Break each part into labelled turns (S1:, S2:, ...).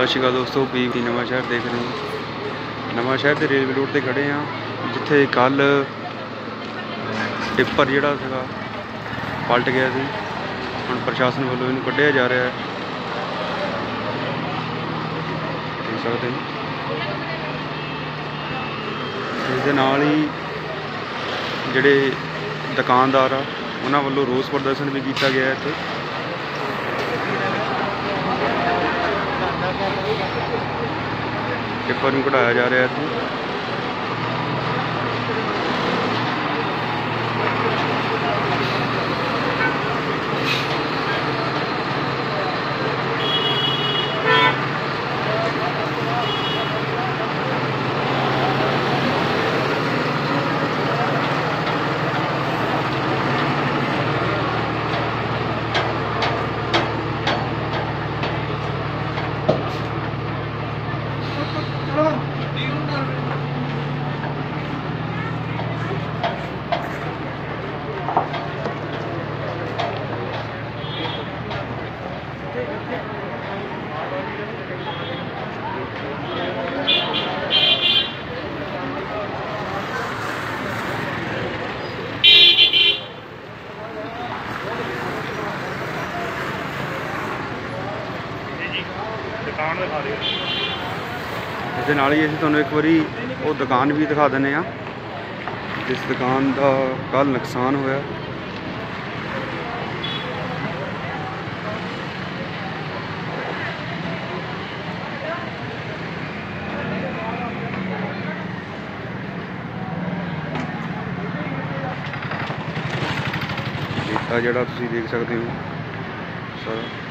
S1: ਸਤਿ ਸ਼੍ਰੀ ਅਕਾਲ ਦੋਸਤੋ ਪੀਵੀ ਨਵਾਂ ਸ਼ਹਿਰ ਦੇਖ ਰਹੇ ਹੋ। ਨਵਾਂ ਸ਼ਹਿਰ ਦੇ ਰੇਲਵੇ ਰੋਡ ਤੇ ਖੜੇ ਆ ਜਿੱਥੇ ਕੱਲ ਟਿੱਪਰ ਜਿਹੜਾ ਸੀਗਾ, ਪਲਟ ਗਿਆ ਸੀ। ਹੁਣ ਪ੍ਰਸ਼ਾਸਨ ਵੱਲੋਂ ਇਹਨੂੰ ਕੱਢਿਆ ਜਾ ਰਿਹਾ ਹੈ। ਦੇਖ ਸਕਦੇ ਹੋ। ਇਸ ਦੇ ਨਾਲ ਹੀ ਜਿਹੜੇ ਦੁਕਾਨਦਾਰ ਆ, ਉਹਨਾਂ ਵੱਲੋਂ ਰੋਸ ਪ੍ਰਦਰਸ਼ਨ ਵੀ ਕੀਤਾ ਗਿਆ ਇੱਥੇ। ਪੇਪਰ ਨੂੰ ਕਢਾਇਆ ਜਾ ਰਿਹਾ ਇੱਥੇ। ਦੇ ਨਾਲ ਹੀ ਅਸੀਂ ਤੁਹਾਨੂੰ ਇੱਕ ਵਾਰੀ ਉਹ ਦੁਕਾਨ ਵੀ ਦਿਖਾ ਦਿੰਨੇ ਆ ਜਿਸ ਦੁਕਾਨ ਦਾ ਕੱਲ ਨੁਕਸਾਨ ਹੋਇਆ। ਰੇਤਾ ਜਿਹੜਾ ਤੁਸੀਂ ਦੇਖ ਸਕਦੇ ਹੋ, ਸਾਰਾ।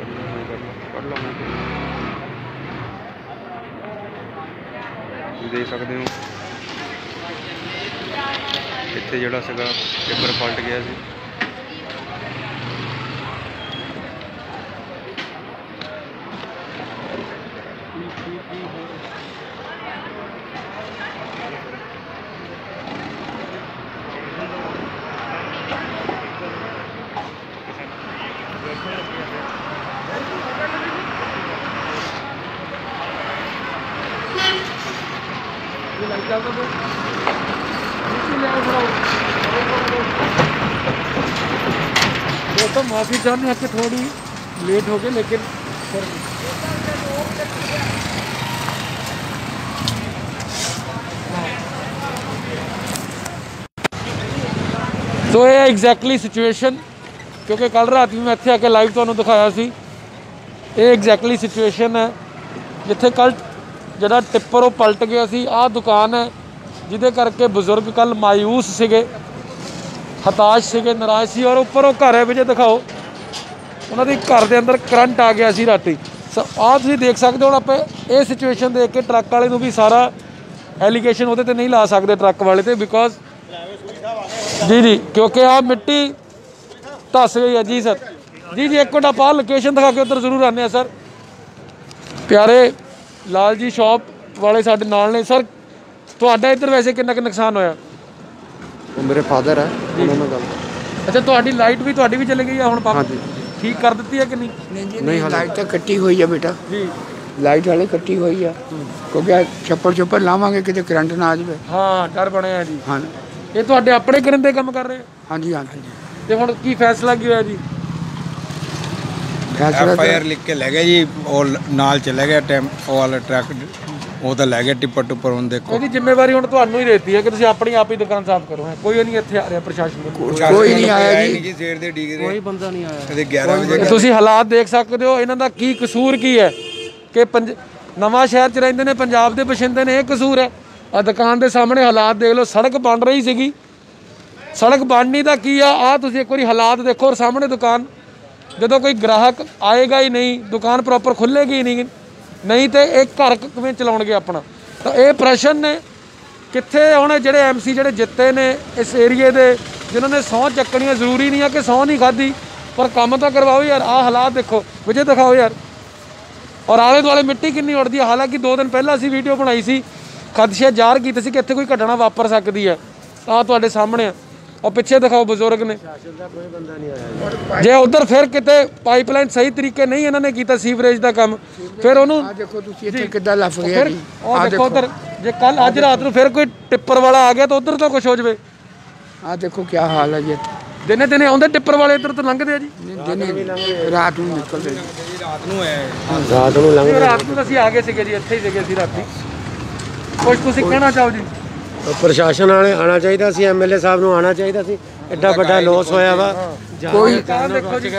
S1: ਮਾਈ ਕਰ ਲਓ ਮਾਈ ਕਰ ਲਓ ਕਰ ਲਓ ਤੁਸੀਂ ਦੇਖ ਸਕਦੇ ਹੋ। ਇੱਥੇ ਜਿਹੜਾ ਸੀਗਾ ਪੇਪਰ ਪਲਟ ਗਿਆ ਸੀ।
S2: दोस्तों माफ़ी चाहते हैं कि थोड़ी लेट हो गए लेकिन फिर ਸੋ ਇਹ ਐਗਜ਼ੈਕਟਲੀ ਸਿਚੁਏਸ਼ਨ ਕਿਉਂਕਿ ਕੱਲ ਰਾਤ ਵੀ ਮੈਂ ਇੱਥੇ ਆ ਕੇ ਲਾਈਵ ਤੁਹਾਨੂੰ ਦਿਖਾਇਆ ਸੀ ਇਹ ਐਗਜ਼ੈਕਟਲੀ ਸਿਚੁਏਸ਼ਨ ਹੈ ਜਿੱਥੇ ਕੱਲ ਜਿਹੜਾ ਟਿੱਪਰ ਉਹ ਪਲਟ ਗਿਆ ਸੀ ਆਹ ਦੁਕਾਨ ਹੈ ਜਿਹਦੇ ਕਰਕੇ ਬਜ਼ੁਰਗ ਕੱਲ ਮਾਇੂਸ ਸੀਗੇ ਹਤਾਸ਼ ਸੀਗੇ ਨਾਰਾਜ਼ ਸੀ ਔਰ ਉੱਪਰ ਉਹ ਘਰ ਹੈ ਵੀ ਜੇ ਦਿਖਾਓ ਉਹਨਾਂ ਦੇ ਘਰ ਦੇ ਅੰਦਰ ਕਰੰਟ ਆ ਗਿਆ ਸੀ ਰਾਤੀ। ਸੋ ਆਹ ਤੁਸੀਂ ਦੇਖ ਸਕਦੇ ਹੋ ਹੁਣ ਆਪਾਂ ਇਹ ਸਿਚੁਏਸ਼ਨ ਦੇਖ ਕੇ ਟਰੱਕ ਵਾਲੇ ਨੂੰ ਵੀ ਸਾਰਾ ਐਲੀਗੇਸ਼ਨ ਉਹਦੇ ਤੇ ਨਹੀਂ ਲਾ ਸਕਦੇ ਟਰੱਕ ਵਾਲੇ ਤੇ ਬਿਕੋਜ਼ ਜੀ ਜੀ ਕਿਉਂਕਿ ਆ ਮਿੱਟੀ ਧੱਸ ਗਈ ਹੈ ਜੀ ਸਰ। ਜੀ ਜੀ ਇੱਕ ਮਿੰਟ ਆਪਾਂ ਲੋਕੇਸ਼ਨ ਦਿਖਾ ਕੇ ਉੱਧਰ ਜ਼ਰੂਰ ਆਨੇ ਆ ਸਰ। ਪਿਆਰੇ ਲਾਲ ਜੀ ਸ਼ਾਪ ਵਾਲੇ ਸਾਡੇ ਨਾਲ ਨੇ। ਸਰ ਤੁਹਾਡਾ ਇੱਧਰ ਵੈਸੇ ਕਿੰਨਾ ਕੁ ਨੁਕਸਾਨ ਹੋਇਆ?
S3: ਉਹ ਮੇਰੇ ਫਾਦਰ ਹੈ ਉਹਨਾਂ ਨਾਲ ਗੱਲ।
S2: ਅੱਛਾ ਤੁਹਾਡੀ ਲਾਈਟ ਵੀ ਤੁਹਾਡੀ ਵੀ ਚਲੀ ਗਈ ਆ ਹੁਣ ਪੰਪ?
S3: ਹਾਂਜੀ।
S2: ਠੀਕ ਕਰ ਦਿੱਤੀ ਹੈ ਕਿ ਨਹੀਂ?
S4: ਨਹੀਂ ਜੀ ਨਹੀਂ ਲਾਈਟ ਤਾਂ ਕੱਟੀ ਹੋਈ ਆ ਬੇਟਾ।
S2: ਜੀ।
S4: ਲਾਈਟ ਵਾਲੇ ਕੱਟੀ ਹੋਈ ਆ। ਕਿਉਂਕਿ ਛੱਪੜ ਛੱਪੜ ਲਾਵਾਂਗੇ ਕਿਤੇ ਕਰੰਟ ਨਾ ਆ ਜਾਵੇ।
S2: ਹਾਂ ਡਰ ਬਣਿਆ ਜੀ।
S4: ਹਾਂ।
S2: ਇਹ ਤੁਹਾਡੇ ਆਪਣੇ ਕਰਨ ਦੇ ਕੰਮ ਕਰ ਰਹੇ?
S4: ਹਾਂਜੀ ਹਾਂਜੀ।
S2: ਤੇ ਹੁਣ ਕੀ ਫੈਸਲਾ ਕੀ ਹੋਇਆ ਜੀ?
S5: ਐਫ ਆਈ ਆਰ ਲਿਖ ਕੇ ਲੈ ਗਿਆ ਜੀ ਉਹ ਨਾਲ ਚਲੇ ਗਿਆ ਟੈਂਪੋ ਵਾਲਾ ਟਰੱਕ
S6: ਉਹ ਤਾਂ ਲੈ ਗਏ ਟਿੱਪਰ ਟੁੱਪਰ ਹੁਣ ਦੇਖੋ।
S2: ਉਹਦੀ ਜ਼ਿੰਮੇਵਾਰੀ ਹੁਣ ਤੁਹਾਨੂੰ ਹੀ ਦੇਤੀ ਹੈ ਕਿ ਤੁਸੀਂ ਆਪਣੀ ਆਪ ਹੀ ਦੁਕਾਨ ਸਾਫ਼ ਕਰੋ। ਹੈਂ। ਕੋਈ ਨਹੀਂ ਇੱਥੇ ਆ ਰਿਹਾ ਪ੍ਰਸ਼ਾਸਨ
S4: ਕੋਈ ਨਹੀਂ ਆਇਆ ਜੀ।
S6: ਸਵੇਰ ਦੇ ਕੋਈ ਬੰਦਾ ਨਹੀਂ ਆਇਆ। ਕਦੇ 11 ਵਜੇ
S2: ਤੇ ਤੁਸੀਂ ਹਾਲਾਤ ਦੇਖ ਸਕਦੇ ਹੋ ਇਹਨਾਂ ਦਾ ਕੀ ਕਸੂਰ ਕੀ ਹੈ ਕਿ ਪੰਜ ਨਵਾਂ ਸ਼ਹਿਰ ਚ ਰਹਿੰਦੇ ਨੇ ਪੰਜਾਬ ਦੇ ਬਸ਼ਿੰਦੇ ਨੇ ਇਹ ਕਸੂਰ ਹੈ। ਆ ਦੁਕਾਨ ਦੇ ਸਾਹਮਣੇ ਹਾਲਾਤ ਦੇਖ ਲਓ ਸੜਕ ਬਣ ਰਹੀ ਸੀਗੀ। ਸੜਕ ਬਣਨੀ ਦਾ ਕੀ ਆ? ਆ ਤੁਸੀਂ ਇੱਕ ਵਾਰੀ ਹਾਲਾਤ ਦੇਖੋ ਔਰ ਸਾਹਮਣੇ ਦੁਕਾਨ। ਜਦੋਂ ਕੋਈ ਗ੍ਰਾਹਕ ਆਏਗਾ ਹੀ ਨਹੀਂ ਦੁਕਾਨ ਪ੍ਰੋਪਰ ਖੁੱਲੇਗੀ ਹੀ ਨਹੀਂ। ਨਹੀਂ ਤੇ ਇਹ ਘਰ ਕਿਵੇਂ ਚਲਾਉਣਗੇ ਆਪਣਾ? ਤਾਂ ਇਹ ਪ੍ਰਸ਼ਨ ਨੇ। ਕਿੱਥੇ ਹੁਣ ਇਹ ਜਿਹੜੇ ਐਮਸੀ ਜਿਹੜੇ ਜਿੱਤੇ ਨੇ ਇਸ ਏਰੀਏ ਦੇ, ਜਿਨ੍ਹਾਂ ਨੇ ਸਹੁੰ ਚੱਕਣੀਆਂ ਜ਼ਰੂਰੀ ਨਹੀਂ ਆ ਕਿ ਸਹੁੰ ਨਹੀਂ ਖਾਦੀ ਪਰ ਕੰਮ ਤਾਂ ਕਰਵਾਓ ਯਾਰ। ਆਹ ਹਾਲਾਤ ਦੇਖੋ। ਵਿਜੇ ਦਿਖਾਓ ਯਾਰ। ਔਰ ਆਲੇ ਦੁਆਲੇ ਮਿੱਟੀ ਕਿੰਨੀ ਉੱਡਦੀ ਹੈ ਹਾਲਾਂਕਿ 2 ਦਿਨ ਪਹਿਲਾਂ ਅਸੀਂ ਵੀਡੀਓ ਬਣਾਈ ਸੀ। ਖਦਸ਼ੇ ਜ਼ਾਹਰ ਕੀਤੇ ਸੀ ਕਿ ਇੱਥੇ ਕੋਈ ਘਟਨਾ ਵਾਪਰ ਸਕਦੀ ਹੈ ਆਹ ਤੁਹਾਡੇ ਸਾਹਮਣੇ ਆ। ਉਹ ਪਿੱਛੇ ਦਿਖਾਓ ਬਜ਼ੁਰਗ ਨੇ। ਜੇ ਉਧਰ ਫਿਰ ਕਿਤੇ ਪਾਈਪਲਾਈਨ ਸਹੀ ਤਰੀਕੇ ਨਹੀਂ ਇਹਨਾਂ ਨੇ ਕੀਤਾ ਸੀਵਰੇਜ ਦਾ ਕੰਮ ਫਿਰ ਉਹਨੂੰ
S4: ਆ ਦੇਖੋ ਤੁਸੀਂ ਇੱਥੇ ਕਿੱਦਾਂ ਲੱਫ ਗਿਆ
S2: ਫਿਰ
S4: ਜੀ।
S2: ਉਹ ਦੇਖੋ ਉਧਰ ਜੇ ਕੱਲ ਅੱਜ ਰਾਤ ਨੂੰ ਫਿਰ ਕੋਈ ਟਿੱਪਰ ਵਾਲਾ ਆ ਗਿਆ ਤਾਂ ਉਧਰ ਤਾਂ ਕੁਝ ਹੋ ਜਵੇ।
S4: ਆ ਦੇਖੋ ਕੀ ਹਾਲ ਹੈ ਜੀ।
S2: ਦਿਨੇ ਦਿਨੇ ਆਉਂਦੇ ਟਿੱਪਰ ਵਾਲੇ ਇੱਧਰ ਤੋਂ ਲੰਘਦੇ ਆ ਜੀ।
S4: ਦਿਨੇ ਰਾਤ ਨੂੰ ਨਿਕਲਦੇ ਜੀ।
S6: ਰਾਤ ਨੂੰ ਆਇਆ
S3: ਰਾਤ ਨੂੰ ਲੰਘ
S2: ਇਹ ਰਾਤ ਨੂੰ ਅਸੀਂ ਆ ਗਏ ਸੀਗੇ ਜੀ ਇੱਥੇ ਹੀ ਸੀਗੇ ਅਸੀਂ ਰਾਤੀ। ਕੁਝ ਤੁਸੀਂ ਕਹਿਣਾ ਚਾਹੋ ਜੀ?
S3: ਪ੍ਰਸ਼ਾਸਨ ਵਾਲੇ ਆਣਾ ਚਾਹੀਦਾ ਸੀ ਐਮਐਲਏ ਸਾਹਿਬ ਨੂੰ ਆਣਾ ਚਾਹੀਦਾ ਸੀ। ਐਡਾ ਵੱਡਾ ਲੋਸ ਹੋਇਆ ਵਾ।
S4: ਕੋਈ
S2: ਦੁਕਾਨ ਦੇਖੋ ਜੀ।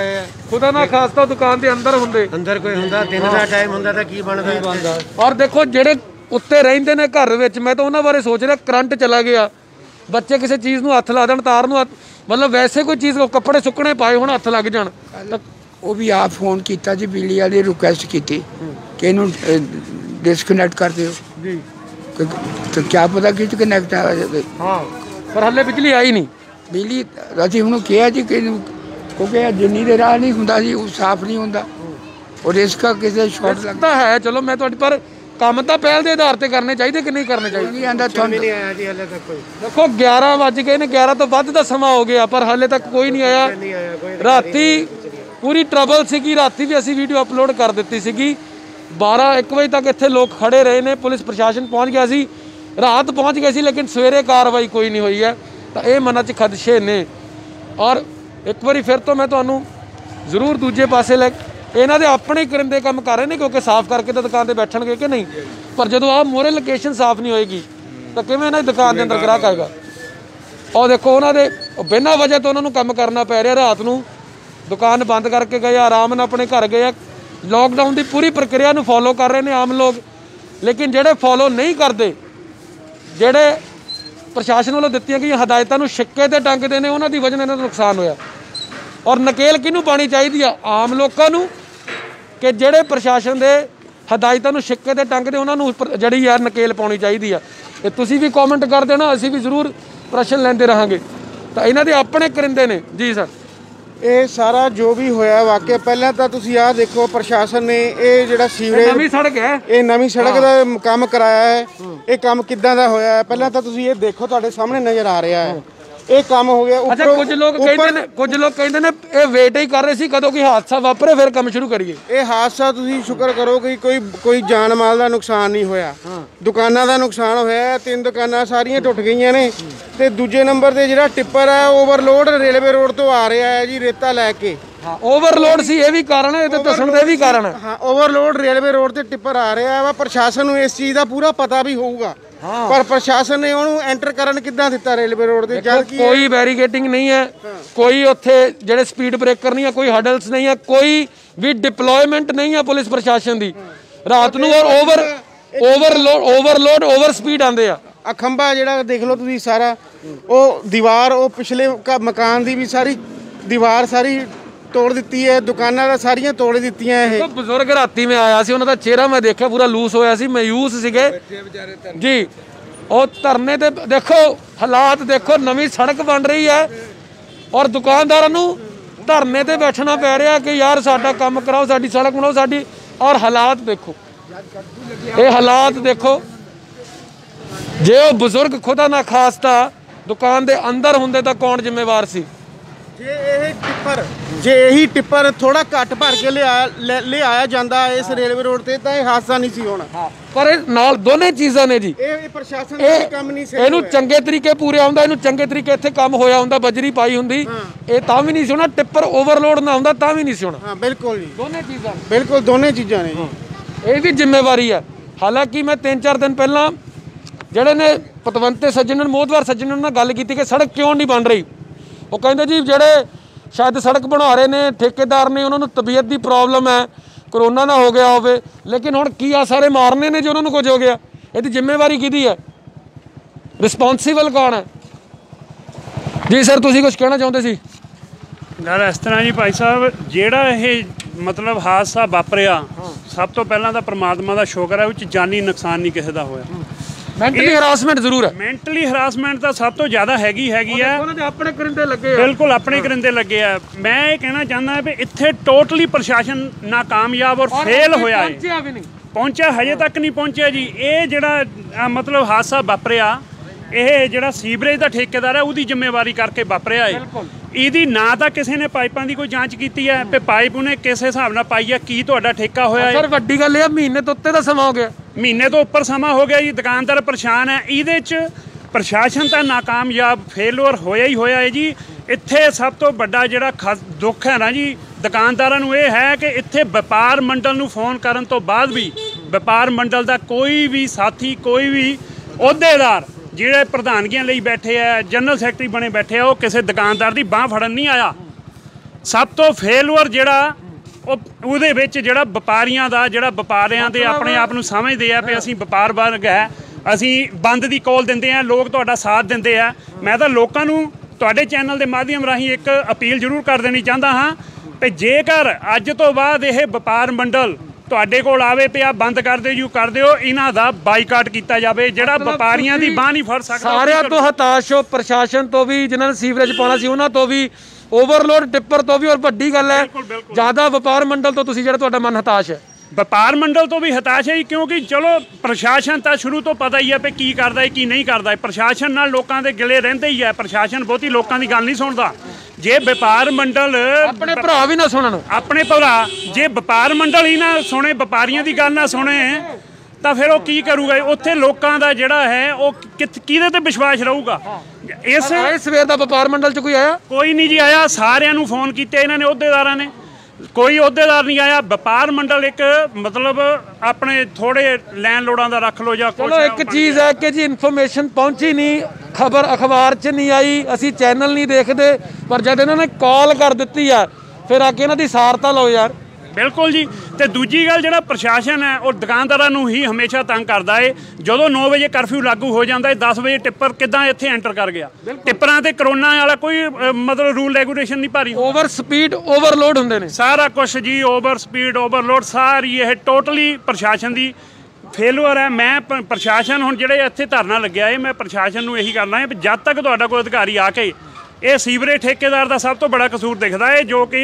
S2: ਖੁਦਾ ਨਾ ਖਾਸਤਾ ਦੁਕਾਨ ਦੇ ਅੰਦਰ ਹੁੰਦੇ।
S3: ਅੰਦਰ ਕੋਈ ਹੁੰਦਾ ਦਿਨ ਦਾ ਟਾਈਮ ਹੁੰਦਾ ਤਾਂ ਕੀ ਬਣਦਾ?
S2: ਔਰ ਦੇਖੋ ਜਿਹੜੇ ਉੱਤੇ ਰਹਿੰਦੇ ਨੇ ਘਰ ਵਿੱਚ ਮੈਂ ਤਾਂ ਉਹਨਾਂ ਬਾਰੇ ਸੋਚ ਰਿਹਾ ਕਰੰਟ ਚਲਾ ਗਿਆ। ਬੱਚੇ ਕਿਸੇ ਚੀਜ਼ ਨੂੰ ਹੱਥ ਲਾ ਦੇਣ ਤਾਰ ਨੂੰ ਮਤਲਬ ਵੈਸੇ ਕੋਈ ਚੀਜ਼ ਕੱਪੜੇ ਸੁੱਕਣੇ ਪਾਏ ਹੁਣ ਹੱਥ ਲੱਗ ਜਾਣ।
S4: ਉਹ ਵੀ ਆਪ ਫੋਨ ਕੀਤਾ ਜੀ ਬਿਜਲੀ ਵਾਲੇ ਰਿਕੁਐਸਟ ਕੀਤੀ। ਕਿ ਇਹਨੂੰ ਡਿਸਕਨੈਕਟ ਕਰ ਦਿਓ।
S2: ਜੀ।
S4: ਕਿ- ਤੇ ਕੀ ਪਤਾ ਕਿ ਕਨੈਕਟ ਆ ਜਾਵੇ
S2: ਹਾਂ ਪਰ ਹੱਲੇ ਬਿਜਲੀ ਆਈ ਨਹੀਂ।
S4: ਬਿਜਲੀ ਅਸੀਂ ਉਹਨੂੰ ਕਿਹਾ ਜੀ ਕਿ ਕਿਉਂਕਿ ਇਹ ਜਿੰਨੀ ਦੇ ਰਾਹ ਨਹੀਂ ਹੁੰਦਾ ਜੀ ਉਹ ਸਾਫ਼ ਨਹੀਂ ਹੁੰਦਾ। ਔਰ ਇਸ ਕਾ ਕਿਸੇ ਸ਼ਾਰਟ ਲੱਗ
S2: ਤਾਂ ਹੈ ਚਲੋ ਮੈਂ ਤੁਹਾਡੀ ਪਰ ਕੰਮ ਤਾਂ ਪਹਿਲ ਦੇ ਆਧਾਰ ਤੇ ਕਰਨੇ ਚਾਹੀਦੇ ਕਿ ਨਹੀਂ ਕਰਨੇ ਚਾਹੀਦੇ?
S4: ਨਹੀਂ ਆਂਦਾ ਤੁਹਾਨੂੰ
S3: ਆਇਆ ਜੀ ਹਲੇ ਤੱਕ ਕੋਈ।
S2: ਦੇਖੋ 11 ਵੱਜ ਗਏ ਨੇ 11 ਤੋਂ ਵੱਧ ਦਾ ਸਮਾਂ ਹੋ ਗਿਆ ਪਰ ਹਾਲੇ ਤੱਕ ਕੋਈ ਨਹੀਂ ਆਇਆ।
S3: ਆਇਆ ਕੋਈ
S2: ਰਾਤੀ ਪੂਰੀ ਟਰਬਲ ਸੀਗੀ ਰਾਤੀ ਵੀ ਅਸੀਂ ਵੀਡੀਓ ਅਪਲੋਡ ਕਰ ਦਿੱਤੀ ਸੀਗੀ। 12 1 ਵਜੇ ਤੱਕ ਇੱਥੇ ਲੋਕ ਖੜੇ ਰਹੇ ਨੇ ਪੁਲਿਸ ਪ੍ਰਸ਼ਾਸਨ ਪਹੁੰਚ ਗਿਆ ਸੀ। ਰਾਤ ਪਹੁੰਚ ਗਏ ਸੀ ਲੇਕਿਨ ਸਵੇਰੇ ਕਾਰਵਾਈ ਕੋਈ ਨਹੀਂ ਹੋਈ ਹੈ। ਤਾਂ ਇਹ ਮਨਾਂ 'ਚ ਖਦਸ਼ੇ ਨੇ। ਔਰ ਇੱਕ ਵਾਰੀ ਫਿਰ ਤੋਂ ਮੈਂ ਤੁਹਾਨੂੰ ਜ਼ਰੂਰ ਦੂਜੇ ਪਾਸੇ ਲੈ ਇਹਨਾਂ ਦੇ ਆਪਣੇ ਕਰਿੰਦੇ ਕੰਮ ਕਰ ਰਹੇ ਨੇ ਕਿਉਂਕਿ ਸਾਫ਼ ਕਰਕੇ ਤਾਂ ਦੁਕਾਨ ਤੇ ਬੈਠਣਗੇ ਕਿ ਨਹੀਂ? ਪਰ ਜਦੋਂ ਆਹ ਮੋਰੇ ਲੋਕੇਸ਼ਨ ਸਾਫ਼ ਨਹੀਂ ਹੋਏਗੀ ਤਾਂ ਕਿਵੇਂ ਇਹਨਾਂ ਦੀ ਦੁਕਾਨ ਦੇ ਅੰਦਰ ਗ੍ਰਾਹਕ ਆਏਗਾ? ਉਹ ਦੇਖੋ ਉਹਨਾਂ ਦੇ ਬਿਨਾਂ ਵਜ੍ਹਾ ਤੋਂ ਉਹਨਾਂ ਨੂੰ ਕੰਮ ਕਰਨਾ ਪੈ ਰਿਹਾ ਰਾਤ ਨੂੰ। ਦੁਕਾਨ ਬੰਦ ਕਰਕੇ ਗਏ ਆਰਾਮ ਨਾਲ ਆਪਣੇ ਘਰ ਗਏ ਆ। ਲੋਕਡਾਊਨ ਦੀ ਪੂਰੀ ਪ੍ਰਕਿਰਿਆ ਨੂੰ ਫੋਲੋ ਕਰ ਰਹੇ ਨੇ ਆਮ ਲੋਕ। ਲੇਕਿਨ ਜਿਹੜੇ ਫੋਲੋ ਨਹੀਂ ਕਰਦੇ, ਜਿਹੜੇ ਪ੍ਰਸ਼ਾਸਨ ਵੱਲੋਂ ਦਿੱਤੀਆਂ ਗਈਆਂ ਹਦਾਇਤਾਂ ਨੂੰ ਛਿੱਕੇ ਤੇ ਟੰਗਦੇ ਨੇ, ਉਹਨਾਂ ਦੀ ਵਜ੍ਹਾ ਨਾਲ ਇਹਨਾਂ ਦਾ ਨੁਕਸਾਨ ਹੋਇਆ। ਔਰ ਨਕੇਲ ਕਿਹਨੂੰ ਪਾਣੀ ਚਾਹੀਦੀ ਆ? ਆਮ ਲੋਕਾਂ ਨੂੰ ਕਿ ਜਿਹੜੇ ਪ੍ਰਸ਼ਾਸਨ ਦੇ ਹਦਾਇਤਾਂ ਨੂੰ ਛਿੱਕੇ ਤੇ ਟੰਗਦੇ ਉਹਨਾਂ ਨੂੰ ਜਿਹੜੀ ਯਾਰ ਨਕੇਲ ਪਾਉਣੀ ਚਾਹੀਦੀ ਆ। ਤੇ ਤੁਸੀਂ ਵੀ ਕਮੈਂਟ ਕਰ ਦੇਣਾ, ਅਸੀਂ ਵੀ ਜ਼ਰੂਰ ਪ੍ਰਸ਼ਨ ਲੈਂਦੇ ਰਹਾਂਗੇ। ਤਾਂ ਇਹਨਾਂ ਦੇ ਆਪਣੇ ਕਰਿੰਦੇ ਨੇ। ਜੀ ਸਰ।
S5: ਇਹ ਸਾਰਾ ਜੋ ਵੀ ਹੋਇਆ ਵਾਕਿਆ ਪਹਿਲਾਂ ਤਾਂ ਤੁਸੀਂ ਆਹ ਦੇਖੋ ਪ੍ਰਸ਼ਾਸਨ ਨੇ ਇਹ ਜਿਹੜਾ ਸੀਵਰੇਜ
S2: ਨਵੀਂ ਸੜਕ ਹੈ?
S5: ਇਹ ਨਵੀਂ ਸੜਕ ਦਾ ਕੰਮ ਕਰਾਇਆ ਹੈ। ਇਹ ਕੰਮ ਕਿੱਦਾਂ ਦਾ ਹੋਇਆ ਹੈ? ਪਹਿਲਾਂ ਤਾਂ ਤੁਸੀਂ ਇਹ ਦੇਖੋ ਤੁਹਾਡੇ ਸਾਹਮਣੇ ਨਜ਼ਰ ਆ ਰਿਹਾ ਹੈ। ਇਹ ਕੰਮ ਹੋ ਗਿਆ
S2: ਅੱਛਾ ਕੁਝ ਲੋਕ ਕਹਿੰਦੇ ਨੇ ਕੁਝ ਲੋਕ ਕਹਿੰਦੇ ਨੇ ਇਹ ਵੇਟ ਹੀ ਕਰ ਰਹੇ ਸੀ ਕਦੋਂ ਕੋਈ ਹਾਦਸਾ ਵਾਪਰੇ ਫਿਰ ਕੰਮ ਸ਼ੁਰੂ ਕਰੀਏ।
S5: ਇਹ ਹਾਦਸਾ ਤੁਸੀਂ ਸ਼ੁਕਰ ਕਰੋ ਕਿ ਕੋਈ ਕੋਈ ਜਾਨ ਮਾਲ ਦਾ ਨੁਕਸਾਨ ਨਹੀਂ ਹੋਇਆ। ਦੁਕਾਨਾਂ ਦਾ ਨੁਕਸਾਨ ਹੋਇਆ ਹੈ, ਤਿੰਨ ਦੁਕਾਨਾਂ ਸਾਰੀਆਂ ਟੁੱਟ ਗਈਆਂ ਨੇ। ਤੇ ਦੂਜੇ ਨੰਬਰ ਤੇ ਜਿਹੜਾ ਟਿੱਪਰ ਹੈ ਓਵਰਲੋਡ ਰੇਲਵੇ ਰੋਡ ਤੋਂ ਆ ਰਿਹਾ ਹੈ ਜੀ ਰੇਤਾ ਲੈ ਕੇ।
S2: ਹਾਂ ਓਵਰਲੋਡ ਸੀ ਇਹ ਵੀ ਕਾਰਨ ਹੈ ਇਹ ਤਾਂ ਦੱਸਣ ਦਾ ਵੀ ਕਾਰਨ ਹੈ।
S5: ਹਾਂ ਓਵਰਲੋਡ ਰੇਲਵੇ ਰੋਡ ਤੇ ਟਿੱਪਰ ਆ ਰਿਹਾ ਵਾ ਪ੍ਰਸ਼ਾਸਨ ਨੂੰ ਇਸ ਚੀਜ਼ ਦਾ ਪੂਰਾ ਪਤਾ ਵੀ ਹੋਊਗਾ। ਪਰ ਪ੍ਰਸ਼ਾਸਨ ਨੇ ਉਹਨੂੰ ਐਂਟਰ ਕਰਨ ਕਿੱਦਾਂ ਦਿੱਤਾ ਰੇਲਵੇ ਰੋਡ ਤੇ? ਜਦ ਕਿ
S2: ਕੋਈ ਬੈਰੀਕੇਟਿੰਗ ਨਹੀਂ ਹੈ। ਕੋਈ ਉੱਥੇ ਜਿਹੜੇ ਸਪੀਡ ਬ੍ਰੇਕਰ ਨਹੀਂ ਹੈ ਕੋਈ ਹਡਲਸ ਨਹੀਂ ਹੈ ਕੋਈ ਵੀ ਡਿਪਲੋਇਮੈਂਟ ਨਹੀਂ ਹੈ ਪੁਲਿਸ ਪ੍ਰਸ਼ਾਸਨ ਦੀ। ਰਾਤ ਨੂੰ ਔਰ over overload overload over speed ਆਉਂਦੇ ਆ।
S5: ਆ ਖੰਭਾ ਜਿਹੜਾ ਦੇਖ ਲਓ ਤੁਸੀਂ ਸਾਰਾ ਉਹ ਦੀਵਾਰ ਉਹ ਪਿਛਲੇ ਮਕਾਨ ਦੀ ਵੀ ਸਾਰੀ ਦੀਵਾਰ ਸਾਰੀ ਤੋੜ ਦਿੱਤੀ ਹੈ, ਦੁਕਾਨਾਂ ਦਾ ਸਾਰੀਆਂ ਤੋੜ ਦਿੱਤੀਆਂ ਇਹ।
S2: ਬਜ਼ੁਰਗ ਰਾਤੀ ਮੈਂ ਆਇਆ ਸੀ, ਉਹਨਾਂ ਦਾ ਚਿਹਰਾ ਮੈਂ ਦੇਖਿਆ, ਪੂਰਾ ਲੂਸ ਹੋਇਆ ਸੀ, ਮਾਯੂਸ ਸੀਗੇ। ਜੀ, ਉਹ ਧਰਨੇ ਤੇ ਦੇਖੋ, ਹਾਲਾਤ ਦੇਖੋ, ਨਵੀਂ ਸੜਕ ਬਣ ਰਹੀ ਹੈ ਔਰ ਦੁਕਾਨਦਾਰਾਂ ਨੂੰ ਧਰਨੇ ਤੇ ਬੈਠਣਾ ਪੈ ਰਿਹਾ ਕਿ ਯਾਰ ਸਾਡਾ ਕੰਮ ਕਰਾਓ, ਸਾਡੀ ਸੜਕ ਬਣਾਓ, ਸਾਡੀ ਔਰ ਹਾਲਾਤ ਦੇਖੋ। ਇਹ ਹਾਲਾਤ ਦੇਖੋ। ਜੇ ਉਹ ਬਜ਼ੁਰਗ ਖੁਦਾ ਨਾ ਖਾਸਤਾ, ਦੁਕਾਨ ਦੇ ਅੰਦਰ ਹੁੰਦੇ ਤਾਂ ਕੌਣ ਜ਼ਿੰਮੇਵਾਰ ਸੀ?
S5: ਜੇ ਇਹ ਟਿੱਪਰ ਜੇ ਇਹੀ ਟਿੱਪਰ ਥੋੜਾ ਘੱਟ ਭਰ ਕੇ ਲਿਆ ਲੈ- ਲਿਆਇਆ ਜਾਂਦਾ ਇਸ ਰੇਲਵੇ ਰੋਡ ਤੇ ਤਾਂ ਇਹ ਹਾਦਸਾ ਨਹੀਂ ਸੀ ਹੋਣਾ।
S2: ਪਰ ਇਹ ਨਾਲ ਦੋਨੇ ਚੀਜ਼ਾਂ ਨੇ ਜੀ।
S5: ਇਹ ਪ੍ਰਸ਼ਾਸਨ ਦਾ ਕੰਮ ਨਹੀਂ ਸਹੀ
S2: ਇਹਨੂੰ। ਚੰਗੇ ਤਰੀਕੇ ਪੂਰੇ ਆਉਂਦਾ ਇਹਨੂੰ ਚੰਗੇ ਤਰੀਕੇ ਇੱਥੇ ਕੰਮ ਹੋਇਆ ਹੁੰਦਾ ਬਜਰੀ ਪਾਈ ਹੁੰਦੀ। ਇਹ ਤਾਂ ਵੀ ਨਹੀਂ ਸੀ ਹੋਣਾ ਟਿੱਪਰ ਓਵਰਲੋਡ ਨਾ ਹੁੰਦਾ ਤਾਂ ਵੀ ਨਹੀਂ ਸੀ ਹੋਣਾ।
S5: ਹਾਂ ਬਿਲਕੁਲ ਜੀ।
S2: ਦੋਨੇ ਚੀਜ਼ਾਂ
S5: ਬਿਲਕੁਲ ਦੋਨੇ ਚੀਜ਼ਾਂ ਨੇ ਜੀ।
S2: ਇਹ ਵੀ ਜ਼ਿੰਮੇਵਾਰੀ ਹੈ। ਹਾਲਾਂਕਿ ਮੈਂ 3-4 ਦਿਨ ਪਹਿਲਾਂ ਜਿਹੜੇ ਨੇ ਪਤਵੰਤੇ ਸੱਜਣ ਮੋਦਵਾਰ ਸੱਜਣ ਨਾਲ ਗੱਲ ਕੀਤੀ ਕਿ ਸੜਕ ਕਿਉਂ ਨਹੀਂ ਬਣ ਰਹੀ? ਉਹ ਕਹਿੰਦੇ ਜੀ ਜਿਹੜੇ ਸ਼ਾਇਦ ਸੜਕ ਬਣਾ ਰਹੇ ਨੇ ਠੇਕੇਦਾਰ ਨੇ ਉਹਨਾਂ ਨੂੰ ਤਬੀਅਤ ਦੀ ਪ੍ਰੋਬਲਮ ਹੈ ਕਰੋਨਾ ਨਾ ਹੋ ਗਿਆ ਹੋਵੇ। ਲੇਕਿਨ ਹੁਣ ਕੀ ਆ ਸਾਰੇ ਮਾਰਨੇ ਨੇ ਜੇ ਉਹਨਾਂ ਨੂੰ ਕੁਝ ਹੋ ਗਿਆ। ਇਹਦੀ ਜ਼ਿੰਮੇਵਾਰੀ ਕਿਹਦੀ ਹੈ? ਰਿਸਪੌਂਸਿਬਲ ਕੌਣ ਹੈ? ਜੀ ਸਰ ਤੁਸੀਂ ਕੁਝ ਕਹਿਣਾ ਚਾਹੁੰਦੇ ਸੀ?
S7: ਗੱਲ ਇਸ ਤਰ੍ਹਾਂ ਜੀ ਭਾਈ ਸਾਹਿਬ ਜਿਹੜਾ ਇਹ ਮਤਲਬ ਹਾਦਸਾ ਵਾਪਰਿਆ ਸਭ ਤੋਂ ਪਹਿਲਾਂ ਤਾਂ ਪ੍ਰਮਾਤਮਾ ਦਾ ਸ਼ੁਕਰ ਹੈ ਉਹ ਚ ਜਾਨੀ ਨੁਕਸਾਨ ਨਹੀਂ ਕਿਸੇ ਦਾ ਹੋਇਆ।
S2: ਮੈਂਟਲੀ ਹਰਾਸਮੈਂਟ ਜ਼ਰੂਰ ਹੈ।
S7: ਮੈਂਟਲੀ ਹਰਾਸਮੈਂਟ ਤਾਂ ਸਭ ਤੋਂ ਜ਼ਿਆਦਾ ਹੈਗੀ ਹੈਗੀ ਆ।
S2: ਉਹਨਾਂ ਦੇ ਆਪਣੇ ਕਰਿੰਦੇ ਲੱਗੇ ਆ।
S7: ਬਿਲਕੁਲ ਆਪਣੇ ਕਰਿੰਦੇ ਲੱਗੇ ਆ। ਮੈਂ ਇਹ ਕਹਿਣਾ ਚਾਹੁੰਦਾ ਵੀ ਇੱਥੇ ਟੋਟਲੀ ਪ੍ਰਸ਼ਾਸਨ ਨਾਕਾਮਯਾਬ ਔਰ ਫੇਲ ਹੋਇਆ ਹੈ।
S2: ਪਹੁੰਚਿਆ ਵੀ ਨਹੀਂ।
S7: ਪਹੁੰਚਿਆ ਹਜੇ ਤੱਕ ਨਹੀਂ ਪਹੁੰਚਿਆ ਜੀ। ਇਹ ਜਿਹੜਾ ਮਤਲਬ ਹਾਦਸਾ ਵਾਪਰਿਆ ਇਹ ਜਿਹੜਾ ਸੀਵਰੇਜ ਦਾ ਠੇਕੇਦਾਰ ਹੈ ਉਹਦੀ ਜ਼ਿੰਮੇਵਾਰੀ ਕਰਕੇ ਵਾਪਰਿਆ ਹੈ ਇਹਦੀ ਨਾ ਤਾਂ ਕਿਸੇ ਨੇ ਪਾਈਪਾਂ ਦੀ ਕੋਈ ਜਾਂਚ ਕੀਤੀ ਹੈ ਤੇ ਪਾਈਪ ਉਹਨੇ ਕਿਸ ਹਿਸਾਬ ਨਾਲ ਪਾਈ ਹੈ ਕੀ ਤੁਹਾਡਾ ਠੇਕਾ ਹੋਇਆ ਹੈ?
S2: ਸਰ ਵੱਡੀ ਗੱਲ ਇਹ ਮਹੀਨੇ ਤੋਂ ਉੱਤੇ ਦਾ ਸਮਾਂ ਹੋ ਗਿਆ।
S7: ਮਹੀਨੇ ਤੋਂ ਉੱਪਰ ਸਮਾਂ ਹੋ ਗਿਆ ਜੀ ਦੁਕਾਨਦਾਰ ਪਰੇਸ਼ਾਨ ਹੈ। ਇਹਦੇ 'ਚ ਪ੍ਰਸ਼ਾਸਨ ਤਾਂ ਨਾਕਾਮਯਾਬ ਫੇਲੂਅਰ ਹੋਇਆ ਹੀ ਹੋਇਆ ਹੈ ਜੀ। ਇੱਥੇ ਸਭ ਤੋਂ ਵੱਡਾ ਜਿਹੜਾ ਦੁੱਖ ਹੈ ਨਾ ਜੀ ਦੁਕਾਨਦਾਰਾਂ ਨੂੰ ਇਹ ਹੈ ਕਿ ਇੱਥੇ ਵਪਾਰ ਮੰਡਲ ਨੂੰ ਫੋਨ ਕਰਨ ਤੋਂ ਬਾਅਦ ਵੀ ਵਪਾਰ ਮੰਡਲ ਦਾ ਕੋਈ ਵੀ ਸਾਥੀ ਕੋਈ ਵੀ ਅਹੁਦੇਦਾਰ ਜਿਹੜੇ ਪ੍ਰਧਾਨਗੀਆਂ ਲਈ ਬੈਠੇ ਆ ਜਨਰਲ ਸੈਕਟਰੀ ਬਣੇ ਬੈਠੇ ਆ ਉਹ ਕਿਸੇ ਦੁਕਾਨਦਾਰ ਦੀ ਬਾਹ ਫੜਨ ਨਹੀਂ ਆਇਆ। ਸਭ ਤੋਂ ਫੇਲੂਅਰ ਜਿਹੜਾ ਉਹ ਉਹਦੇ ਵਿੱਚ ਜਿਹੜਾ ਵਪਾਰੀਆਂ ਦਾ ਜਿਹੜਾ ਵਪਾਰੀਆਂ ਦੇ ਆਪਣੇ ਆਪ ਨੂੰ ਸਮਝਦੇ ਆ ਵੀ ਅਸੀਂ ਵਪਾਰ ਵਰਗ ਹੈ ਅਸੀਂ ਬੰਦ ਦੀ ਕੋਲ ਦਿੰਦੇ ਆ ਲੋਕ ਤੁਹਾਡਾ ਸਾਥ ਦਿੰਦੇ ਆ। ਮੈਂ ਤਾਂ ਲੋਕਾਂ ਨੂੰ ਤੁਹਾਡੇ ਚੈਨਲ ਦੇ ਮਾਧਿਅਮ ਰਾਹੀਂ ਇੱਕ ਅਪੀਲ ਜ਼ਰੂਰ ਕਰ ਦੇਣੀ ਚਾਹੁੰਦਾ ਹਾਂ ਕਿ ਜੇਕਰ ਅੱਜ ਤੋਂ ਬਾਅਦ ਇਹ ਵਪਾਰ ਮੰਡਲ ਤੁਹਾਡੇ ਕੋਲ ਆਵੇ ਪਿਆ ਬੰਦ ਕਰ ਦਿਓ ਯੂ ਕਰ ਦਿਓ ਇਹਨਾਂ ਦਾ ਬਾਈਕਾਟ ਕੀਤਾ ਜਾਵੇ ਜਿਹੜਾ ਵਪਾਰੀਆਂ ਦੀ ਬਾਹ ਨਹੀਂ ਫੜ ਸਕਦਾ
S2: ਸਾਰਿਆਂ? ਤੋਂ ਹਤਾਸ਼ ਹੋ ਪ੍ਰਸ਼ਾਸਨ ਤੋਂ ਵੀ ਜਿਨ੍ਹਾਂ ਨੇ ਸੀਵਰੇਜ ਪਾਉਣਾ ਸੀ ਉਹਨਾਂ ਤੋਂ ਵੀ ਓਵਰਲੋਡ ਟਿੱਪਰ ਤੋਂ ਵੀ ਔਰ ਵੱਡੀ ਗੱਲ ਹੈ। ਜ਼ਿਆਦਾ ਵਪਾਰ ਮੰਡਲ ਤੋਂ ਤੁਸੀਂ ਜਿਹੜਾ ਤੁਹਾਡਾ ਮਨ ਹਤਾਸ਼ ਹੈ
S7: ਵਪਾਰ ਮੰਡਲ ਤੋਂ ਵੀ ਹਤਾਸ਼ ਹੈ ਜੀ, ਕਿਉਂਕਿ ਚਲੋ ਪ੍ਰਸ਼ਾਸਨ ਤਾਂ ਸ਼ੁਰੂ ਤੋਂ ਪਤਾ ਹੀ ਹੈ ਵੀ ਕੀ ਕਰਦਾ ਹੈ ਕੀ ਨਹੀਂ ਕਰਦਾ ਹੈ। ਪ੍ਰਸ਼ਾਸਨ ਨਾਲ ਲੋਕਾਂ ਦੇ ਗਿਲੇ ਰਹਿੰਦੇ ਹੀ ਹੈ। ਪ੍ਰਸ਼ਾਸਨ ਬਹੁਤੀ ਲੋਕਾਂ ਦੀ ਗੱਲ ਨਹੀਂ ਸੁਣਦਾ। ਜੇ ਵਪਾਰ ਮੰਡਲ
S2: ਆਪਣੇ ਭਰਾ ਵੀ ਨਾ ਸੁਣਨ।
S7: ਆਪਣੇ ਭਰਾ ਜੇ ਵਪਾਰ ਮੰਡਲ ਹੀ ਨਾ ਸੁਣੇ ਵਪਾਰੀਆਂ ਦੀ ਗੱਲ ਨਾ ਸੁਣੇ ਤਾਂ ਫਿਰ ਉਹ ਕੀ ਕਰੂਗਾ ਉੱਥੇ ਲੋਕਾਂ ਦਾ ਜਿਹੜਾ ਹੈ ਉਹ ਕਿਹਦੇ ਤੇ ਵਿਸ਼ਵਾਸ ਰਹੂਗਾ? ਇਸ
S2: ਸਵੇਰ ਦਾ ਵਪਾਰ ਮੰਡਲ ਚ ਕੋਈ ਆਇਆ?
S7: ਕੋਈ ਨਹੀਂ ਜੀ ਆਇਆ। ਸਾਰਿਆਂ ਨੂੰ ਫੋਨ ਕੀਤੇ ਇਹਨਾਂ ਨੇ ਅਹੁਦੇਦਾਰਾਂ ਨੇ। ਕੋਈ ਅਹੁਦੇਦਾਰ ਨਹੀਂ ਆਇਆ। ਵਪਾਰ ਮੰਡਲ ਇੱਕ ਮਤਲਬ ਆਪਣੇ ਥੋੜੇ ਲੈਣ ਲੋੜਾਂ ਦਾ ਰੱਖ ਲਓ ਜਾਂ
S2: ਚਲੋ ਇੱਕ ਚੀਜ਼ ਹੈ ਕਿ ਜੀ ਇਨਫੋਰਮੇਸ਼ਨ ਪਹੁੰਚੀ ਨਹੀਂ ਖਬਰ ਅਖਬਾਰ 'ਚ ਨਹੀਂ ਆਈ ਅਸੀਂ ਚੈਨਲ ਨਹੀਂ ਦੇਖਦੇ ਪਰ ਜਦ ਇਹਨਾਂ ਨੇ ਕਾਲ ਕਰ ਦਿੱਤੀ ਆ ਫਿਰ ਆ ਕੇ ਇਹਨਾਂ ਦੀ ਸਾਰਤਾ ਲਓ ਯਾਰ।
S7: ਬਿਲਕੁਲ ਜੀ। ਤੇ ਦੂਜੀ ਗੱਲ ਜਿਹੜਾ ਪ੍ਰਸ਼ਾਸਨ ਹੈ ਉਹ ਦੁਕਾਨਦਾਰਾਂ ਨੂੰ ਹੀ ਹਮੇਸ਼ਾ ਤੰਗ ਕਰਦਾ ਏ। ਜਦੋਂ 9 ਵਜੇ ਕਰਫਿਊ ਲਾਗੂ ਹੋ ਜਾਂਦਾ ਏ 10 ਵਜੇ ਟਿੱਪਰ ਕਿੱਦਾਂ ਇੱਥੇ ਐਂਟਰ ਕਰ ਗਿਆ? ਟਿੱਪਰਾਂ ਤੇ ਕਰੋਨਾ ਵਾਲਾ ਕੋਈ ਮਤਲਬ ਰੂਲ ਰੈਗੂਲੇਸ਼ਨ ਨਹੀਂ ਭਾਰੀ
S2: ਓਵਰ ਸਪੀਡ ਓਵਰਲੋਡ ਹੁੰਦੇ ਨੇ।
S7: ਸਾਰਾ ਕੁਝ ਜੀ ਓਵਰ ਸਪੀਡ ਓਵਰਲੋਡ ਸਾਰੀ ਇਹ ਟੋਟਲੀ ਪ੍ਰਸ਼ਾਸਨ ਦੀ ਫੇਲੂਅਰ ਹੈ। ਮੈਂ ਪ੍ਰਸ਼ਾਸਨ ਹੁਣ ਜਿਹੜੇ ਇੱਥੇ ਧਰਨਾ ਲੱਗਿਆ ਏ ਮੈਂ ਪ੍ਰਸ਼ਾਸਨ ਨੂੰ ਇਹੀ ਕਰਨਾ ਹੈ ਵੀ ਜਦ ਤੱਕ ਤੁਹਾਡਾ ਕੋਈ ਅਧਿਕਾਰੀ ਆ ਕੇ ਇਹ ਸੀਵਰੇਜ ਠੇਕੇਦਾਰ ਦਾ ਸਭ ਤੋਂ ਬੜਾ ਕਸੂਰ ਦਿਖਦਾ ਹੈ ਜੋ ਕਿ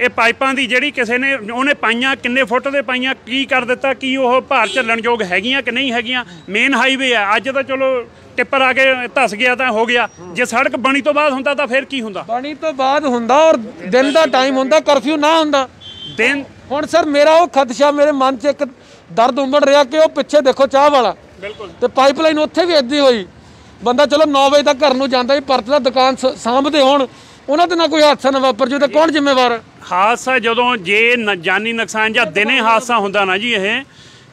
S7: ਇਹ ਪਾਈਪਾਂ ਦੀ ਜਿਹੜੀ ਕਿਸੇ ਨੇ ਉਹਨੇ ਪਾਈਆਂ ਕਿੰਨੇ ਫੁੱਟ ਦੇ ਪਾਈਆਂ ਕੀ ਕਰ ਦਿੱਤਾ ਕੀ ਉਹ ਭਾਰ ਝੱਲਣਯੋਗ ਹੈਗੀਆਂ ਕਿ ਨਹੀਂ ਹੈਗੀਆਂ? ਮੇਨ ਹਾਈਵੇ ਹੈ ਅੱਜ ਤਾਂ ਚਲੋ ਟਿੱਪਰ ਆ ਕੇ ਧਸ ਗਿਆ ਤਾਂ ਹੋ ਗਿਆ। ਜੇ ਸੜਕ ਬਣੀ ਤੋਂ ਬਾਅਦ ਹੁੰਦਾ ਤਾਂ ਫਿਰ ਕੀ ਹੁੰਦਾ?
S2: ਪਾਣੀ ਤੋਂ ਬਾਅਦ ਹੁੰਦਾ ਔਰ ਦਿਨ ਦਾ ਟਾਈਮ ਹੁੰਦਾ ਕਰਫਿਊ ਨਾ ਹੁੰਦਾ।
S7: ਦਿਨ
S2: ਹੁਣ ਸਰ ਮੇਰਾ ਉਹ ਖਦਸ਼ਾ ਮੇਰੇ ਮਨ 'ਚ ਇੱਕ ਦਰਦ ਉਮੜ ਰਿਹਾ ਕਿ ਉਹ ਪਿੱਛੇ ਦੇਖੋ ਚਾਹ ਵਾਲਾ।
S7: ਬਿਲਕੁਲ।
S2: ਤੇ ਪਾਈਪਲਾਈਨ ਉੱਥੇ ਵੀ ਹੀ ਹੋਈ। ਬੰਦਾ ਚਲੋ 9 ਵਜੇ ਤੱਕ ਘਰ ਨੂੰ ਜਾਂਦਾ ਹੀ ਪਰਤਦਾ ਦੁਕਾਨ ਸ- ਸਾਂਭਦੇ ਹੋਣ। ਉਹਨਾਂ ਤੇ ਨਾ ਕੋਈ ਹਾਦਸਾ ਨਾ ਵਾਪਰ ਜੂ ਤੇ ਕੌਣ ਜ਼ਿੰਮੇਵਾਰ? ਹੈ
S7: ਹਾਦਸਾ ਜਦੋਂ ਜੇ ਜਾਨੀ ਨੁਕਸਾਨ ਜਾਂ ਦਿਨੇ ਹਾਦਸਾ ਹੁੰਦਾ ਨਾ ਜੀ ਇਹ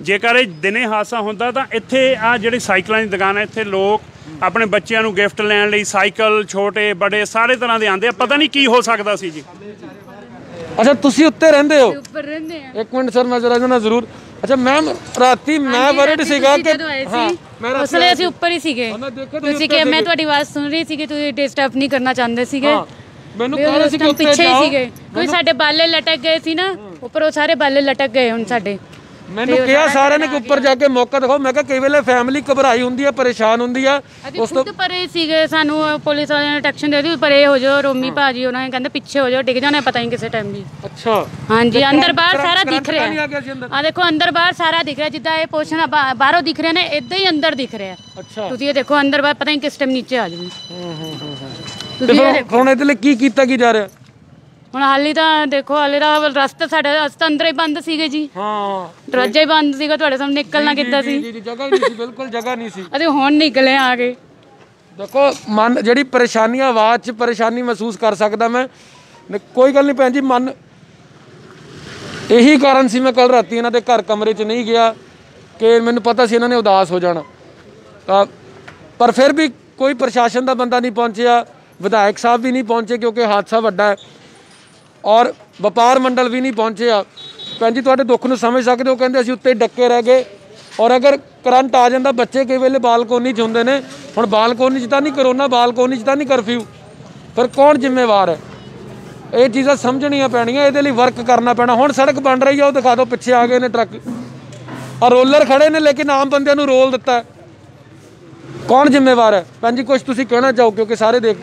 S7: ਜੇਕਰ ਇਹ ਦਿਨੇ ਹਾਦਸਾ ਹੁੰਦਾ ਤਾਂ ਇੱਥੇ ਆ ਜਿਹੜੀ ਸਾਈਕਲਾਂ ਦੀ ਦੁਕਾਨ ਹੈ ਇੱਥੇ ਲੋਕ ਆਪਣੇ ਬੱਚਿਆਂ ਨੂੰ ਗਿਫਟ ਲੈਣ ਲਈ ਸਾਈਕਲ ਛੋਟੇ ਬੜੇ ਸਾਰੇ ਤਰ੍ਹਾਂ ਦੇ ਆਂਦੇ ਆ। ਪਤਾ ਨਹੀਂ ਕੀ ਹੋ ਸਕਦਾ ਸੀ ਜੀ।
S2: ਅੱਛਾ ਤੁਸੀਂ ਉੱਤੇ ਰਹਿੰਦੇ ਹੋ?
S8: ਉੱਪਰ ਰਹਿੰਦੇ ਆ।
S2: ਇੱਕ ਮਿੰਟ ਸਰ ਮੈਂ ਜਰਾ ਜਨਾ ਜ਼ਰੂਰ ਅੱਛਾ ਮੈਮ ਰਾਤੀ ਮੈਂ ਵਰਡ ਸੀਗਾ ਕਿ
S8: ਜਦੋਂ ਆਏ
S2: ਹਾਂ
S8: ਸੀ
S2: ਮੈਂ
S8: ਉਸ ਵੇਲੇ ਅਸੀਂ ਉੱਪਰ ਹੀ ਸੀਗੇ।
S2: ਤੁਸੀਂ
S8: ਕਿ ਮੈਂ। ਤੁਹਾਡੀ ਆਵਾਜ਼ ਸੁਣ ਰਹੀ ਸੀ ਕਿ ਤੁਸੀਂ ਡਿਸਟਰਬ ਨਹੀਂ ਕਰਨਾ ਚਾਹੁੰਦੇ ਸੀਗੇ।
S2: ਮੈਨੂੰ
S8: ਵੀ ਉਸ
S2: ਸੀ ਕਿ
S8: time
S2: ਉੱਤੇ
S8: ਪਿੱਛੇ ਹੀ
S2: ਜਾਓ।
S8: ਸੀਗੇ। ਕੋਈ ਸਾਡੇ ਬਾਲੇ ਲਟਕ ਗਏ ਸੀ ਨਾ ਉੱਪਰ ਉਹ ਸਾਰੇ ਬਾਲੇ ਲਟਕ ਗਏ ਹੁਣ ਸਾਡੇ।
S2: ਮੈਨੂੰ
S8: ਉਹ
S2: ਕਿਹਾ
S8: ਸਾਰਾ
S2: ਸਾਰਿਆਂ ਨੇ ਕਿ ਉੱਪਰ ਜਾ ਕੇ ਮੌਕਾ ਦਿਖਾਓ। ਮੈਂ ਕਿਹਾ ਕਈ ਵੇਲੇ ਫੈਮਿਲੀ ਘਬਰਾਈ ਹੁੰਦੀ ਹੈ ਪਰੇਸ਼ਾਨ ਹੁੰਦੀ ਆ।
S8: ਅਸੀਂ
S2: ਉਸ ਤੋਂ
S8: ਖੁਦ ਪਰੇ ਸੀਗੇ ਸਾਨੂੰ ਪੁਲਿਸ ਵਾਲਿਆਂ ਨੇ ਟੈਕਸ਼ਨ ਦੇ ਦਿੱਤੀ ਪਰੇ ਹੋ ਜਾਓ ਰੋਮੀ ਭਾਜੀ ਉਹਨਾਂ ਨੇ ਕਹਿੰਦੇ ਪਿੱਛੇ ਹੋ ਜਾਓ ਡਿੱਗ ਜਾਣਾ ਪਤਾ ਨਹੀਂ ਕਿਸੇ ਟਾਈਮ ਵੀ।
S2: ਅੱਛਾ।
S8: ਹਾਂਜੀ ਅੰਦਰ ਬਾਹਰ
S2: ਕਰੰਟ-
S8: ਸਾਰਾ
S2: ਕਰੰਟ
S8: ਦਿਖ
S2: ਤਾਂ ਨਹੀਂ ਆ
S8: ਰਿਹਾ
S2: ਗਿਆ ਸੀ ਅੰਦਰ?
S8: ਆ ਦੇਖੋ ਅੰਦਰ ਬਾਹਰ ਸਾਰਾ ਦਿਖ ਰਿਹਾ ਜਿੱਦਾਂ ਇਹ ਪੋਰਸ਼ਨ ਬਾਹਰੋਂ ਦਿਖ ਰਿਹਾ ਨੇ ਇਦਾਂ ਹੀ ਅੰਦਰ ਦਿਖ ਰਿਹਾ।
S2: ਅੱਛਾ।
S8: ਤੁਸੀਂ ਇਹ ਦੇਖੋ ਅੰਦਰ ਬਾਹਰ ਪਤਾ ਨਹੀਂ ਕਿਸ ਟਾਈਮ ਨੀਚੇ ਆ ਜਾਵੇ
S2: ਤੇ
S8: ਤੁਸੀਂ ਇਹ
S2: ਫਿਰ
S8: ਦੇਖੋ
S2: ਹੁਣ ਇਹਦੇ ਲਈ ਕੀ ਕੀਤਾ ਕੀ ਜਾ ਰਿਹਾ?
S8: ਹੁਣ ਹਾਲੀ ਤਾਂ ਦੇਖੋ ਹਾਲੇ ਦਾ ਰਸਤਾ ਸਾਡਾ ਰਸਤਾ ਅੰਦਰ ਹੀ ਬੰਦ ਸੀਗੇ ਜੀ।
S2: ਹਾਂ।
S8: ਦਰਵਾਜ਼ਾ ਹੀ ਬੰਦ ਸੀਗਾ ਤੁਹਾਡੇ ਸਾਹਮਣੇ ਨਿਕਲਣਾ ਕਿੱਦਾਂ ਸੀ?
S2: ਜੀ ਜੀ ਜਗ੍ਹਾ ਹੀ ਨਹੀਂ ਸੀ ਬਿਲਕੁਲ ਜਗ੍ਹਾ ਨਹੀਂ ਸੀ।
S8: ਅਸੀਂ ਹੁਣ ਨਿਕਲੇ ਆ ਗਏ
S2: ਦੇਖੋ ਮਨ ਜਿਹੜੀ ਪਰੇਸ਼ਾਨੀ ਆ, ਆਵਾਜ਼ 'ਚ ਪਰੇਸ਼ਾਨੀ ਮਹਿਸੂਸ ਕਰ ਸਕਦਾ ਮੈਂ। ਨ- ਕੋਈ ਗੱਲ ਨਹੀਂ ਭੈਣ ਜੀ ਮਨ ਇਹੀ ਕਾਰਨ ਸੀ ਮੈਂ ਕੱਲ ਰਾਤੀ ਇਹਨਾਂ ਦੇ ਘਰ ਕਮਰੇ 'ਚ ਨਹੀਂ ਗਿਆ ਕਿ ਮੈਨੂੰ ਪਤਾ ਸੀ ਇਹਨਾਂ ਨੇ ਉਦਾਸ ਹੋ ਜਾਣਾ। ਤਾਂ ਪਰ ਫਿਰ ਵੀ ਕੋਈ ਪ੍ਰਸ਼ਾਸਨ ਦਾ ਬੰਦਾ ਨਹੀਂ ਪਹੁੰਚਿਆ। ਵਿਧਾਇਕ ਸਾਹਿਬ ਵੀ ਨਹੀਂ ਪਹੁੰਚੇ ਕਿਉਂਕਿ ਹਾਦਸਾ ਵੱਡਾ ਹੈ। ਔਰ ਵਪਾਰ ਮੰਡਲ ਵੀ ਨਹੀਂ ਪਹੁੰਚਿਆ ਭੈਣ ਜੀ, ਤੁਹਾਡੇ ਦੁੱਖ ਨੂੰ ਸਮਝ ਸਕਦੇ ਹੋ, ਕਹਿੰਦੇ ਅਸੀਂ ਉੱਤੇ ਡੱਕੇ ਰਹਿ ਗਏ। ਔਰ ਅਗਰ ਕਰੰਟ ਆ ਜਾਂਦਾ, ਬੱਚੇ ਕਈ ਵੇਲੇ ਬਾਲਕੋਨੀ 'ਚ ਹੁੰਦੇ ਨੇ। ਹੁਣ ਬਾਲਕੋਨੀ 'ਚ ਤਾਂ ਨਹੀਂ, ਕਰੋਨਾ ਬਾਲਕੋਨੀ 'ਚ ਤਾਂ ਨਹੀਂ ਕਰਫਿਊ। ਪਰ ਕੌਣ ਜ਼ਿੰਮੇਵਾਰ ਹੈ? ਇਹ ਚੀਜ਼ਾਂ ਸਮਝਣੀਆਂ ਪੈਣੀਆਂ, ਇਹਦੇ ਲਈ ਵਰਕ ਕਰਨਾ ਪੈਣਾ। ਹੁਣ ਸੜਕ ਬਣ ਰਹੀ ਆ, ਉਹ ਦਿਖਾ ਦਿਓ, ਪਿੱਛੇ ਆ ਗਏ ਨੇ ਟਰੱਕ। ਆ ਰੋਲਰ ਖੜੇ ਨੇ, ਲੇਕਿਨ ਆਮ ਬੰਦਿਆਂ ਨੂੰ ਰੋਲ ਦਿੱਤਾ ਕੌਣ ਜ਼ਿੰਮੇਵਾਰ ਹੈ? ਭੈਣ ਜੀ ਕੁਝ ਤੁਸੀਂ ਕਹਿਣਾ ਚਾਹੋ ਕਿਉਂਕਿ ਸਾਰੇ ਦੇਖ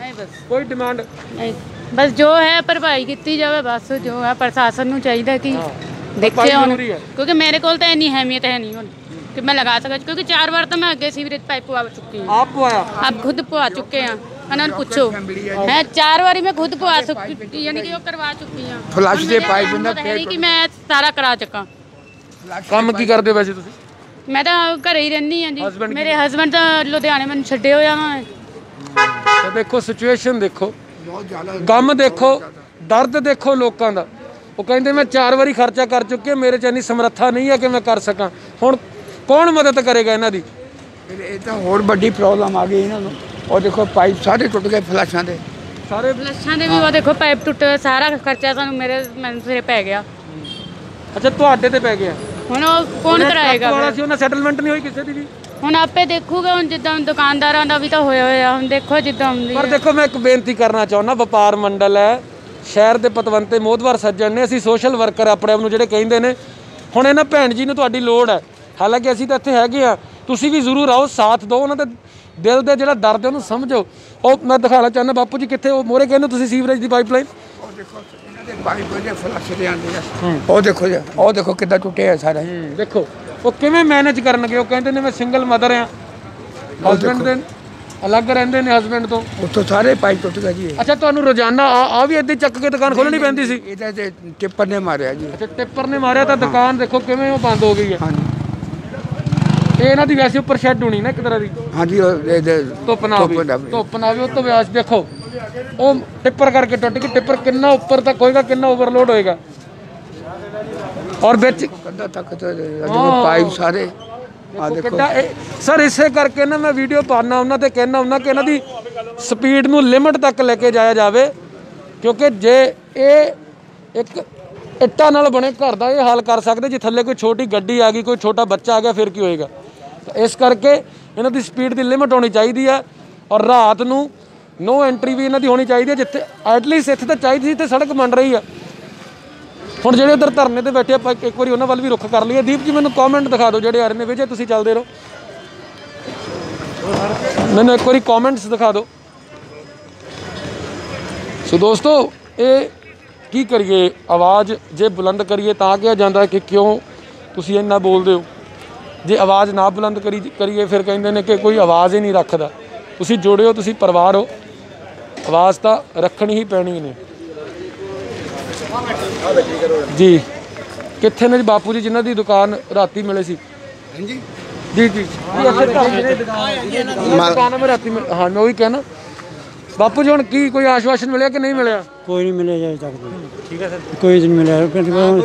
S2: ਕੋਈ ਡਿਮਾਂਡ
S8: ਨਹੀਂ। ਬਸ ਜੋ ਹੈ ਭਰਪਾਈ ਕੀਤੀ ਜਾਵੇ ਬਸ ਜੋ ਹੈ ਪ੍ਰਸ਼ਾਸਨ ਨੂੰ ਚਾਹੀਦਾ ਕਿ ਦੇਖੇ ਹੁਣ। ਕਿਉਂਕਿ ਮੇਰੇ ਕੋਲ ਤਾਂ ਇੰਨੀ ਅਹਿਮੀਅਤ ਹੈ ਨਹੀਂ ਹੁਣ ਕਿ ਮੈਂ ਲਗਾ ਸਕਾਂ। ਕਿਉਂਕਿ ਚਾਰ ਵਾਰ ਤਾਂ ਮੈਂ ਅੱਗੇ ਸੀਵਰੇਜ ਪਾਈਪ ਪਵਾ ਚੁੱਕੀ ਹਾਂ।
S2: ਆਪ ਪਵਾਇਆ?
S8: ਆਪ ਖੁਦ ਪਵਾ ਚੁੱਕੇ ਆ ਉਹਨਾਂ ਨੂੰ ਪੁੱਛੋ। ਮੈਂ ਚਾਰ ਵਾਰੀ ਮੈਂ ਖੁਦ ਪਵਾ ਚੁੱਕੀ ਯਾਨੀ ਕਿ ਉਹ ਕਰਵਾ ਚੁੱਕੀ ਆ
S4: ਫਲਸ਼ ਦੇ ਪਾਈਪ
S8: ਨਹੀਂ ਕਿ ਮੈਂ ਸਾਰਾ ਕਰਾ ਚੱਕਾਂ।
S2: ਕੰਮ ਕੀ ਕਰਦੇ ਹੋ ਵੈਸੇ ਤੁਸੀਂ?
S8: ਮੈਂ ਤਾਂ ਘਰੇ ਹੀ ਰਹਿੰਦੀ ਆ
S2: Husband
S8: ਜੀ।
S2: ਕੀ
S8: ਮੇਰੇ ਹਸਬੰਡ ਤਾਂ ਲੁਧਿਆਣੇ ਮੈਨੂੰ ਛੱਡੇ ਹੋਇਆ ਵਾ
S2: ਤਾਂ ਦੇਖੋ ਸਿਚੁਏਸ਼ਨ ਦੇਖੋ। ਗਮ ਦੇਖੋ ਦਰਦ ਦੇਖੋ ਲੋਕਾਂ ਦਾ। ਉਹ ਕਹਿੰਦੇ ਮੈਂ ਚਾਰ ਵਾਰੀ ਖਰਚਾ ਕਰ ਚੁੱਕੇ ਮੇਰੇ ਚ ਇੰਨੀ ਸਮਰੱਥਾ ਨਹੀਂ ਹੈ ਕਿ ਮੈਂ ਕਰ ਸਕਾਂ। ਹੁਣ ਕੌਣ ਮਦਦ ਕਰੇਗਾ ਇਹਨਾਂ ਦੀ?
S4: ਫਿਰ ਇਹ ਤਾਂ ਹੋਰ ਵੱਡੀ ਪ੍ਰੋਬਲਮ ਆ ਗਈ ਇਹਨਾਂ ਨੂੰ। ਉਹ ਦੇਖੋ ਪਾਈਪ ਸਾਰੇ ਟੁੱਟ ਗਏ ਫਲਸ਼ਾਂ ਦੇ।
S2: ਸਾਰੇ
S8: ਫਲੱਸ਼ਾਂ ਦੇ ਵੀ ਉਹ ਦੇਖੋ ਪਾਈਪ ਟੁੱਟੇ ਹੋਏ, ਸਾਰਾ ਖਰਚਾ ਸਾਨੂੰ ਮੇਰੇ ਮੈਨੂੰ ਸਿਰੇ ਪੈ ਗਿਆ।
S2: ਅੱਛਾ ਤੁਹਾਡੇ ਤੇ ਪੈ ਗਿਆ।
S8: ਹੁਣ ਉਹ ਕੌਣ ਕਰਾਏਗਾ
S2: ਵਾਲਾ? ਸੀ ਉਹਨਾਂ ਸੈਟਲਮੈਂਟ ਨਹੀਂ ਹੋਈ ਕਿਸੇ ਦੀ ਵੀ।
S8: ਹੁਣ ਆਪੇ ਦੇਖੂਗਾ ਹੁਣ ਜਿੱਦਾਂ ਹੁਣ ਦੁਕਾਨਦਾਰਾਂ ਦਾ ਵੀ ਤਾਂ ਹੋਇਆ ਹੋਇਆ ਹੁਣ ਦੇਖੋ ਜਿੱਦਾਂ ਹੁੰਦੀ
S2: ਪਰ
S8: ਹੈ।
S2: ਦੇਖੋ ਮੈਂ ਇੱਕ ਬੇਨਤੀ ਕਰਨਾ ਚਾਹੁੰਦਾ ਵਪਾਰ ਮੰਡਲ ਹੈ ਸ਼ਹਿਰ ਦੇ ਪਤਵੰਤੇ ਮੋਦਵਾਰ ਸੱਜਣ ਨੇ ਅਸੀਂ ਸੋਸ਼ਲ ਵਰਕਰ ਆਪਣੇ ਆਪ ਨੂੰ ਜਿਹੜੇ ਕਹਿੰਦੇ ਨੇ। ਹੁਣ ਇਹਨਾਂ ਭੈਣ ਜੀ ਨੂੰ ਤੁਹਾਡੀ ਲੋੜ ਹੈ। ਹਾਲਾਂਕਿ ਅਸੀਂ ਤਾਂ ਇੱਥੇ ਹੈਗੇ ਆ ਤੁਸੀਂ ਵੀ ਜ਼ਰੂਰ ਆਓ ਸਾਥ ਦਿਓ ਉਹਨਾਂ ਦੇ ਦਿਲ ਦੇ ਜਿਹੜਾ ਦਰਦ ਹੈ ਉਹਨੂੰ ਸਮਝੋ। ਉਹ ਮੈਂ ਦਿਖਾਣਾ ਚਾਹੁੰਦਾ ਬਾਪੂ ਜੀ ਕਿੱਥੇ ਉਹ ਮੋਰੇ ਕਹਿੰਦੇ ਤੁਸੀਂ ਸੀਵਰੇਜ ਦੀ ਪਾਈਪਲਾਈਨ?
S4: ਉਹ ਦੇਖੋ ਆਂਦੇ ਆ। ਉਹ ਦੇਖੋ ਜੀ ਉਹ ਦੇਖੋ ਕਿੱਦਾਂ ਟੁੱਟੇ ਆ ਸਾਰੇ।
S2: ਦੇਖੋ ਉਹ ਕਿਵੇਂ ਮੈਨੇਜ ਕਰਨਗੇ ਉਹ ਕਹਿੰਦੇ ਨੇ ਮੈਂ ਸਿੰਗਲ ਮਦਰ ਆ। ਹਸਬੰਡ ਦੇ ਅਲੱਗ ਰਹਿੰਦੇ ਨੇ ਹਸਬੰਡ ਤੋਂ।
S4: ਉੱਥੋਂ ਸਾਰੇ ਪਾਈਪ ਟੁੱਟ ਗਏ ਜੀ।
S2: ਅੱਛਾ ਤੁਹਾਨੂੰ ਰੋਜ਼ਾਨਾ ਆ ਵੀ ਇੱਦਾਂ ਚੱਕ ਕੇ ਦੁਕਾਨ ਖੋਲਣੀ ਪੈਂਦੀ ਸੀ?
S4: ਇਹਦੇ ਤੇ ਟਿੱਪਰ ਨੇ ਮਾਰਿਆ ਜੀ।
S2: ਅੱਛਾ ਟਿੱਪਰ ਨੇ ਮਾਰਿਆ ਤਾਂ ਦੁਕਾਨ ਦੇਖੋ ਕਿਵੇਂ ਉਹ ਬੰਦ ਹੋ ਗਈ ਹੈ
S4: ਹਾਂਜੀ।
S2: ਇਹ ਇਹਨਾਂ ਦੀ ਵੈਸੇ ਉੱਪਰ ਸ਼ੈੱਡ ਹੋਣੀ ਨਾ ਇੱਕ ਤਰ੍ਹਾਂ ਦੀ।
S4: ਹਾਂਜੀ
S2: ਧੁੱਪ ਨਾ ਆਵੇ। ਧੁੱਪ ਨਾ ਆਵੇ ਉਹ ਤੋਂ ਵਿਆਸ ਦੇਖੋ ਉਹ ਟਿੱਪਰ ਕਰਕੇ ਟੁੱਟ ਕੇ ਟਿੱਪਰ ਕਿੰਨਾ ਉੱਪਰ ਤੱਕ ਹੋਏਗਾ ਕਿੰਨਾ ਓਵਰਲੋਡ ਹੋਏਗਾ? ਔਰ ਵਿੱਚ
S4: ਕੰਧਾ ਤੱਕ ਪਾਈਪ ਸਾਰੇ। ਆ ਦੇਖੋ
S2: ਸਰ ਇਸੇ ਕਰਕੇ ਨਾ ਮੈਂ ਵੀਡੀਓ ਪਾਣਾ ਉਹਨਾਂ ਤੇ ਕਹਿਣਾ ਉਹਨਾਂ ਕਿ ਇਹਨਾਂ ਦੀ ਸਪੀਡ ਨੂੰ ਲਿਮਟ ਤੱਕ ਲੈ ਕੇ ਜਾਇਆ ਜਾਵੇ ਕਿਉਂਕਿ ਜੇ ਇਹ ਇੱਕ ਇੱਟਾਂ ਨਾਲ ਬਣੇ ਘਰ ਦਾ ਇਹ ਹਾਲ ਕਰ ਸਕਦੇ ਜੇ ਥੱਲੇ ਕੋਈ ਛੋਟੀ ਗੱਡੀ ਆ ਗਈ ਕੋਈ ਛੋਟਾ ਬੱਚਾ ਆ ਗਿਆ ਫਿਰ ਕੀ ਹੋਏਗਾ? ਇਸ ਕਰਕੇ ਇਹਨਾਂ ਦੀ ਸਪੀਡ ਦੀ ਲਿਮਟ ਹੋਣੀ ਚਾਹੀਦੀ ਹੈ ਔਰ ਰਾਤ ਨੂੰ ਨੋ ਐਂਟਰੀ ਵੀ ਇਹਨਾਂ ਦੀ ਹੋਣੀ ਚਾਹੀਦੀ ਹੈ, ਜਿੱਥੇ ਐਟਲੀਸਟ ਇੱਥੇ ਤਾਂ ਚਾਹੀਦੀ ਸੀ ਤੇ ਸੜਕ ਬਣ ਰਹੀ ਆ। ਹੁਣ ਜਿਹੜੇ ਉਧਰ ਧਰਨੇ ਤੇ ਬੈਠੇ ਆਪਾਂ ਇੱਕ ਵਾਰੀ ਉਹਨਾਂ ਵੱਲ ਵੀ ਰੁੱਖ ਕਰ ਲਈਏ। ਦੀਪ ਜੀ, ਮੈਨੂੰ ਕਮੈਂਟ ਦਿਖਾ ਦਿਓ ਜਿਹੜੇ ਆ ਰਹੇ ਨੇ। ਵਿਜੇ, ਤੁਸੀਂ ਚੱਲਦੇ ਰਹੋ। ਮੈਨੂੰ ਇੱਕ ਵਾਰੀ ਕਮੈਂਟਸ ਦਿਖਾ ਦਿਓ। ਸੋ ਦੋਸਤੋ, ਇਹ ਕੀ ਕਰੀਏ? ਆਵਾਜ਼ ਜੇ ਬੁਲੰਦ ਕਰੀਏ ਤਾਂ ਕਿਹਾ ਜਾਂਦਾ ਕਿ ਕਿਉਂ ਤੁਸੀਂ ਇੰਨਾ ਬੋਲਦੇ ਹੋ? ਜੇ ਆਵਾਜ਼ ਨਾ ਬੁਲੰਦ ਕਰੀ ਕਰੀਏ, ਫਿਰ ਕਹਿੰਦੇ ਨੇ ਕਿ ਕੋਈ ਆਵਾਜ਼ ਹੀ ਨਹੀਂ ਰੱਖਦਾ। ਤੁਸੀਂ ਜੁੜਿਓ ਤੁਸੀਂ ਪਰਿਵਾਰ ਹੋ। ਆਵਾਜ਼ ਤਾਂ ਰੱਖਣੀ ਹੀ ਪੈਣੀ ਨੇ। ਜੀ। ਕਿੱਥੇ ਨੇ ਜੀ ਬਾਪੂ ਜੀ ਜਿਨ੍ਹਾਂ ਦੀ ਦੁਕਾਨ ਰਾਤੀ ਮਿਲੇ ਸੀ? ਹਾਂਜੀ। ਜੀ ਜੀ। ਦੁਕਾਨ ਮੈਂ ਰਾਤੀ ਹਾਂ ਮੈਂ ਉਹੀ ਕਹਿਣਾ ਬਾਪੂ ਜੀ ਹੁਣ ਕੀ ਕੋਈ ਆਸ਼ਵਾਸਨ ਮਿਲਿਆ ਕਿ ਨਹੀਂ ਮਿਲਿਆ?
S9: ਕੋਈ ਨਹੀਂ ਮਿਲਿਆ ਜਾਏ ਤੱਕ ਠੀਕ ਹੈ ਸਰ। ਕੋਈ ਨਹੀਂ ਮਿਲਿਆ। ਕਿਉਂਕਿ ਹੁਣ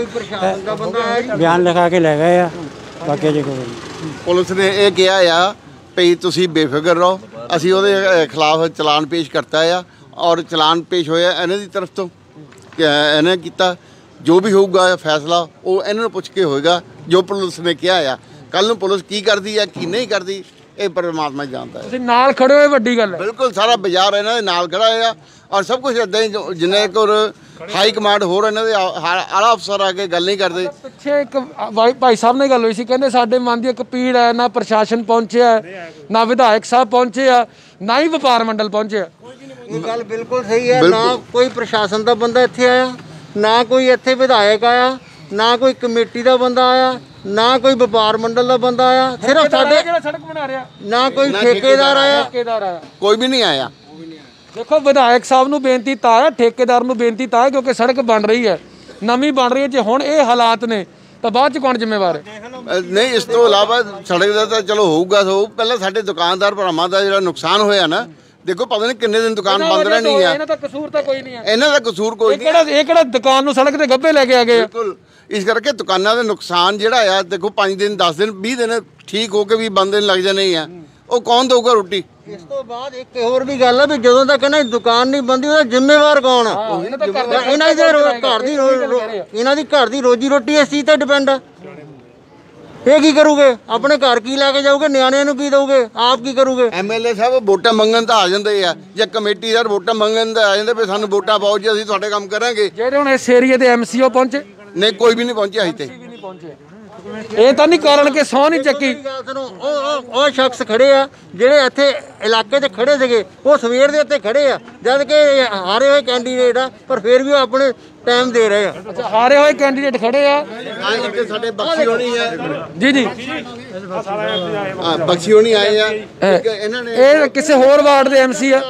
S9: ਬਿਆਨ ਲਿਖਾ ਕੇ ਲੈ ਗਏ ਆ। ਬਾਕੀ ਜੇ ਕੋਈ
S10: ਪੁਲਿਸ ਨੇ ਇਹ ਕਿਹਾ ਆ ਭਈ ਤੁਸੀਂ ਬੇਫਿਕਰ ਰਹੋ। ਅਸੀਂ ਉਹਦੇ ਖਿਲਾਫ ਚਲਾਨ ਪੇਸ਼ ਕਰਤਾ ਆ ਔਰ ਚਲਾਨ ਪੇਸ਼ ਹੋਇਆ ਇਹਨਾਂ ਦੀ ਤਰਫ ਤੋਂ ਇਹਨੇ ਕੀਤਾ। ਜੋ ਵੀ ਹੋਊਗਾ ਫੈਸਲਾ ਉਹ ਇਹਨਾਂ ਨੂੰ ਪੁੱਛ ਕੇ ਹੋਏਗਾ ਜੋ ਪੁਲਿਸ ਨੇ ਕਿਹਾ ਆ। ਕੱਲ ਨੂੰ ਪੁਲਿਸ ਕੀ ਕਰਦੀ ਆ ਕੀ ਨਹੀਂ ਕਰਦੀ ਇਹ ਪਰਮਾਤਮਾ ਜਾਣਦਾ ਹੈ
S2: ਤੁਸੀਂ ਨਾਲ ਖੜੇ ਹੋਏ ਵੱਡੀ ਗੱਲ ਹੈ।
S10: ਬਿਲਕੁਲ ਸਾਰਾ ਬਾਜ਼ਾਰ ਇਹਨਾਂ ਦੇ ਨਾਲ ਖੜਾ ਆ। ਔਰ ਸਭ ਕੁਝ ਇਦਾਂ ਹੀ ਜਿੰਨੇ ਕੋਰ ਹਾਈ ਕਮਾਂਡ ਹੋਰ ਇਹਨਾਂ ਦੇ ਆਲਾ ਅਫਸਰ ਆ ਕੇ ਗੱਲ ਨਹੀਂ ਕਰਦੇ।
S2: ਪਿੱਛੇ ਇੱਕ ਭਾਈ ਸਾਹਿਬ ਨਾਲ ਗੱਲ ਹੋਈ ਸੀ ਕਹਿੰਦੇ ਸਾਡੇ ਮਨ ਦੀ ਇੱਕ ਪੀੜ ਹੈ ਨਾ ਪ੍ਰਸ਼ਾਸਨ ਪਹੁੰਚਿਆ ਹੈ, ਨਾ ਵਿਧਾਇਕ ਸਾਹਿਬ ਪਹੁੰਚੇ ਆ ਨਾ ਹੀ ਵਪਾਰ ਮੰਡਲ ਪਹੁੰਚਿਆ
S5: ਇਹ ਗੱਲ ਬਿਲਕੁਲ ਸਹੀ ਹੈ ਨਾ ਕੋਈ ਪ੍ਰਸ਼ਾਸਨ ਦਾ ਬੰਦਾ ਇੱਥੇ ਆਇਆ ਨਾ ਕੋਈ ਇੱਥੇ ਵਿਧਾਇਕ ਆਇਆ ਨਾ ਕੋਈ ਕਮੇਟੀ ਦਾ ਬੰਦਾ ਆਇਆ ਨਾ ਕੋਈ ਵਪਾਰ ਮੰਡਲ ਦਾ ਬੰਦਾ ਆਇਆ ਸਿਰਫ ਸਾਡੇ
S2: ਜਿਹੜਾ ਸੜਕ ਬਣਾ ਰਿਹਾ।
S5: ਨਾ ਕੋਈ ਠੇਕੇਦਾਰ ਆਇਆ।
S10: ਕੋਈ ਵੀ ਨਹੀਂ ਆਇਆ।
S2: ਦੇਖੋ ਵਿਧਾਇਕ ਸਾਹਿਬ ਨੂੰ ਬੇਨਤੀ ਤਾਂ ਹੈ ਠੇਕੇਦਾਰ ਨੂੰ ਬੇਨਤੀ ਤਾਂ ਹੈ ਕਿਉਂਕਿ ਸੜਕ ਬਣ ਰਹੀ ਹੈ। ਨਵੀਂ ਬਣ ਰਹੀ ਹੈ ਜੇ ਹੁਣ ਇਹ ਹਾਲਾਤ ਨੇ ਤਾਂ ਬਾਅਦ ਚ ਕੌਣ ਜ਼ਿੰਮੇਵਾਰ ਹੈ?
S10: ਨਹੀਂ ਇਸ ਤੋਂ ਇਲਾਵਾ ਸੜਕ ਦਾ ਤਾਂ ਚਲੋ ਹੋਊਗਾ ਹੋਊ ਪਹਿਲਾਂ ਸਾਡੇ ਦੁਕਾਨਦਾਰ ਭਰਾਵਾਂ ਦਾ ਜਿਹੜਾ ਨੁਕਸਾਨ ਹੋਇਆ ਨਾ ਦੇਖੋ ਪਤਾ ਨਹੀਂ ਕਿੰਨੇ ਦਿਨ ਦੁਕਾਨ ਬੰਦ ਰਹਿਣੀ ਆ।
S2: ਇਹਨਾਂ ਦਾ ਕਸੂਰ ਤਾਂ ਕੋਈ ਨਹੀਂ ਹੈ।
S10: ਇਹਨਾਂ ਦਾ ਕਸੂਰ ਕੋਈ
S2: ਇਹ
S10: ਨਹੀਂ
S2: ਕਿਹੜਾ ਇਹ ਕਿਹੜਾ ਦੁਕਾਨ ਨੂੰ ਸੜਕ ਤੇ ਗੱਬੇ ਲੈ ਕੇ ਆ ਗਏ
S10: ਬਿਲਕੁਲ। ਇਸ ਕਰਕੇ ਦੁਕਾਨਾਂ ਦਾ ਨੁਕਸਾਨ ਜਿਹੜਾ ਆ ਦੇਖੋ 5 ਦਿਨ 10 ਦਿਨ 20 ਦਿਨ ਠੀਕ ਹੋ ਕੇ ਵੀ ਬੰਦ ਦਿਨ ਲੱਗ ਜਾਣੇ ਆ। ਉਹ ਕੌਣ ਦਊਗਾ ਰੋਟੀ?
S11: ਇਸ ਤੋਂ ਬਾਅਦ ਇੱਕ ਹੋਰ ਵੀ ਗੱਲ ਆ ਵੀ ਜਦੋਂ ਤੱਕ ਇਹਨਾਂ ਦੀ ਦੁਕਾਨ ਨਹੀਂ ਬੰਦੀ ਉਹਦਾ ਜ਼ਿੰਮੇਵਾਰ ਕੌਣ ਆ? ਇਹਨਾਂ ਦੀ ਰੋ- ਘਰ ਦੀ ਰੋ- ਰੋ- ਇਹਨਾਂ ਦੀ ਘਰ ਦੀ ਰੋਜੀ ਰੋਟੀ ਇਸ ਚੀਜ਼ ਤੇ ਡਿਪੈਂਡ ਆ। ਇਹ ਕੀ ਕਰੂਗੇ? ਆਪਣੇ ਘਰ ਕੀ ਲੈ ਕੇ ਜਾਓਗੇ ਨਿਆਣਿਆਂ ਨੂੰ ਕੀ ਦੋਗੇ ਆਪ ਕੀ ਕਰੋਗੇ?
S10: ਐਮਐਲਏ ਸਾਹਿਬ ਵੋਟਾਂ ਮੰਗਣ ਤਾਂ ਆ ਜਾਂਦੇ ਆ। ਜਾਂ ਕਮੇਟੀਦਾਰ ਵੋਟਾਂ ਮੰਗਣ ਤਾਂ ਆ ਜਾਂਦੇ ਵੀ ਸਾਨੂੰ ਵੋਟਾਂ ਪਾਓ ਜੀ ਅਸੀਂ ਤੁਹਾਡੇ ਕੰਮ ਕਰਾਂਗੇ।
S2: ਜਿਹੜੇ ਹੁਣ ਇਸ ਏਰੀਏ ਦੇ ਐਮਸੀਓ ਪਹੁੰਚੇ?
S10: ਨਹੀਂ ਕੋਈ ਵੀ ਨਹੀਂ ਪਹੁੰਚਿਆ ਅਜੇ ਤੇ
S2: ਇਹ ਤਾਂ ਨਹੀਂ ਕਾਰਨ ਕਿ ਸੌ ਨਹੀਂ ਚੱਕੀ।
S11: ਗੱਲ ਉਹ ਉਹ ਸ਼ਖਸ ਖੜੇ ਆ, ਜਿਹੜੇ ਇੱਥੇ ਇਲਾਕੇ 'ਚ ਖੜੇ ਸੀਗੇ, ਉਹ ਸਵੇਰ ਦੇ ਉੱਤੇ ਖੜੇ ਆ, ਜਦ ਕਿ ਹਾਰੇ ਹੋਏ ਕੈਂਡੀਡੇਟ ਆ, ਪਰ ਫਿਰ ਵੀ ਉਹ ਆਪਣੇ ਟਾਈਮ ਦੇ ਰਹੇ ਆ।
S2: ਅੱਛਾ ਹਾਰੇ ਹੋਏ ਕੈਂਡੀਡੇਟ ਖੜੇ ਆ।
S10: ਹਾਂ ਇੱਥੇ ਸਾਡੇ ਬਖਸ਼ੀ ਹੋਣੀ ਆ।
S2: ਜੀ ਜੀ।
S10: ਹਾਂ ਬਖਸ਼ੀ ਹੋਣੀ ਆਏ ਆ। ਇਹਨਾਂ ਨੇ
S2: ਇਹ ਕਿਸੇ ਹੋਰ ਵਾਰਡ ਦੇ ਐਮਸੀ ਆ।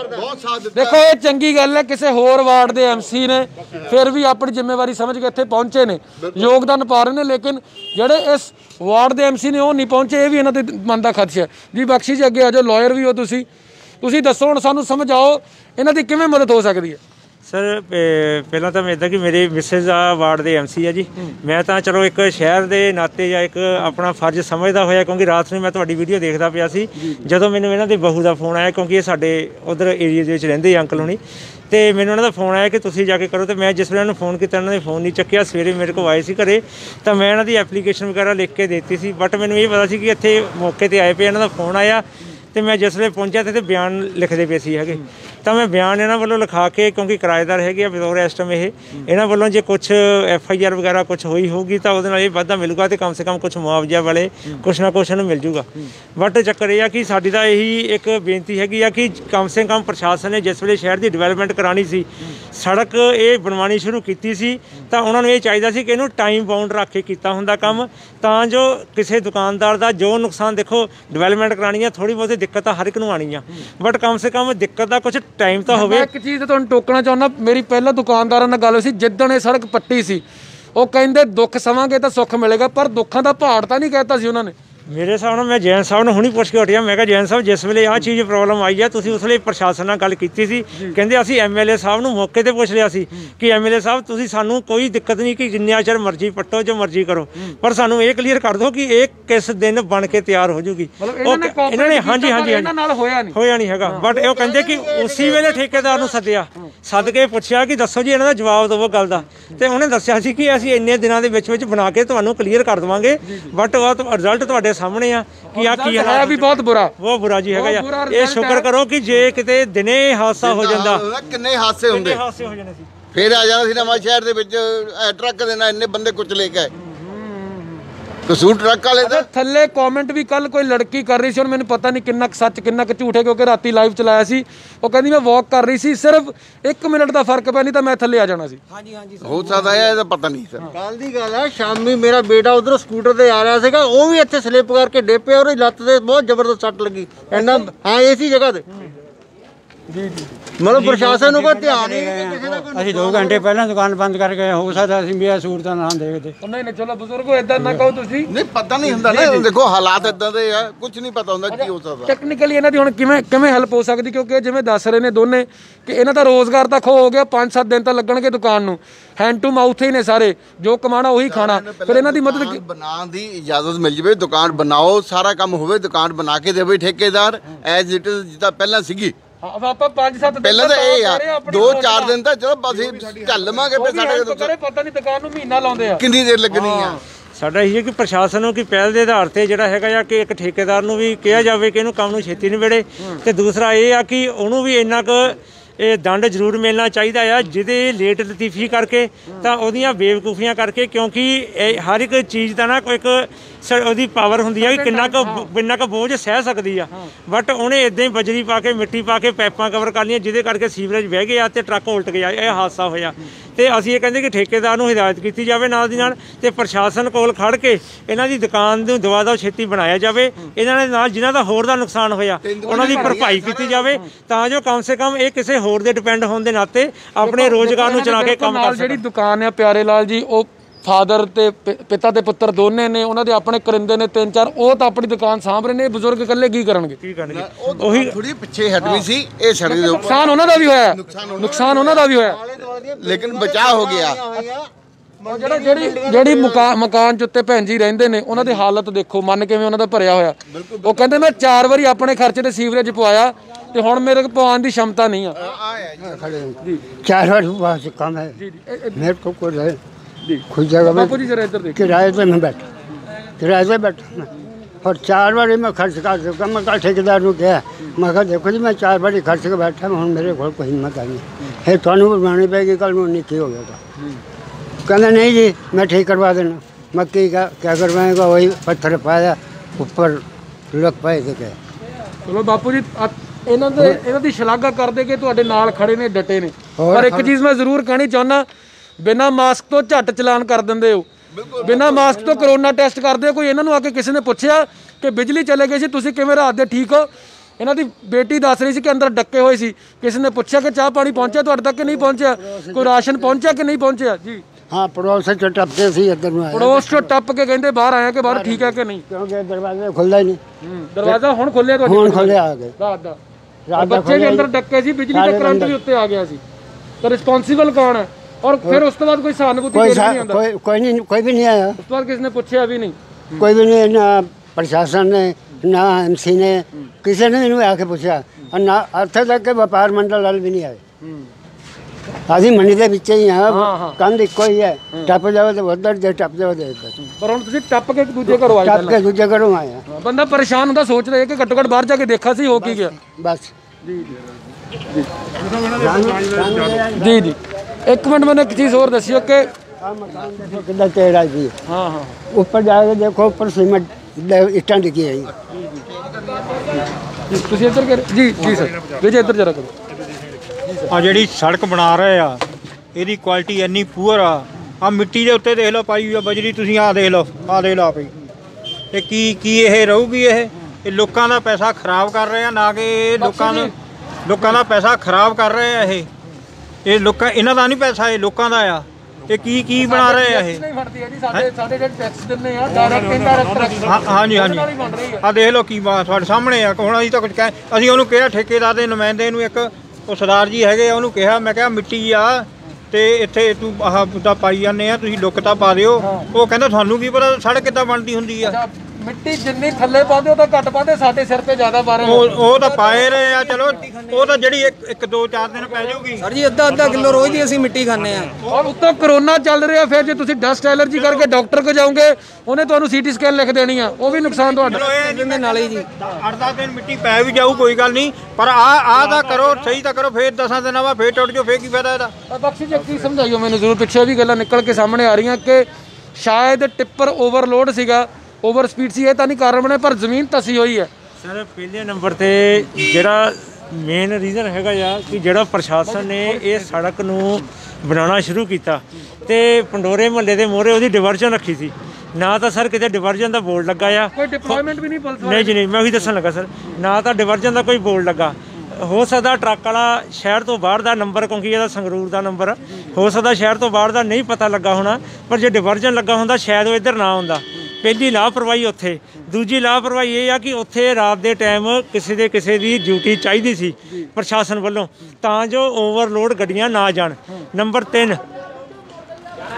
S2: ਦੇਖੋ ਇਹ ਚੰਗੀ ਗੱਲ ਹੈ ਕਿਸੇ ਹੋਰ ਵਾਰਡ ਦੇ ਐਮਸੀ ਨੇ ਫਿਰ ਵੀ ਆਪਣੀ ਜ਼ਿੰਮੇਵਾਰੀ ਸਮਝ ਕੇ ਇੱਥੇ ਪਹੁੰਚੇ ਨੇ। ਯੋਗਦਾਨ ਪਾ ਰਹੇ ਨੇ ਲੇਕਿਨ ਜਿਹੜੇ ਇਸ ਵਾਰਡ ਦੇ ਐਮਸੀ ਨੇ ਉਹ ਨਹੀਂ ਪਹੁੰਚੇ। ਇਹ ਵੀ ਇਹਨਾਂ ਦੇ ਮਨ ਦਾ ਖਦਸ਼ਾ ਜੀ ਬਖਸ਼ੀ ਜੀ ਅੱਗੇ ਆ ਜਾਓ ਲਾਇਰ ਵੀ ਹੋ ਤੁਸੀਂ। ਤੁਸੀਂ ਦੱਸੋ ਹੁਣ ਸਾਨੂੰ ਸਮਝਾਓ ਇਹਨਾਂ ਦੀ ਕਿਵੇਂ ਮਦਦ ਹੋ ਸਕਦੀ ਹੈ?
S12: ਸਰ ਪਹਿਲਾਂ ਤਾਂ ਮੈਂ ਇਦਾਂ ਕਿ ਮੇਰੇ ਮਿਸਿਸ ਆ ਵਾਰਡ ਦੇ ਐਮਸੀ ਆ ਜੀ। ਮੈਂ ਤਾਂ ਚਲੋ ਇੱਕ ਸ਼ਹਿਰ ਦੇ ਨਾਤੇ ਜਾਂ ਇੱਕ ਆਪਣਾ ਫਰਜ਼ ਸਮਝਦਾ ਹੋਇਆ ਕਿਉਂਕਿ ਰਾਤ ਨੂੰ ਮੈਂ ਤੁਹਾਡੀ ਵੀਡੀਓ ਦੇਖਦਾ ਪਿਆ ਸੀ। ਜਦੋਂ ਮੈਨੂੰ ਇਹਨਾਂ ਦੇ ਬਹੂ ਦਾ ਫੋਨ ਆਇਆ ਕਿਉਂਕਿ ਇਹ ਸਾਡੇ ਉਧਰ ਏਰੀਆ ਦੇ ਵਿੱਚ ਰਹਿੰਦੇ ਆ ਅੰਕਲ ਹੁਣੀ ਤੇ ਮੈਨੂੰ ਉਹਨਾਂ ਦਾ ਫੋਨ ਆਇਆ ਕਿ ਤੁਸੀਂ ਜਾ ਕੇ ਕਰੋ ਤੇ ਮੈਂ ਜਿਸ ਵੇਲੇ ਉਹਨਾਂ ਨੂੰ ਫੋਨ ਕੀਤਾ ਉਹਨਾਂ ਨੇ ਫੋਨ ਨਹੀਂ ਚੱਕਿਆ। ਸਵੇਰੇ ਮੇਰੇ ਕੋਲ ਆਏ ਸੀ ਘਰੇ ਤਾਂ ਮੈਂ ਇਹਨਾਂ ਦੀ ਐਪਲੀਕੇਸ਼ਨ ਵਗੈਰਾ ਲਿਖ ਕੇ ਦਿੱਤੀ ਸੀ। ਬਟ ਮੈਨੂੰ ਇਹ ਪਤਾ ਸੀ ਕਿ ਇੱਥੇ ਮੌਕੇ ਤੇ ਆਏ ਪਏ ਇਹਨਾਂ ਦਾ ਫੋਨ ਆਇਆ। ਤੇ ਮੈਂ ਜਿਸ ਵੇਲੇ ਪਹੁੰਚਿਆ ਤੇ ਇੱਥੇ ਬਿਆਨ ਲਿਖਦੇ ਪਏ ਸੀ ਹੈਗੇ। ਤਾਂ ਮੈਂ ਬਿਆਨ ਇਹਨਾਂ ਵੱਲੋਂ ਲਿਖਾ ਕੇ, ਕਿਉਂਕਿ ਕਿਰਾਏਦਾਰ ਹੈਗੇ ਆ ਬਤੌਰ ਇਸ ਟਾਈਮ ਇਹ, ਇਹਨਾਂ ਵੱਲੋਂ ਜੇ ਕੁਝ ਐਫ ਆਈ ਆਰ ਵਗੈਰਾ ਕੁਝ ਹੋਈ ਹੋਊਗੀ ਤਾਂ ਉਹਦੇ ਨਾਲ ਇਹ ਵਾਧਾ ਮਿਲੂਗਾ ਤੇ ਕਮ ਸੇ ਕਮ ਕੁਝ ਮੁਆਵਜ਼ਾ ਵਾਲੇ ਕੁਛ ਨਾ ਕੁਛ ਨੂੰ ਮਿਲ ਜੂਗਾ। ਬਟ ਚੱਕਰ ਇਹ ਆ ਕਿ ਸਾਡੀ ਤਾਂ ਇਹੀ ਇੱਕ ਬੇਨਤੀ ਹੈਗੀ ਆ ਕਿ ਕਮ ਸੇ ਕਮ ਪ੍ਰਸ਼ਾਸਨ ਨੇ ਜਿਸ ਵੇਲੇ ਸ਼ਹਿਰ ਦੀ ਡਿਵੈਲਪਮੈਂਟ ਕਰਾਣੀ ਸੀ, ਸੜਕ ਇਹ ਬਣਵਾਣੀ ਸ਼ੁਰੂ ਕੀਤੀ ਸੀ, ਤਾਂ ਉਹਨਾਂ ਨੂੰ ਇਹ ਚਾਹੀਦਾ ਸੀ ਕਿ ਇਹਨੂੰ ਟਾਈਮ ਬਾਉਂਡ ਰੱਖ ਕੇ ਕੀਤਾ ਹੁੰਦਾ ਕੰਮ, ਤਾਂ ਜੋ ਕਿਸੇ ਦੁਕਾਨਦਾਰ ਦਾ ਜੋ ਨੁਕਸਾਨ ਦੇਖੋ ਡਿਵੈਲਪਮੈਂਟ ਕਰਾਣੀ ਆ ਥੋੜੀ ਬਹੁਤੀ ਦਿੱਕਤ ਤਾਂ ਹਰ ਇੱਕ ਨੂੰ ਆਣੀ ਆ। ਬਟ ਕਮ ਸੇ ਕਮ ਦਿੱਕਤ ਦਾ ਕੁਝ ਟਾਈਮ ਤਾਂ ਹੋਵੇ।
S2: ਮੈਂ ਇੱਕ ਚੀਜ਼ ਤੁਹਾਨੂੰ ਟੋਕਣਾ ਚਾਹੁੰਦਾ ਮੇਰੀ ਪਹਿਲਾਂ ਦੁਕਾਨਦਾਰਾਂ ਨਾਲ ਗੱਲ ਹੋਈ ਸੀ ਜਿੱਦਣ ਇਹ ਸੜਕ ਪੱਟੀ ਸੀ ਉਹ ਕਹਿੰਦੇ ਦੁੱਖ ਸਵਾਂਗੇ ਤਾਂ ਸੁੱਖ ਮਿਲੇਗਾ ਪਰ ਦੁੱਖਾਂ ਦਾ ਪਹਾੜ ਤਾਂ ਨਹੀਂ ਕਹਿਤਾ ਸੀ ਉਹਨਾਂ ਨੇ।
S12: ਮੇਰੇ ਹਿਸਾਬ ਨਾਲ ਮੈਂ ਜੈਨ ਸਾਹਿਬ ਨੂੰ ਹੁਣੀ ਪੁੱਛ ਕੇ ਹਟਿਆ ਮੈਂ ਕਿਹਾ ਜੈਨ ਸਾਹਿਬ ਜਿਸ ਵੇਲੇ ਆਹ ਚੀਜ਼ ਪ੍ਰੋਬਲਮ ਆਈ ਆ ਤੁਸੀਂ ਉਸ ਵੇਲੇ ਪ੍ਰਸ਼ਾਸਨ ਨਾਲ ਗੱਲ ਕੀਤੀ ਸੀ। ਕਹਿੰਦੇ ਅਸੀਂ ਐਮਐਲਏ ਸਾਹਿਬ ਨੂੰ ਮੌਕੇ ਤੇ ਪੁੱਛ ਲਿਆ ਸੀ ਕਿ ਐਮਐਲਏ ਸਾਹਿਬ ਤੁਸੀਂ ਸਾਨੂੰ ਕੋਈ ਦਿੱਕਤ ਨਹੀਂ ਕਿ ਜਿੰਨੇ ਚਿਰ ਮਰਜ਼ੀ ਪੱਟੋ ਜੋ ਮਰਜ਼ੀ ਕਰੋ। ਪਰ ਸਾਨੂੰ ਇਹ ਕਲੀਅਰ ਕਰ ਦਿਓ ਕਿ ਇਹ ਕਿਸ ਦਿਨ ਬਣ ਕੇ ਤਿਆਰ ਹੋ ਜੂਗੀ।
S2: ਇਹਨਾਂ ਨੇ
S12: ਹਾਂਜੀ ਹਾਂਜੀ
S2: ਇਹਨਾਂ ਨਾਲ ਹੋਇਆ ਨਹੀਂ।
S12: ਹੋਇਆ ਨਹੀਂ ਹੈਗਾ। ਬਟ ਉਹ ਕਹਿੰਦੇ ਕਿ ਉਸੇ ਵੇਲੇ ਠੇਕੇਦਾਰ ਨੂੰ ਸੱਦਿਆ। ਸੱਦ ਕੇ ਪੁੱਛਿਆ ਕਿ ਦੱਸੋ ਜੀ ਇਹਨਾਂ ਦਾ ਜਵਾਬ ਦਿਵੋ ਗੱਲ ਦਾ। ਤੇ ਉਹਨੇ ਦੱਸਿਆ ਸੀ ਕਿ ਅਸੀਂ ਇੰਨੇ ਦਿਨਾਂ ਦੇ ਵਿੱਚ ਵਿੱਚ ਬਣਾ ਕੇ ਤੁਹਾਨੂੰ ਕਲੀਅਰ ਕਰ ਦਵਾਂਗੇ। ਬਟ ਉਹ ਰਿਜ਼ਲਟ ਤੁਹਾਡੇ ਸਾਹਮਣੇ ਆ ਕਿ ਆ ਕੀ
S2: ਹੈ ਵੀ ਬਹੁਤ ਬੁਰਾ।
S12: ਬਹੁਤ ਬੁਰਾ ਜੀ ਹੈਗਾ ਜੀ ਇਹ ਸ਼ੁਕਰ। ਕਰੋ ਕਿ ਜੇ ਕਿਤੇ ਦਿਨੇ ਹਾਦਸਾ ਹੋ ਜਾਂਦਾ।
S10: ਕਿੰਨੇ ਹਾਦਸੇ ਹੁੰਦੇ?
S12: ਕਿੰਨੇ ਹਾਦਸੇ ਹੋ ਜਾਣੇ ਸੀ?
S10: ਫੇਰ ਆ ਜਾਣਾ ਸੀ ਨਵਾਂ ਸ਼ਹਿਰ ਦੇ ਵਿੱਚ ਟਰੱਕ ਦੇ ਨਾਲ ਇੰਨੇ ਬੰਦੇ ਕੁਚਲੇ ਗਏ ਕਸੂਰ ਟਰੱਕ ਵਾਲੇ ਦਾ?
S2: ਥੱਲੇ ਕਮੈਂਟ ਵੀ ਕੱਲ ਕੋਈ ਲੜਕੀ ਕਰ ਰਹੀ ਸੀ ਹੁਣ ਮੈਨੂੰ ਪਤਾ ਨਹੀਂ ਕਿੰਨਾ ਕੁ ਸੱਚ ਕਿੰਨਾ ਕੁ ਝੂਠ ਹੈ ਕਿਉਂਕਿ ਰਾਤੀ ਲਾਈਵ ਚਲਾਇਆ ਸੀ। ਉਹ ਕਹਿੰਦੀ ਮੈਂ ਵਾਕ ਕਰ ਰਹੀ ਸੀ ਸਿਰਫ 1 ਮਿੰਟ ਦਾ ਫ਼ਰਕ ਪਿਆ ਨਹੀਂ ਤਾਂ ਮੈਂ ਥੱਲੇ ਆ ਜਾਣਾ ਸੀ।
S10: ਹੋ ਸਕਦਾ ਹੈ ਇਹਦਾ ਪਤਾ ਨਹੀਂ ਸਰ।
S11: ਕੱਲ ਦੀ ਗੱਲ ਆ ਸ਼ਾਮੀ ਮੇਰਾ ਬੇਟਾ ਉਧਰੋਂ ਸਕੂਟਰ ਤੇ ਆ ਰਿਹਾ ਸੀਗਾ ਉਹ ਵੀ ਇੱਥੇ ਸਲਿੱਪ ਕਰਕੇ ਡੇਪੇ ਉਹਦੀ ਲੱਤ ਤੇ ਬਹੁਤ ਜ਼ਬਰਦਸਤ ਸੱਟ ਲੱਗੀ। ਇੰਨਾ ਹਾਂ ਇਸੀ ਜਗ੍ਹਾ ਤੇ। ਜੀ ਜੀ ਮਤਲਬ ਪ੍ਰਸ਼ਾਸਨ ਨੂੰ ਕੋਈ ਧਿਆਨ ਨਹੀਂ ਕਿ ਕਿਸੇ ਦਾ ਕੋਈ
S9: ਅਸੀਂ 2 ਘੰਟੇ ਪਹਿਲਾਂ ਦੁਕਾਨ ਬੰਦ ਕਰਕੇ ਗਏ ਹੋ ਸਕਦਾ ਅਸੀਂ ਵੀ ਇਹ ਸਹੂਲਤਾਂ ਨਾ ਦੇਖਦੇ।
S2: ਨਹੀਂ ਨਹੀਂ ਚਲੋ ਬਜ਼ੁਰਗੋ ਇਦਾਂ ਨਾ ਕਹੋ ਤੁਸੀਂ।
S10: ਨਹੀਂ ਪਤਾ ਨਹੀਂ ਹੁੰਦਾ ਨਾ ਦੇਖੋ ਹਾਲਾਤ ਇਦਾਂ ਦੇ ਆ ਕੁਝ ਨਹੀਂ ਪਤਾ ਹੁੰਦਾ ਕੀ ਹੋ ਸਕਦਾ।
S2: ਟੈਕਨੀਕਲੀ ਇਹਨਾਂ ਦੀ ਹੁਣ ਕਿਵੇਂ ਕਿਵੇਂ ਹੈਲਪ ਹੋ ਸਕਦੀ? ਕਿਉਂਕਿ ਜਿਵੇਂ ਦੱਸ ਰਹੇ ਨੇ ਦੋਨੇ ਕਿ ਇਹਨਾਂ ਦਾ ਰੋਜ਼ਗਾਰ ਤਾਂ ਖੋ ਹੋ ਗਿਆ 5-7 ਦਿਨ ਤਾਂ ਲੱਗਣਗੇ ਦੁਕਾਨ ਨੂੰ। ਹੈਂਡ ਟੂ ਮਾਊਥ ਹੀ ਨੇ ਸਾਰੇ ਜੋ ਕਮਾਣਾ ਉਹੀ ਖਾਣਾ। ਫਿਰ ਇਹਨਾਂ ਦੀ ਮਦਦ
S10: ਦੁਕਾਨ ਬਣਾਉਣ ਦੀ ਇਜਾਜ਼ਤ ਮਿਲ ਜਵੇ ਦੁਕਾਨ ਬਣਾਓ ਸਾਰਾ ਕੰਮ ਹੋਵੇ ਦੁਕਾਨ ਬਣਾ ਕੇ ਦੇਵੇ ਠੇਕੇਦਾਰ ਐਜ਼ ਇਟ ਇਜ਼ ਜਿੱਦਾਂ ਪਹਿਲਾਂ ਸੀਗੀ।
S2: ਹਾਂ, ਆਪਾਂ 5-7 ਦਿਨ
S10: ਪਹਿਲਾਂ ਤਾਂ ਇਹ ਆ
S2: ਕਹਿ ਰਹੇ ਆਪਣੀ
S10: 2-4
S2: ਸੋਚ
S10: ਦਿਨ ਤਾਂ ਚਲੋ ਅਸੀਂ ਝੱਲ ਲਵਾਂਗੇ ਫਿਰ ਸਾਡੇ
S2: ਪਤਾ ਨਹੀਂ ਦੁਕਾਨ ਨੂੰ ਮਹੀਨਾ ਲਾਉਂਦੇ ਆ।
S10: ਕਿੰਨੀ ਦੇਰ ਲੱਗਣੀ ਆ?
S12: ਸਾਡਾ ਇਹ ਹੈ ਕਿ ਪ੍ਰਸ਼ਾਸਨ ਨੂੰ ਕਿ ਪਹਿਲ ਦੇ ਆਧਾਰ ਤੇ ਜਿਹੜਾ ਹੈਗਾ ਆ ਕਿ ਇੱਕ ਠੇਕੇਦਾਰ ਨੂੰ ਵੀ ਕਿਹਾ ਜਾਵੇ ਕਿ ਇਹਨੂੰ ਕੰਮ ਨੂੰ ਛੇਤੀ ਨਿਬੇੜੇ। ਤੇ ਦੂਸਰਾ ਇਹ ਆ ਕਿ ਉਹਨੂੰ ਵੀ ਇੰਨਾ ਕੁ ਇਹ ਦੰਡ ਜ਼ਰੂਰ ਮਿਲਣਾ ਚਾਹੀਦਾ ਆ ਜਿਹਦੇ ਲੇਟ ਲਤੀਫੀ ਕਰਕੇ ਤਾਂ ਉਹਦੀਆਂ ਬੇਵਕੂਫੀਆਂ ਕਰਕੇ ਕਿਉਂਕਿ ਇਹ ਹਰ ਇੱਕ ਚੀਜ਼ ਦਾ ਨਾ ਕੋਈ ਇੱਕ ਸ- ਉਹਦੀ ਪਾਵਰ ਹੁੰਦੀ ਆ ਕਿ ਕਿੰਨਾ ਕੁ ਕਿੰਨਾ ਕੁ ਬੋਝ ਸਹਿ ਸਕਦੀ ਆ। ਬਟ ਉਹਨੇ ਇਦਾਂ ਹੀ ਬਜਰੀ ਪਾ ਕੇ ਮਿੱਟੀ ਪਾ ਕੇ ਪਾਈਪਾਂ ਕਵਰ ਕਰ ਲਈਆਂ ਜਿਹਦੇ ਕਰਕੇ ਸੀਵਰੇਜ ਵਹਿ ਗਿਆ ਤੇ ਟਰੱਕ ਉਲਟ ਗਿਆ ਇਹ ਹਾਦਸਾ ਹੋਇਆ। ਤੇ ਅਸੀਂ ਇਹ ਕਹਿੰਦੇ ਕਿ ਠੇਕੇਦਾਰ ਨੂੰ ਹਦਾਇਤ ਕੀਤੀ ਜਾਵੇ ਨਾਲ ਦੀ ਨਾਲ ਤੇ ਪ੍ਰਸ਼ਾਸਨ ਕੋਲ ਖੜ ਕੇ ਇਹਨਾਂ ਦੀ ਦੁਕਾਨ ਨੂੰ ਦਵਾ ਦਾ ਛੇਤੀ ਬਣਾਇਆ ਜਾਵੇ। ਇਹਨਾਂ ਦੇ ਨਾਲ ਜਿਨ੍ਹਾਂ ਦਾ ਹੋਰ ਦਾ ਨੁਕਸਾਨ ਹੋਇਆ ਉਹਨਾਂ ਦੀ ਭਰਪਾਈ ਕੀਤੀ ਜਾਵੇ ਤਾਂ ਜੋ ਕਮ ਸੇ ਕਮ ਇਹ ਕਿਸੇ ਹੋਰ ਦੇ ਡਿਪੈਂਡ ਹੋਣ ਦੇ ਨਾਤੇ ਆਪਣੇ ਰੋਜ਼ਗਾਰ ਨੂੰ ਚਲਾ ਕੇ ਕੰਮ ਕਰ
S2: ਜਿਹੜੀ
S12: ਸਕਣ
S2: ਦੁਕਾਨ ਆ ਪਿਆਰੇ ਲਾਲ ਜੀ ਉਹ ਫਾਦਰ ਤੇ ਪਿ- ਪਿਤਾ ਤੇ ਪੁੱਤਰ ਦੋਨੇ ਨੇ ਉਹਨਾਂ ਦੇ ਆਪਣੇ ਕਰਿੰਦੇ ਨੇ ਤਿੰਨ ਚਾਰ ਉਹ ਤਾਂ ਆਪਣੀ ਦੁਕਾਨ ਸਾਂਭ ਰਹੇ ਨੇ ਇਹ ਬਜ਼ੁਰਗ ਇਕੱਲੇ ਕੀ ਕਰਨਗੇ
S12: ਕੀ ਕਰਨਗੇ
S10: ਉਹੀ ਥੋੜੀ ਪਿੱਛੇ ਹਟਵੀਂ ਸੀ ਇਹ ਸੜਕ ਦੇ ਉੱਪਰ
S2: ਨੁਕਸਾਨ ਉਹਨਾਂ ਦਾ ਵੀ ਹੋਇਆ ਨੁਕਸਾਨ ਉਹਨਾਂ ਦਾ ਵੀ ਹੋਇਆ
S10: ਲੇਕਿਨ ਬਚਾਅ ਹੋ ਗਿਆ
S2: ਉਹ ਜਿਹੜਾ ਜਿਹੜੀ ਜਿਹੜੀ ਮਕਾ- ਮਕਾਨ ਚ ਉੱਤੇ ਭੈਣ ਜੀ ਰਹਿੰਦੇ ਨੇ ਉਹਨਾਂ ਦੀ ਹਾਲਤ ਦੇਖੋ ਮਨ ਕਿਵੇਂ ਉਹਨਾਂ ਦਾ ਭਰਿਆ ਹੋਇਆ ਉਹ ਕਹਿੰਦੇ ਮੈਂ ਚਾਰ ਵਾਰੀ ਆਪਣੇ ਖਰਚੇ ਤੇ ਸੀਵਰੇਜ ਪਵਾਇਆ ਤੇ ਹੁਣ ਮੇਰੇ ਕੋਲ ਪਵਾਉਣ ਦੀ ਸ਼ਮਤਾ ਨਹੀਂ ਆ
S4: चार बार हुआ से कम है मेरे को कोई रहे कोई जगह में
S2: ਬਾਪੂ ਜੀ ਜਰਾ ਇੱਧਰ ਦੇਖੋ
S4: किराए पे मैं बैठा किराए से बैठा मैं और चार बारी मैं खर्च कर चुका मैं कल ठेकेदार ਨੂੰ ਕਿਹਾ ਮੈਂ ਕਿਹਾ ਦੇਖੋ ਜੀ ਮੈਂ ਚਾਰ ਵਾਰੀ ਖਰਚ ਕੇ ਬੈਠਾ ਹੁਣ ਮੇਰੇ ਕੋਲ ਕੋਈ ਹਿੰਮਤ ਨਹੀਂ ਹੈ ਤੁਹਾਨੂੰ ਬਣਾਉਣੀ ਪੈਗੀ ਕੱਲ ਨੂੰ ਨਿੱਕੀ ਹੋ ਗਿਆ ਕਹਿੰਦਾ नहीं जी मैं ठीक करवा देना मक्की का क्या करवाएगा वही पत्थर पाया ऊपर लग पाए थे क्या
S2: ਚਲੋ ਬਾਪੂ ਜੀ ਆ- ਇਹਨਾਂ ਦੇ ਇਹਨਾਂ ਦੀ ਸ਼ਲਾਘਾ ਕਰਦੇ ਕਿ ਤੁਹਾਡੇ ਨਾਲ ਖੜੇ ਨੇ ਡਟੇ ਨੇ
S4: ਹੋਰ
S2: ਪਰ ਇੱਕ ਚੀਜ਼ ਮੈਂ ਜ਼ਰੂਰ ਕਹਿਣੀ ਚਾਹੁੰਦਾ ਬਿਨਾਂ ਮਾਸਕ ਤੋਂ ਝੱਟ ਚਲਾਨ ਕਰ ਦਿੰਦੇ ਹੋ। ਬਿਨਾਂ ਮਾਸਕ ਤੋਂ ਕਰੋਨਾ ਟੈਸਟ ਕਰਦੇ ਕੋਈ ਇਹਨਾਂ ਨੂੰ ਆ ਕੇ ਕਿਸੇ ਨੇ ਪੁੱਛਿਆ ਕਿ ਬਿਜਲੀ ਚਲੇ ਗਈ ਸੀ ਤੁਸੀਂ ਕਿਵੇਂ ਰਾਤ ਦੇ ਠੀਕ ਹੋ? ਇਹਨਾਂ ਦੀ ਬੇਟੀ ਦੱਸ ਰਹੀ ਸੀ ਕਿ ਅੰਦਰ ਡੱਕੇ ਹੋਏ ਸੀ। ਕਿਸੇ ਨੇ ਪੁੱਛਿਆ ਕਿ ਚਾਹ ਪਾਣੀ ਪਹੁੰਚਿਆ ਤੁਹਾਡੇ ਤੱਕ ਕਿ ਨਹੀਂ ਪਹੁੰਚਿਆ? ਕੋਈ ਰਾਸ਼ਨ ਪਹੁੰਚਿਆ ਕਿ ਨਹੀਂ ਪਹੁੰਚਿਆ? ਜੀ।
S4: ਹਾਂ ਪੜੋਸ ਚੋਂ ਟੱਪਦੇ ਸੀ ਇੱਧਰ ਨੂੰ ਆਏ।
S2: ਪੜੋਸ ਚੋਂ ਟੱਪ ਕੇ ਕਹਿੰਦੇ ਬਾਹਰ ਆਇਆ ਕਿ ਬਾਹਰ ਠੀਕ ਹੈ ਕਿ ਨਹੀਂ?
S4: ਕਿਉਂਕਿ ਦਰਵਾਜ਼ਾ ਖੁੱਲਦਾ ਹੀ ਨਹੀਂ।
S2: ਦਰਵਾਜ਼ਾ ਹੁਣ ਖੁੱਲਿਆ ਤੁਹਾਡੇ
S4: ਹੁਣ ਖੁੱਲਿਆ ਆ ਗਏ
S2: ਰਾਤ ਬੱਚੇ ਵੀ ਅੰਦਰ ਡੱਕੇ ਸੀ ਬਿਜਲੀ ਦਾ ਕਰੰਟ ਵੀ ਉੱਤੇ ਆ ਗਿਆ ਸੀ। ਤਾਂ ਰਿਸਪੌਂਸੀਬਲ ਕੌਣ ਹੈ? ਔਰ ਫਿਰ ਉਸ ਤੋਂ ਬਾਅਦ ਕੋਈ ਸਹਾਨੁਭੂਤੀ
S4: ਕੋਈ
S2: ਨਹੀਂ ਆਉਂਦਾ।
S4: ਕੋਈ ਕੋਈ ਨਹੀਂ ਕੋਈ ਵੀ ਨਹੀਂ
S2: ਆਇਆ। ਤੋਂ ਬਾਅਦ ਕਿਸੇ ਨੇ ਪੁੱਛਿਆ ਵੀ ਨਹੀਂ।
S4: ਕੋਈ ਵੀ ਨਹੀਂ ਨਾ ਪ੍ਰਸ਼ਾਸਨ ਨੇ ਨਾ ਐਮਸੀ ਨੇ ਕਿਸੇ ਨੇ ਮੈਨੂੰ ਆ ਕੇ ਪੁੱਛਿਆ। ਨਾ ਇੱਥੇ ਤੱਕ ਕਿ ਵਪਾਰ ਮੰਡਲ ਵਾਲੇ ਵੀ ਨਹੀਂ ਆਏ। ਅਸੀਂ ਮੰਡੀ ਦੇ ਵਿੱਚ ਹੀ ਆ। ਕੰਧ ਇੱਕੋ ਹੀ ਹੈ। ਟੱਪ ਜਾਵੇ ਤੇ ਉੱਧਰ ਜੇ ਟੱਪ ਜਾਵੇ ਤੇ
S2: ਪਰ ਹੁਣ ਤੁਸੀਂ ਟੱਪ ਕੇ ਦੂਜੇ ਘਰੋਂ ਆਏ
S4: ਟੱਪ ਕੇ ਦੂਜੇ ਘਰੋਂ ਆਇਆ
S2: ਬੰਦਾ ਪਰੇਸ਼ਾਨ ਹੁੰਦਾ ਸੋਚ ਰਿਹਾ ਕਿ ਘੱਟੋ ਘੱਟ ਬਾਹਰ ਜਾ ਕੇ ਦੇਖਾ ਸੀ ਹੋ ਕੀ ਗਿਆ।
S4: ਬਸ।
S2: ਜੀ। ਜੀ ਇੱਕ ਮਿੰਟ ਮੈਨੂੰ ਇੱਕ ਚੀਜ਼ ਹੋਰ ਦੱਸਿਓ ਕਿ
S4: देखो कितना टेढ़ा जी
S2: हाँ हाँ
S4: ऊपर जाके देखो ऊपर सीमेंट इट्टा डिगी है
S2: ਤੁਸੀਂ ਇੱਧਰ ਕਰ ਜੀ ਜੀ ਸਰ ਵਿਜੇ ਇੱਧਰ ਜਰਾ ਕਰੋ
S13: ਆ ਜਿਹੜੀ ਸੜਕ ਬਣਾ ਰਹੇ ਆ ਇਹਦੀ ਕੁਆਲਿਟੀ ਇੰਨੀ ਪੂਅਰ ਆ ਆ ਮਿੱਟੀ ਦੇ ਉੱਤੇ ਦੇਖ ਲਓ ਪਾਈ ਹੋਈ ਆ ਬਜਰੀ ਤੁਸੀਂ ਆ ਦੇਖ ਲਓ ਆ ਦੇਖ ਲਓ ਆਪੇ ਇਹ ਕੀ ਕੀ ਇਹ ਰਹੂਗੀ ਇਹ ਇਹ ਲੋਕਾਂ ਦਾ ਪੈਸਾ ਖਰਾਬ ਕਰ ਰਹੇ ਆ ਨਾ ਕਿ ਇਹ ਲੋਕਾਂ ਨੂੰ ਲੋਕਾਂ ਦਾ ਪੈਸਾ ਖਰਾਬ ਕਰ ਰਹੇ ਆ ਇਹ। ਇਹ ਲੋਕਾਂ ਇਹਨਾਂ ਦਾ ਨਹੀਂ ਪੈਸਾ ਇਹ ਲੋਕਾਂ ਦਾ ਆ। ਇਹ ਕੀ ਕੀ ਬਣਾ ਰਹੇ ਆ ਇਹ?
S2: ਨਹੀਂ ਫੜਦੀ ਹੈ ਜੀ ਸਾਡੇ ਸਾਡੇ ਜਿਹੜੇ ਟੈਕਸ ਦਿੰਦੇ ਆ ਡਾਇਰੈਕਟ ਇਨਡਾਇਰੈਕਟ
S13: ਹਾਂ ਹਾਂਜੀ ਹਾਂਜੀ। ਆ। ਦੇਖ ਲਓ ਕੀ ਬਾਤ ਤੁਹਾਡੇ ਸਾਹਮਣੇ ਆ। ਹੁਣ ਅਸੀਂ ਤਾਂ ਕੁਝ ਕਹਿ ਅਸੀਂ ਉਹਨੂੰ ਕਿਹਾ ਠੇਕੇਦਾਰ ਦੇ ਨੁਮਾਇੰਦੇ ਨੂੰ ਇੱਕ ਉਹ ਸਰਦਾਰ ਜੀ ਹੈਗੇ ਆ ਉਹਨੂੰ ਕਿਹਾ ਮੈਂ ਕਿਹਾ ਮਿੱਟੀ ਆ ਤੇ ਇੱਥੇ ਤੂੰ ਆਹ ਦਾ ਪਾਈ ਜਾਂਦੇ ਆ ਤੁਸੀਂ ਲੁੱਕ ਤਾਂ ਪਾ ਦਿਓ। ਉਹ ਕਹਿੰਦਾ ਤੁਹਾਨੂੰ ਕੀ ਪਤਾ ਸੜਕ ਕਿੱਦਾਂ ਬਣਦੀ ਹੁੰਦੀ ਆ?
S2: ਮਿੱਟੀ ਜਿੰਨੀ ਥੱਲੇ ਪਾਉਂਦੇ ਉਹ ਤਾਂ ਘੱਟ ਪਾਉਂਦੇ ਸਾਡੇ ਸਿਰ ਤੇ ਜ਼ਿਆਦਾ ਪਾ ਰਹੇ
S13: ਉਹ ਉਹ ਤਾਂ ਪਾਏ ਰਹੇ ਆ ਚਲੋ ਉਹ ਤਾਂ ਜਿਹੜੀ ਇੱਕ ਇੱਕ ਦੋ ਚਾਰ ਦਿਨ ਪੈ ਜਾਊਗੀ।
S6: ਸਰ ਜੀ ਅੱਧਾ ਅੱਧਾ ਕਿਲੋ ਰੋਜ਼ ਦੀ ਅਸੀਂ ਮਿੱਟੀ ਖਾਂਦੇ ਆ।
S2: ਔਰ ਉੱਤੋਂ ਕਰੋਨਾ ਚੱਲ ਰਿਹਾ ਫਿਰ ਜੇ ਤੁਸੀਂ ਡਸਟ ਐਲਰਜੀ ਕਰਕੇ ਡਾਕਟਰ ਕੋ ਜਾਓਗੇ ਉਹਨੇ ਤੁਹਾਨੂੰ ਸੀਟੀ ਸਕੈਨ ਲਿਖ ਦੇਣੀ ਆ। ਉਹ ਵੀ ਨੁਕਸਾਨ ਤੁਹਾਡਾ।
S13: ਚਲੋ ਇਹ ਨਹੀਂ ਨਾਲੇ ਜੀ। 8-10 ਦਿਨ ਮਿੱਟੀ ਪੈ ਵੀ ਜਾਊ ਕੋਈ ਗੱਲ ਨਹੀਂ। ਪਰ ਆ ਆ ਤਾਂ ਕਰੋ ਸਹੀ ਤਾਂ ਕਰੋ ਫੇਰ 10 ਦਿਨਾਂ ਬਾਅਦ ਫੇਰ ਟੁੱਟ ਜਾਓ ਫੇਰ ਕੀ ਫਾਇਦਾ ਇਹਦਾ?
S2: ਬਖਸ਼ੀ ਜੀ ਕੀ ਸਮਝਾਈਓ ਮੈਨੂੰ? ਜ਼ਰੂਰ ਪਿੱਛੇ ਵੀ ਗੱਲਾਂ ਨਿਕਲ ਕੇ ਸਾਹਮਣੇ ਆ ਰਹੀਆਂ ਕਿ ਸ਼ਾਇਦ ਟਿੱਪਰ ਓਵਰਲੋਡ ਸੀਗਾ। ਓਵਰ ਸਪੀਡ ਸੀ ਇਹ ਤਾਂ ਨਹੀਂ ਕਾਰਨ ਬਣੇ ਪਰ ਜ਼ਮੀਨ ਤਸੀ ਹੋਈ ਹੈ।
S12: ਸਰ ਪਹਿਲੇ ਨੰਬਰ ਤੇ ਜਿਹੜਾ ਮੇਨ ਰੀਜ਼ਨ ਹੈਗਾ ਆ ਕਿ ਜਿਹੜਾ ਪ੍ਰਸ਼ਾਸਨ ਨੇ ਇਹ ਸੜਕ ਨੂੰ ਬਣਾਉਣਾ ਸ਼ੁਰੂ ਕੀਤਾ ਤੇ ਪੰਡੋਰੇ ਮਹੱਲੇ ਦੇ ਮੋਹਰੇ ਉਹਦੀ ਡਿਵਰਜਨ ਰੱਖੀ ਸੀ। ਨਾ ਤਾਂ ਸਰ ਕਿਤੇ ਡਿਵਰਜਨ ਦਾ ਬੋਰਡ ਲੱਗਾ ਆ।
S2: ਕੋਈ ਡਿਪਲੋਇਮੈਂਟ ਵੀ ਨਹੀਂ ਪੁਲਿਸ
S12: ਨਹੀਂ ਜੀ ਨਹੀਂ ਮੈਂ ਉਹੀ ਦੱਸਣ ਲੱਗਾ ਸਰ। ਨਾ ਤਾਂ ਡਿਵਰਜਨ ਦਾ ਕੋਈ ਬੋਰਡ ਲੱਗਾ। ਹੋ ਸਕਦਾ ਟਰੱਕ ਵਾਲਾ ਸ਼ਹਿਰ ਤੋਂ ਬਾਹਰ ਦਾ ਨੰਬਰ ਕਿਉਂਕਿ ਇਹਦਾ ਸੰਗਰੂਰ ਦਾ ਨੰਬਰ। ਹੋ ਸਕਦਾ ਸ਼ਹਿਰ ਤੋਂ ਬਾਹਰ ਦਾ ਨਹੀਂ ਪਤਾ ਲੱਗਾ ਹੋਣਾ ਪਰ ਜੇ ਡਿਵਰਜਨ ਲੱਗਾ ਹੁੰਦਾ ਸ਼ਾਇਦ ਉਹ ਇੱਧਰ ਨਾ ਆਉਂਦਾ। ਪਹਿਲੀ ਲਾਪਰਵਾਹੀ ਉੱਥੇ। ਦੂਜੀ ਲਾਪਰਵਾਹੀ ਇਹ ਆ ਕਿ ਉੱਥੇ ਰਾਤ ਦੇ ਟਾਈਮ ਕਿਸੇ ਦੇ ਕਿਸੇ ਦੀ ਡਿਊਟੀ ਚਾਹੀਦੀ ਸੀ ਪ੍ਰਸ਼ਾਸਨ ਵੱਲੋਂ ਤਾਂ ਜੋ ਓਵਰਲੋਡ ਗੱਡੀਆਂ ਨਾ ਜਾਣ। ਨੰਬਰ 3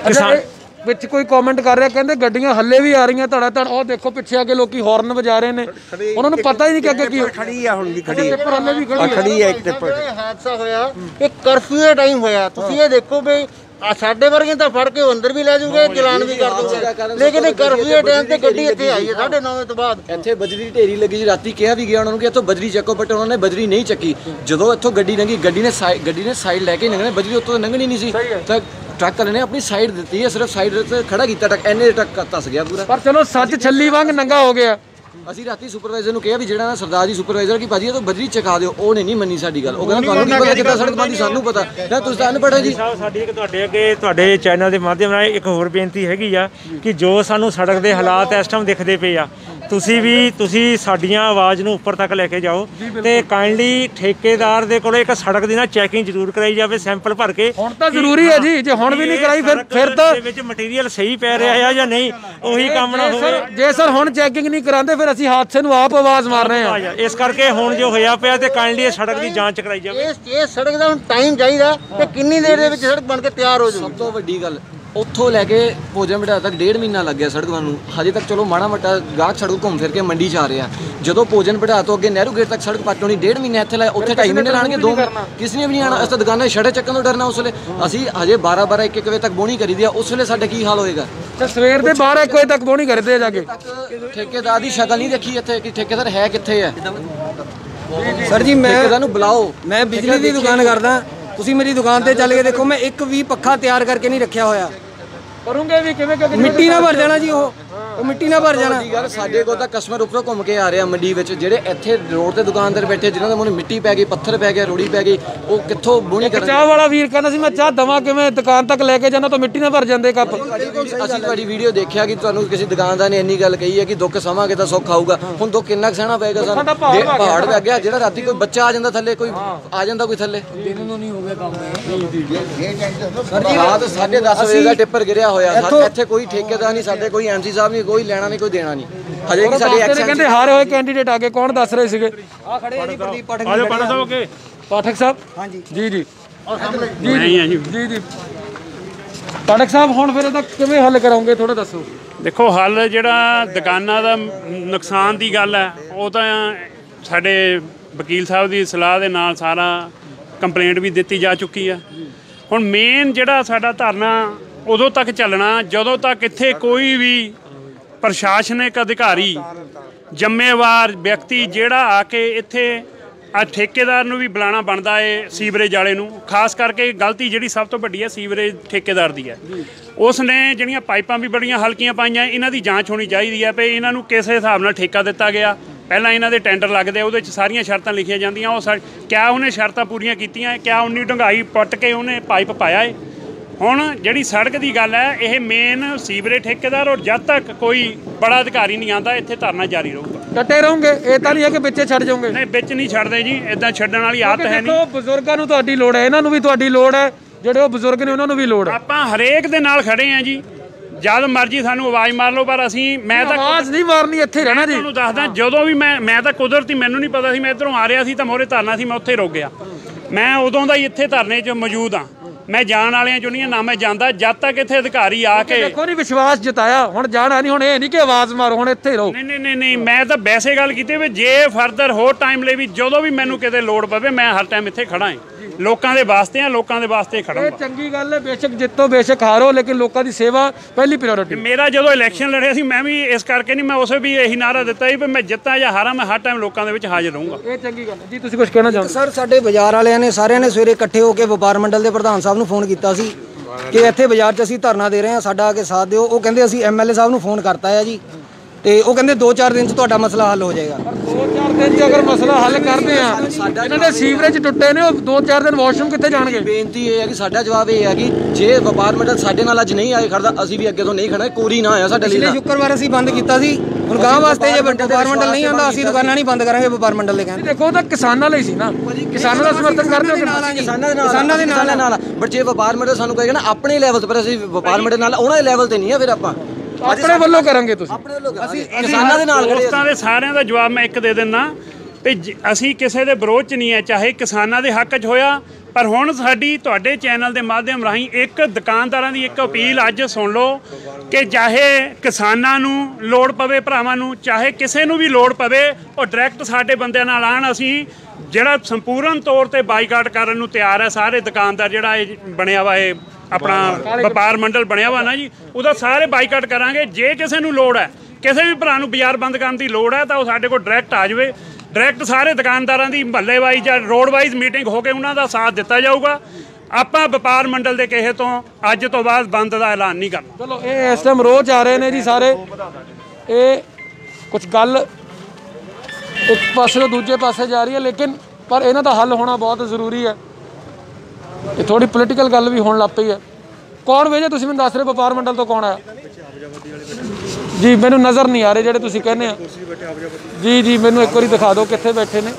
S2: ਅੱਛਾ ਇਹ ਵਿੱਚ ਕੋਈ ਕਮੈਂਟ ਕਰ ਰਿਹਾ ਕਹਿੰਦੇ ਗੱਡੀਆਂ ਹੱਲੇ ਵੀ ਆ ਰਹੀਆਂ ਧੜਾ ਧੜ ਉਹ ਦੇਖੋ ਪਿੱਛੇ ਆ ਕੇ ਲੋਕੀ ਹਾਰਨ ਵਜਾ ਰਹੇ ਨੇ। ਉਹਨਾਂ ਨੂੰ ਪਤਾ ਹੀ ਨਹੀਂ ਕਿ ਅੱਗੇ ਕੀ
S11: ਖੜੀ ਆ ਹੁਣ ਵੀ
S2: ਖੜੀ। ਟਿੱਪਰ ਹੱਲੇ ਵੀ ਖੜੀ ਹੈ
S11: ਖੜੀ ਹੈ ਇੱਕ ਟਿੱਪਰ ਹਾਦਸਾ ਹੋਇਆ ਇਹ ਕਰਫਿਊ ਦਾ ਟਾਈਮ ਹੋਇਆ। ਤੁਸੀਂ ਇਹ ਦੇਖੋ ਵੀ ਆ ਸਾਡੇ ਵਰਗੇ ਤਾਂ ਫੜ ਕੇ ਅੰਦਰ ਵੀ ਲੈ ਜੂਗੇ ਚਲਾਨ ਵੀ ਕਰ ਦੂਗੇ ਲੇਕਿਨ ਇਹ ਕਰਫਿਊ ਦੇ ਟਾਈਮ ਤੇ ਗੱਡੀ ਇੱਥੇ ਆਈ ਹੈ 9:30 ਤੋਂ ਬਾਅਦ।
S6: ਇੱਥੇ ਬਜਰੀ ਢੇਰੀ ਲੱਗੀ ਸੀ ਰਾਤੀ ਕਿਹਾ ਵੀ ਗਿਆ ਉਹਨਾਂ ਨੂੰ ਕਿ ਇੱਥੋਂ ਬਜਰੀ ਚੱਕੋ ਬਟ ਉਹਨਾਂ ਨੇ ਬਜਰੀ ਨਹੀਂ ਚੱਕੀ। ਜਦੋਂ ਇੱਥੋਂ ਗੱਡੀ ਲੰਘੀ ਗੱਡੀ ਨੇ ਗੱਡੀ ਨੇ ਸਾਈਡ ਲੈ ਕੇ ਲੰਘਣਾ ਬਜਰੀ ਉੱਤੋਂ ਲੰਘਣੀ ਨਹੀਂ ਸੀ। ਤਾਂ ਟਰੱਕ ਵਾਲੇ ਨੇ ਆਪਣੀ ਸਾਈਡ ਦਿੱਤੀ ਹੈ ਸਿਰਫ ਸਾਈਡ ਤੇ ਖੜਾ ਕੀਤਾ ਟਰੱਕ ਐਨੇ ਟਰੱਕ ਤਸ ਗਿਆ ਪੂਰਾ।
S2: ਪਰ ਚਲੋ ਸੱਚ ਛੱਲੀ ਵਾਂਗ ਨੰਗਾ ਹੋ ਗਿਆ।
S6: ਅਸੀਂ ਰਾਤੀ ਸੁਪਰਵਾਈਜ਼ਰ ਨੂੰ ਕਿਹਾ ਵੀ ਜਿਹੜਾ ਨਾ ਸਰਦਾਰ ਜੀ ਸੁਪਰਵਾਈਜ਼ਰ ਕੀ ਭਾਜੀ ਇਹ ਤਾਂ ਬਜਰੀ ਚਕਾ ਦਿਓ ਉਹਨੇ ਨਹੀਂ ਮੰਨੀ ਸਾਡੀ ਗੱਲ। ਉਹ ਕਹਿੰਦਾ, ਤੁਹਾਨੂੰ ਪਤਾ ਕਿੱਦਾਂ ਸੜਕ ਬੰਦੀ ਸਾਨੂੰ ਪਤਾ। ਨਾ ਤੁਸੀਂ ਤਾਂ ਅਨਪੜ੍ਹ ਜੀ।
S12: ਸਾਹਿਬ, ਸਾਡੀ ਇੱਕ ਤੁਹਾਡੇ ਅੱਗੇ, ਤੁਹਾਡੇ ਚੈਨਲ ਦੇ ਮਾਧਿਅਮ ਨਾਲ ਇੱਕ ਹੋਰ ਬੇਨਤੀ ਹੈਗੀ ਆ ਕਿ ਜੋ ਸਾਨੂੰ ਸੜਕ ਦੇ ਹਾਲਾਤ ਇਸ ਟਾਈਮ ਦਿਖਦੇ ਪਏ ਆ ਤੁਸੀਂ ਵੀ ਤੁਸੀਂ ਸਾਡੀਆਂ ਆਵਾਜ਼ ਨੂੰ ਉੱਪਰ ਤੱਕ ਲੈ ਕੇ ਜਾਓ। ਤੇ ਕਾਈਂਡਲੀ ਠੇਕੇਦਾਰ ਦੇ ਕੋਲ ਇੱਕ ਸੜਕ ਦੀ ਨਾ ਚੈਕਿੰਗ ਜ਼ਰੂਰ ਕਰਾਈ ਜਾਵੇ ਸੈਂਪਲ ਭਰ ਕੇ
S2: ਹੁਣ ਤਾਂ ਜ਼ਰੂਰੀ ਹੈ ਜੀ ਜੇ ਹੁਣ ਵੀ ਨਹੀਂ ਕਰਾਈ ਫਿਰ ਫਿਰ ਤਾਂ
S12: ਦੇ ਵਿੱਚ ਮਟੀਰੀਅਲ ਸਹੀ ਪੈ ਰਿਹਾ ਆ ਜਾਂ ਨਹੀਂ ਉਹੀ ਕੰਮ ਨਾ ਹੋਵੇ।
S2: ਸਰ ਜੇ ਸਰ ਹੁਣ ਚੈਕਿੰਗ ਨਹੀਂ ਕਰਾਉਂਦੇ ਫਿਰ ਅਸੀਂ ਹਾਦਸੇ ਨੂੰ ਆਪ ਆਵਾਜ਼ ਮਾਰ ਰਹੇ ਹਾਂ।
S12: ਇਸ ਕਰਕੇ ਹੁਣ ਜੋ ਹੋਇਆ ਪਿਆ ਤੇ ਕਾਈਂਡਲੀ ਇਹ ਸੜਕ ਦੀ ਜਾਂਚ ਕਰਾਈ ਜਾਵੇ।
S11: ਇਸ ਇਹ ਸੜਕ ਦਾ ਹੁਣ ਟਾਈਮ ਚਾਹੀਦਾ ਕਿ ਕਿੰਨੀ ਦੇਰ ਦੇ ਵਿੱਚ ਸੜਕ ਬਣ ਕੇ ਤਿਆਰ ਹੋ ਜਾਊ?
S6: ਸਭ ਤੋਂ ਵੱਡੀ ਗੱਲ ਉੱਥੋਂ ਲੈ ਕੇ ਭੋਜਨ ਬਿਠਾ ਤੱਕ ਡੇਢ ਮਹੀਨਾ ਲੱਗਿਆ ਸੜਕ ਨੂੰ। ਹਜੇ ਤੱਕ ਚਲੋ ਮਾੜਾ ਮੋਟਾ ਗਾਹਕ ਸੜਕ ਘੁੰਮ ਫਿਰ ਕੇ ਮੰਡੀ ਚ ਆ ਰਿਹਾ ਜਦੋਂ ਭੋਜਨ ਬਿਠਾ ਤੋਂ ਅੱਗੇ ਨਹਿਰੂ ਗੇਟ ਤੱਕ ਸੜਕ ਪੱਟ ਹੋਣੀ ਡੇਢ ਮਹੀਨਾ ਇੱਥੇ ਲਾਏ ਉੱਥੇ ਢਾਈ ਮਹੀਨੇ ਲਾਣਗੇ ਦੋ ਕਿਸ ਨੇ ਵੀ ਨਹੀਂ ਆਣਾ ਅਸੀਂ ਦੁਕਾਨਾਂ ਛੜੇ ਚੱਕਣ ਤੋਂ ਡਰਨਾ ਉਸ ਵੇਲੇ। ਅਸੀਂ ਹਜੇ 12 12 1 1 ਵਜੇ ਤੱਕ ਬੋਣੀ ਕਰੀਦੀ ਆ ਉਸ ਵੇਲੇ ਸਾਡੇ ਕੀ ਹਾਲ ਹੋਏਗਾ?
S2: ਤੇ ਸਵੇਰ ਦੇ 12 1 ਵਜੇ ਤੱਕ ਬੋਣੀ ਕਰਦੇ ਆ ਜਾ ਕੇ।
S6: ਠੇਕੇਦਾਰ ਦੀ ਸ਼ਕਲ ਨਹੀਂ ਦੇਖੀ ਇੱਥੇ ਕਿ ਠੇਕੇਦਾਰ ਹੈ ਕਿੱਥੇ ਹੈ
S14: ਸਰ ਜੀ ਮੈਂ
S6: ਠੇਕੇਦਾਰ ਨੂੰ ਬੁਲਾਓ।
S14: ਮੈਂ ਬਿਜਲੀ ਦੀ ਦੁਕਾਨ ਕਰਦਾ। ਤੁਸੀਂ ਮੇਰੀ ਦੁਕਾਨ ਤੇ ਚੱਲ ਕੇ ਦੇਖੋ ਮੈਂ ਇੱਕ ਵੀ ਪੱਖਾ ਤਿਆਰ ਕਰਕੇ ਨਹੀਂ ਰੱਖਿਆ ਹੋਇਆ।
S2: ਕਰੂੰਗੇ ਵੀ ਕਿਵੇਂ ਕਿਉਂਕਿ
S14: ਮਿੱਟੀ ਨਾਲ ਭਰ ਜਾਣਾ ਜੀ ਉਹ। ਉਹ ਮਿੱਟੀ ਨਾਲ ਭਰ ਜਾਣਾ।
S6: ਗੱਲ ਸਾਡੇ ਕੋਲ ਤਾਂ ਕਸਟਮਰ ਉੱਪਰੋਂ ਘੁੰਮ ਕੇ ਆ ਰਿਹਾ ਮੰਡੀ ਵਿੱਚ ਜਿਹੜੇ ਇੱਥੇ ਰੋਡ ਤੇ ਦੁਕਾਨਦਾਰ ਬੈਠੇ ਜਿਨ੍ਹਾਂ ਦੇ ਮੂੰਹ ਮਿੱਟੀ ਪੈ ਗਈ ਪੱਥਰ ਪੈ ਗਿਆ ਰੋੜੀ ਪੈ ਗਈ ਉਹ ਕਿੱਥੋਂ ਬੋਣੀ ਕਰਨ
S2: ਚਾਹ ਵਾਲਾ ਵੀਰ ਕਹਿੰਦਾ ਸੀ ਮੈਂ ਚਾਹ ਦਵਾਂ ਕਿਵੇਂ ਦੁਕਾਨ ਤੱਕ ਲੈ ਕੇ ਜਾਣਾ ਤਾਂ ਮਿੱਟੀ ਨਾਲ ਭਰ ਜਾਂਦੇ ਕੱਪ?
S6: ਅਸੀਂ ਤੁਹਾਡੀ ਵੀਡੀਓ ਦੇਖਿਆ ਕਿ ਤੁਹਾਨੂੰ ਕਿਸੇ ਦੁਕਾਨਦਾਰ ਨੇ ਇੰਨੀ ਗੱਲ ਕਹੀ ਹੈ ਕਿ ਦੁੱਖ ਸਮਾਂਗੇ ਤਾਂ ਸੁੱਖ ਆਊਗਾ। ਹੁਣ ਦੁੱਖ ਕਿੰਨਾ ਕੁ ਸਹਿਣਾ ਪਏਗਾ ਸਾਨੂੰ?
S2: ਪਹਾੜ
S6: ਦੇ-
S2: ਪੈ ਗਿਆ।
S6: ਪਹਾੜ ਪੈ ਗਿਆ ਜਿਹੜਾ ਰਾਤੀ ਕੋਈ ਬੱਚਾ ਆ ਜਾਂਦਾ ਥੱਲੇ ਕੋਈ ਆ ਜਾਂਦਾ ਕੋਈ ਥੱਲੇ।
S14: ਦਿਨ ਨੂੰ ਨਹੀਂ ਹੋ ਗਿਆ ਕੰਮ।
S6: ਰਾਤ 10:30 ਵਜੇ ਦਾ ਟਿੱਪਰ ਗਿਰਿਆ ਹੋਇਆ। ਇੱਥੇ ਕੋਈ ਠੇਕੇਦਾਰ ਨਹੀਂ ਸਾਡੇ ਕੋਈ ਐਮਸੀ ਸਾਹਿਬ ਨਹੀਂ ਕੋਈ ਲੈਣਾ ਨਹੀਂ ਕੋਈ ਦੇਣਾ ਨਹੀਂ। ਹਜੇ ਕਿ ਸਾਡੇ ਐਕਸ਼ਨ
S2: ਕਹਿੰਦੇ ਹਾਰੇ ਹੋਏ ਕੈਂਡੀਡੇਟ ਆ ਕੇ ਕੌਣ ਦੱਸ ਰਹੇ ਸੀਗੇ?
S14: ਆ ਖੜੇ ਆ ਜੀ ਪ੍ਰਦੀਪ ਪਾਠਕ
S7: ਆਜੋ ਪਾਣਾ ਸਾਹਿਬ ਕੇ
S2: ਪਾਠਕ ਸਾਹਿਬ?
S14: ਹਾਂਜੀ।
S2: ਜੀ ਜੀ।
S7: ਮੈਂ ਹੀ ਆ ਜੀ।
S2: ਜੀ ਜੀ। ਪਾਠਕ ਸਾਹਿਬ ਹੁਣ ਫਿਰ ਇਹਦਾ ਕਿਵੇਂ ਹੱਲ ਕਰਾਉਂਗੇ? ਥੋੜਾ ਦੱਸੋ।
S7: ਦੇਖੋ ਹੱਲ ਜਿਹੜਾ ਦੁਕਾਨਾਂ ਦਾ ਨੁਕਸਾਨ ਦੀ ਗੱਲ ਹੈ ਉਹ ਤਾਂ ਸਾਡੇ ਵਕੀਲ ਸਾਹਿਬ ਦੀ ਸਲਾਹ ਦੇ ਨਾਲ ਸਾਰਾ ਕੰਪਲੇਂਟ ਵੀ ਦਿੱਤੀ ਜਾ ਚੁੱਕੀ ਆ। ਹੁਣ ਮੇਨ ਜਿਹੜਾ ਸਾਡਾ ਧਰਨਾ ਉਦੋਂ ਤੱਕ ਚੱਲਣਾ ਜਦੋਂ ਤੱਕ ਇੱਥੇ ਕੋਈ ਵੀ ਪ੍ਰਸ਼ਾਸਨਿਕ ਅਧਿਕਾਰੀ ਜ਼ਿੰਮੇਵਾਰ ਵਿਅਕਤੀ ਜਿਹੜਾ ਆ ਕੇ ਇੱਥੇ ਆ ਠੇਕੇਦਾਰ ਨੂੰ ਵੀ ਬੁਲਾਣਾ ਬਣਦਾ ਏ ਸੀਵਰੇਜ ਵਾਲੇ ਨੂੰ ਖਾਸ ਕਰਕੇ ਗਲਤੀ ਜਿਹੜੀ ਸਭ ਤੋਂ ਵੱਡੀ ਹੈ ਸੀਵਰੇਜ ਠੇਕੇਦਾਰ ਦੀ ਹੈ। ਉਸ ਨੇ ਜਿਹੜੀਆਂ ਪਾਈਪਾਂ ਵੀ ਬੜੀਆਂ ਹਲਕੀਆਂ ਪਾਈਆਂ ਇਹਨਾਂ ਦੀ ਜਾਂਚ ਹੋਣੀ ਚਾਹੀਦੀ ਹੈ ਵੀ ਇਹਨਾਂ ਨੂੰ ਕਿਸ ਹਿਸਾਬ ਨਾਲ ਠੇਕਾ ਦਿੱਤਾ ਗਿਆ। ਪਹਿਲਾਂ ਇਹਨਾਂ ਦੇ ਟੈਂਡਰ ਲੱਗਦੇ ਆ, ਉਹਦੇ ਵਿੱਚ ਸਾਰੀਆਂ ਸ਼ਰਤਾਂ ਲਿਖੀਆਂ ਜਾਂਦੀਆਂ ਉਹ ਸਾ- ਕਿਆ ਉਹਨੇ ਸ਼ਰਤਾਂ ਪੂਰੀਆਂ ਕੀਤੀਆਂ ਕਿਆ ਉਨੀ ਢੰਗਾਈ ਪੱਟ ਕੇ ਉਹਨੇ ਪਾਈਪ ਪਾਇਆ ਏ। ਹੁਣ ਜਿਹੜੀ ਸੜਕ ਦੀ ਗੱਲ ਹੈ ਇਹ ਮੇਨ ਸੀਵਰੇਜ ਠੇਕੇਦਾਰ ਔਰ ਜਦ ਤੱਕ ਕੋਈ ਬੜਾ ਅਧਿਕਾਰੀ ਨਹੀਂ ਆਂਦਾ ਇੱਥੇ ਧਰਨਾ ਜਾਰੀ ਰਹੂਗਾ।
S2: ਡਟੇ ਰਹੋਗੇ ਇਹ ਤਾਂ ਨਹੀਂ ਹੈ ਕਿ ਵਿੱਚੇ ਛੱਡ ਜਾਓਗੇ।
S7: ਨਹੀਂ ਵਿੱਚ ਨਹੀਂ ਛੱਡਦੇ ਜੀ ਇਦਾਂ ਛੱਡਣ ਵਾਲੀ ਆਦਤ ਹੈ ਨਹੀਂ।
S2: ਦੇਖੋ ਬਜ਼ੁਰਗਾਂ ਨੂੰ ਤੁਹਾਡੀ ਲੋੜ ਹੈ ਇਹਨਾਂ ਨੂੰ ਵੀ ਤੁਹਾਡੀ ਲੋੜ ਹੈ ਜਿਹੜੇ ਉਹ ਬਜ਼ੁਰਗ ਨੇ ਉਹਨਾਂ ਨੂੰ ਵੀ ਲੋੜ ਹੈ।
S7: ਆਪਾਂ ਹਰੇਕ ਦੇ ਨਾਲ ਖੜੇ ਆ ਜੀ ਜਦ ਮਰਜ਼ੀ ਸਾਨੂੰ ਆਵਾਜ਼ ਮਾਰ ਲਓ ਪਰ ਅਸੀਂ ਮੈਂ ਤਾਂ
S2: ਆਵਾਜ਼ ਨਹੀਂ ਮਾਰਨੀ ਇੱਥੇ ਰਹਿਣਾ ਜੀ।
S7: ਤੁਹਾਨੂੰ ਦੱਸਦਾ ਜਦੋਂ ਵੀ ਮੈਂ ਮੈਂ ਤਾਂ ਕੁਦਰਤੀ ਮੈਨੂੰ ਨਹੀਂ ਪਤਾ ਸੀ ਮੈਂ ਇਧਰੋਂ ਆ ਰਿਹਾ ਸੀ ਤਾਂ ਮੋਰੇ ਧਰਨਾ ਸੀ ਮੈਂ ਉੱਥੇ ਰੁਕ ਗਿਆ। ਮੈਂ ਉਦੋਂ ਦਾ ਹੀ ਇੱਥੇ ਧਰਨੇ 'ਚ ਮੌਜੂਦ ਆ ਮੈਂ ਜਾਣ ਵਾਲਿਆਂ ਚੋਂ ਨਹੀਂ ਨਾ ਮੈਂ ਜਾਂਦਾ ਜਦ ਤੱਕ ਇੱਥੇ ਅਧਿਕਾਰੀ ਆ ਕੇ
S2: ਦੇਖੋ ਨਹੀਂ ਵਿਸ਼ਵਾਸ ਜਤਾਇਆ ਹੁਣ ਜਾਣਾ ਨਹੀਂ ਹੁਣ ਇਹ ਨਹੀਂ ਕਿ ਆਵਾਜ਼ ਮਾਰੋ ਹੁਣ ਇੱਥੇ ਰਹੋ।
S7: ਨਹੀਂ ਨਹੀਂ ਨਹੀਂ ਨਹੀਂ ਮੈਂ ਤਾਂ ਵੈਸੇ ਗੱਲ ਕੀਤੀ ਵੀ ਜੇ ਫਰਦਰ ਹੋਰ ਟਾਈਮ ਲਈ ਵੀ ਜਦੋਂ ਵੀ ਮੈਨੂੰ ਕਿਤੇ ਲੋੜ ਪਵੇ ਮੈਂ ਹਰ ਟਾਈਮ ਇੱਥੇ ਖੜਾ ਹਾਂ ਲੋਕਾਂ ਦੇ ਵਾਸਤੇ ਆ ਲੋਕਾਂ ਦੇ ਵਾਸਤੇ ਖੜਾ
S2: ਇਹ ਚੰਗੀ ਗੱਲ ਹੈ ਬੇਸ਼ੱਕ ਜਿੱਤੋ ਬੇਸ਼ੱਕ ਹਾਰੋ ਲੇਕਿਨ ਲੋਕਾਂ ਦੀ ਸੇਵਾ ਪਹਿਲੀ ਪ੍ਰਾਇੋਰਟੀ
S7: ਮੇਰਾ ਜਦੋਂ ਇਲੈਕਸ਼ਨ ਲੜਿਆ ਸੀ ਮੈਂ ਵੀ ਇਸ ਕਰਕੇ ਨਹੀਂ ਮੈਂ ਉਸੇ ਵੀ ਇਹੀ ਨਾਰਾ ਦਿੱਤਾ ਸੀ ਵੀ ਮੈਂ ਜਿੱਤਾਂ ਜਾਂ ਹਾਰਾਂ ਮੈਂ ਹਰ ਟਾਈਮ ਲੋਕਾਂ ਦੇ ਵਿੱਚ ਹਾਜ਼ਰ ਰਹੂੰਗਾ।
S2: ਇਹ ਚੰਗੀ ਗੱਲ ਹੈ। ਜੀ ਤੁਸੀਂ ਕੁਝ ਕਹਿਣਾ ਚਾਹੁੰਦੇ
S14: ਸਰ ਸਾਡੇ ਬਾਜ਼ਾਰ ਵਾਲਿਆਂ ਨੇ ਸਾਰਿਆਂ ਨੇ ਸਵੇਰੇ ਇਕੱਠੇ ਹੋ ਕੇ ਵਪਾਰ ਮੰਡਲ ਦੇ ਪ੍ਰਧਾਨ ਸਾਹਿਬ ਨੂੰ ਫੋਨ ਕੀਤਾ ਸੀ ਕਿ ਇੱਥੇ ਬਾਜ਼ਾਰ 'ਚ ਅਸੀਂ ਧਰਨਾ ਦੇ ਰਹੇ ਹਾਂ ਸਾਡਾ ਆ ਕੇ ਸਾਥ ਦਿਓ। ਉਹ ਕਹਿੰਦੇ ਅਸੀਂ ਐਮਐਲਏ ਸਾਹਿਬ ਨੂੰ ਫੋਨ ਕਰਤਾ ਹੈ ਜੀ। ਤੇ ਉਹ ਕਹਿੰਦੇ 2-4 ਦਿਨ 'ਚ ਤੁਹਾਡਾ ਮਸਲਾ ਹੱਲ ਹੋ ਜਾਏਗਾ।
S2: ਦੋ ਚਾਰ ਦਿਨ ਚ ਅਗਰ ਮਸਲਾ ਹੱਲ ਕਰਦੇ ਆ ਇਹਨਾਂ ਦੇ ਸੀਵਰੇਜ ਟੁੱਟੇ ਨੇ ਉਹ ਦੋ ਚਾਰ ਦਿਨ ਵਾਸ਼ਰੂਮ ਕਿੱਥੇ ਜਾਣਗੇ?
S6: ਬੇਨਤੀ ਇਹ ਹੈ ਕਿ ਸਾਡਾ ਜਵਾਬ ਇਹ ਹੈ ਕਿ ਜੇ ਵਪਾਰ ਮੰਡਲ ਸਾਡੇ ਨਾਲ ਅੱਜ ਨਹੀਂ ਆਏ ਖੜਦਾ ਅਸੀਂ ਵੀ ਅੱਗੇ ਤੋਂ ਨਹੀਂ ਖੜਨਾ ਕੋਰੀ ਨਾ ਆਇਆ ਸਾਡੇ ਲਈ
S14: ਪਿਛਲੇ। ਸ਼ੁੱਕਰਵਾਰ ਅਸੀਂ ਬੰਦ ਕੀਤਾ ਸੀ ਹੁਣ ਗਾਂ ਵਾਸਤੇ ਜੇ ਵਪਾਰ ਮੰਡਲ ਨਹੀਂ ਆਉਂਦਾ ਅਸੀਂ ਦੁਕਾਨਾਂ ਨਹੀਂ ਬੰਦ ਕਰਾਂਗੇ ਵਪਾਰ ਮੰਡਲ ਦੇ ਕਹਿੰਦੇ
S2: ਦੇਖੋ ਉਹ ਤਾਂ ਕਿਸਾਨਾਂ ਲਈ ਸੀ ਨਾ। ਕਿਸਾਨਾਂ ਦਾ ਸਮਰਥਨ ਕਰਦੇ ਹੋ?
S6: ਕਿਸਾਨਾਂ ਦੇ ਨਾਲ
S14: ਕਿਸਾਨਾਂ ਦੇ ਨਾਲ
S6: ਨਾਲ ਬਟ ਜੇ ਵਪਾਰ ਮੰਡਲ ਸਾਨੂੰ ਕਹੇਗਾ ਨਾ ਆਪਣੇ ਲੈਵਲ ਤੇ ਪਰ ਅਸੀਂ ਵਪਾਰ ਮੰਡਲ ਨਾਲ ਉਹਨਾਂ ਦੇ ਲੈਵਲ ਤੇ ਨਹੀਂ ਆ ਫਿਰ ਆਪਾਂ।
S2: ਆਪਣੇ ਵੱਲੋਂ ਕਰਾਂਗੇ ਤੁਸੀਂ।
S6: ਅਸੀਂ ਕਿਸਾਨਾਂ ਦੇ ਨਾਲ ਖੜੇ
S7: ਦੋਸਤਾਂ ਦੇ ਸਾਰਿਆਂ ਦਾ ਜਵਾਬ ਮੈਂ ਇੱਕ ਦੇ ਦਿੰਦਾ। ਵੀ ਜ- ਅਸੀਂ ਕਿਸੇ ਦੇ ਵਿਰੋਧ ਚ ਨਹੀਂ ਹੈ ਚਾਹੇ ਕਿਸਾਨਾਂ ਦੇ ਹੱਕ 'ਚ ਹੋਇਆ ਪਰ ਹੁਣ ਸਾਡੀ ਤੁਹਾਡੇ ਚੈਨਲ ਦੇ ਮਾਧਿਅਮ ਰਾਹੀਂ ਇੱਕ ਦੁਕਾਨਦਾਰਾਂ ਦੀ ਇੱਕ ਅਪੀਲ ਅੱਜ ਸੁਣ ਲਓ ਕਿ ਚਾਹੇ ਕਿਸਾਨਾਂ ਨੂੰ ਲੋੜ ਪਵੇ ਭਰਾਵਾਂ ਨੂੰ ਚਾਹੇ ਕਿਸੇ ਨੂੰ ਵੀ ਲੋੜ ਪਵੇ ਉਹ ਡਾਇਰੈਕਟ ਸਾਡੇ ਬੰਦਿਆਂ ਨਾਲ ਆਣ ਅਸੀਂ ਜਿਹੜਾ ਸੰਪੂਰਨ ਤੌਰ ਤੇ ਬਾਈਕਾਟ ਕਰਨ ਨੂੰ ਤਿਆਰ ਹੈ ਸਾਰੇ ਦੁਕਾਨਦਾਰ ਜਿਹੜਾ ਇਹ ਬਣਿਆ ਵਾ ਇਹ ਆਪਣਾ ਵਪਾਰ ਮੰਡਲ ਬਣਿਆ ਵਾ ਨਾ ਜੀ ਉਹਦਾ ਸਾਰੇ ਬਾਈਕਾਟ ਕਰਾਂਗੇ। ਜੇ ਕਿਸੇ ਨੂੰ ਲੋੜ ਹੈ ਕਿਸੇ ਵੀ ਭਰਾ ਨੂੰ ਬਾਜ਼ਾਰ ਬੰਦ ਕਰਨ ਦੀ ਲੋੜ ਹੈ ਤਾਂ ਉਹ ਸਾਡੇ ਕੋਲ ਡਾਇਰੈਕਟ ਆ ਜਾਵੇ। ਡਾਇਰੈਕਟ ਸਾਰੇ ਦੁਕਾਨਦਾਰਾਂ ਦੀ ਮਹੱਲੇ ਵਾਈਜ਼ ਜਾਂ ਰੋਡ ਵਾਈਜ਼ ਮੀਟਿੰਗ ਹੋ ਕੇ ਉਹਨਾਂ ਦਾ ਸਾਥ ਦਿੱਤਾ ਜਾਊਗਾ। ਆਪਾਂ ਵਪਾਰ ਮੰਡਲ ਦੇ ਕਹੇ ਤੋਂ ਅੱਜ ਤੋਂ ਬਾਅਦ ਬੰਦ ਦਾ ਐਲਾਨ ਨਹੀਂ ਕਰਨਾ।
S2: ਚਲੋ ਇਹ ਇਸ ਟਾਈਮ ਰੋਜ਼ ਆ ਰਹੇ ਨੇ ਜੀ ਸਾਰੇ। ਇਹ ਕੁਝ ਗੱਲ ਇੱਕ ਪਾਸੇ ਤੋਂ ਦੂਜੇ ਪਾਸੇ ਜਾ ਰਹੀ ਹੈ ਲੇਕਿਨ ਪਰ ਇਹਨਾਂ ਦਾ ਹੱਲ ਹੋਣਾ ਬਹੁਤ ਜ਼ਰੂਰੀ ਹੈ। ਇਹ ਥੋੜੀ ਪੋਲੀਟੀਕਲ ਗੱਲ ਵੀ ਹੋਣ ਲੱਗ ਪਈ ਹੈ। ਕੌਣ ਵੇਜੇ ਤੁਸੀਂ ਮੈਨੂੰ ਦੱਸ ਰਹੇ ਵਪਾਰ ਮੰਡਲ ਤੋਂ ਕੌਣ ਆਇਆ? ਜੀ ਮੈਨੂੰ ਨਜ਼ਰ ਨਹੀਂ ਆ ਰਹੇ ਜਿਹੜੇ ਤੁਸੀਂ ਕਹਿੰਦੇ ਆ ਜੀ ਜੀ ਮੈਨੂੰ ਇੱਕ ਵਾਰੀ ਦਿਖਾ ਦਿਓ ਕਿੱਥੇ ਬੈਠੇ ਨੇ।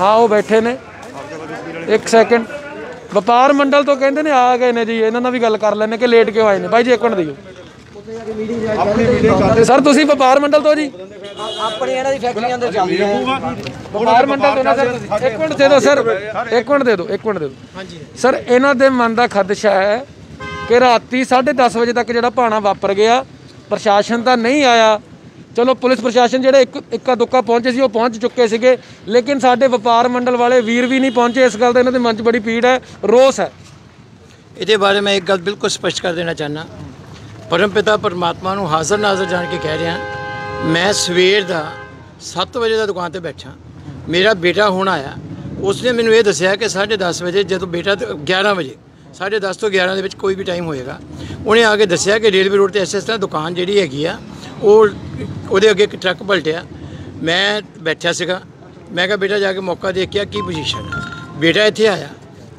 S2: ਹਾਂ ਉਹ ਬੈਠੇ ਨੇ। ਇੱਕ ਸੈਕਿੰਡ ਵਪਾਰ ਮੰਡਲ ਤੋਂ ਕਹਿੰਦੇ ਨੇ ਆ ਗਏ ਨੇ ਜੀ। ਇਹਨਾਂ ਨਾਲ ਵੀ ਗੱਲ ਕਰ ਲੈਣੇ ਕਿ ਲੇਟ ਕਿਉਂ ਆਏ ਨੇ। ਬਾਈ ਜੀ ਇੱਕ ਮਿੰਟ ਦਿਓ। ਸਰ ਤੁਸੀਂ ਵਪਾਰ ਮੰਡਲ ਤੋਂ ਜੀ?
S6: ਆਪਣੇ ਇਹਨਾਂ ਦੀ ਫੈਕਟਰੀਆਂ ਅੰਦਰ ਚੱਲਦੀਆਂ
S2: ਵਪਾਰ ਮੰਡਲ ਤੋਂ ਨਾ ਸਰ ਇੱਕ ਮਿੰਟ ਦੇ ਦਿਓ ਸਰ ਇੱਕ ਮਿੰਟ ਦੇ ਦਿਓ ਇੱਕ ਮਿੰਟ ਦੇ ਦਿਓ। ਹਾਂਜੀ। ਸਰ ਇਹਨਾਂ ਦੇ ਮਨ ਦਾ ਖਦਸ਼ਾ ਹੈ ਕਿ ਰਾਤੀ 10:30 ਵਜੇ ਤੱਕ ਜਿਹੜਾ ਭਾਣਾ ਵਾਪਰ ਗਿਆ ਪ੍ਰਸ਼ਾਸਨ ਤਾਂ ਨਹੀਂ ਆਇਆ। ਚਲੋ ਪੁਲਿਸ ਪ੍ਰਸ਼ਾਸਨ ਜਿਹੜੇ ਇੱਕ ਇੱਕਾ ਦੁੱਕਾ ਪਹੁੰਚੇ ਸੀ ਉਹ ਪਹੁੰਚ ਚੁੱਕੇ ਸੀਗੇ ਲੇਕਿਨ ਸਾਡੇ ਵਪਾਰ ਮੰਡਲ ਵਾਲੇ ਵੀਰ ਵੀ ਨਹੀਂ ਪਹੁੰਚੇ। ਇਸ ਗੱਲ ਦਾ ਇਹਨਾਂ ਦੇ ਮਨ 'ਚ ਬੜੀ ਪੀੜ ਹੈ ਰੋਸ ਹੈ।
S15: ਇਹਦੇ ਬਾਰੇ ਮੈਂ ਇੱਕ ਗੱਲ ਬਿਲਕੁਲ ਸਪਸ਼ਟ ਕਰ ਦੇਣਾ ਚਾਹਨਾ ਪਰਮ ਪਿਤਾ ਪਰਮਾਤਮਾ ਨੂੰ ਹਾਜ਼ਰ ਨਾਜ਼ਰ ਜਾਣ ਕੇ ਕਹਿ ਰਿਹਾ। ਮੈਂ ਸਵੇਰ ਦਾ 7 ਵਜੇ ਦਾ ਦੁਕਾਨ ਤੇ ਬੈਠਾ। ਮੇਰਾ ਬੇਟਾ ਹੁਣ ਆਇਆ। ਉਸਨੇ ਮੈਨੂੰ ਇਹ ਦੱਸਿਆ ਕਿ 10:30 ਵਜੇ ਜਦੋਂ ਬੇਟਾ ਤੇ 11 ਵਜੇ 10:30 ਤੋਂ 11 ਦੇ ਵਿੱਚ ਕੋਈ ਵੀ ਟਾਈਮ ਹੋਏਗਾ। ਉਹਨੇ ਆ ਕੇ ਦੱਸਿਆ ਕਿ ਰੇਲਵੇ ਰੋਡ ਤੇ ਐਸ ਐਸ ਤਰ੍ਹਾਂ ਦੁਕਾਨ ਜਿਹੜੀ ਹੈਗੀ ਆ, ਉਹ ਉਹਦੇ ਅੱਗੇ ਇੱਕ ਟਰੱਕ ਪਲਟਿਆ। ਮੈਂ ਬੈਠਾ ਸੀਗਾ। ਮੈਂ ਕਿਹਾ, ਬੇਟਾ, ਜਾ ਕੇ ਮੌਕਾ ਦੇਖਿਆ ਕੀ ਪੋਜੀਸ਼ਨ ਹੈ ਬੇਟਾ ਇੱਥੇ ਆਇਆ।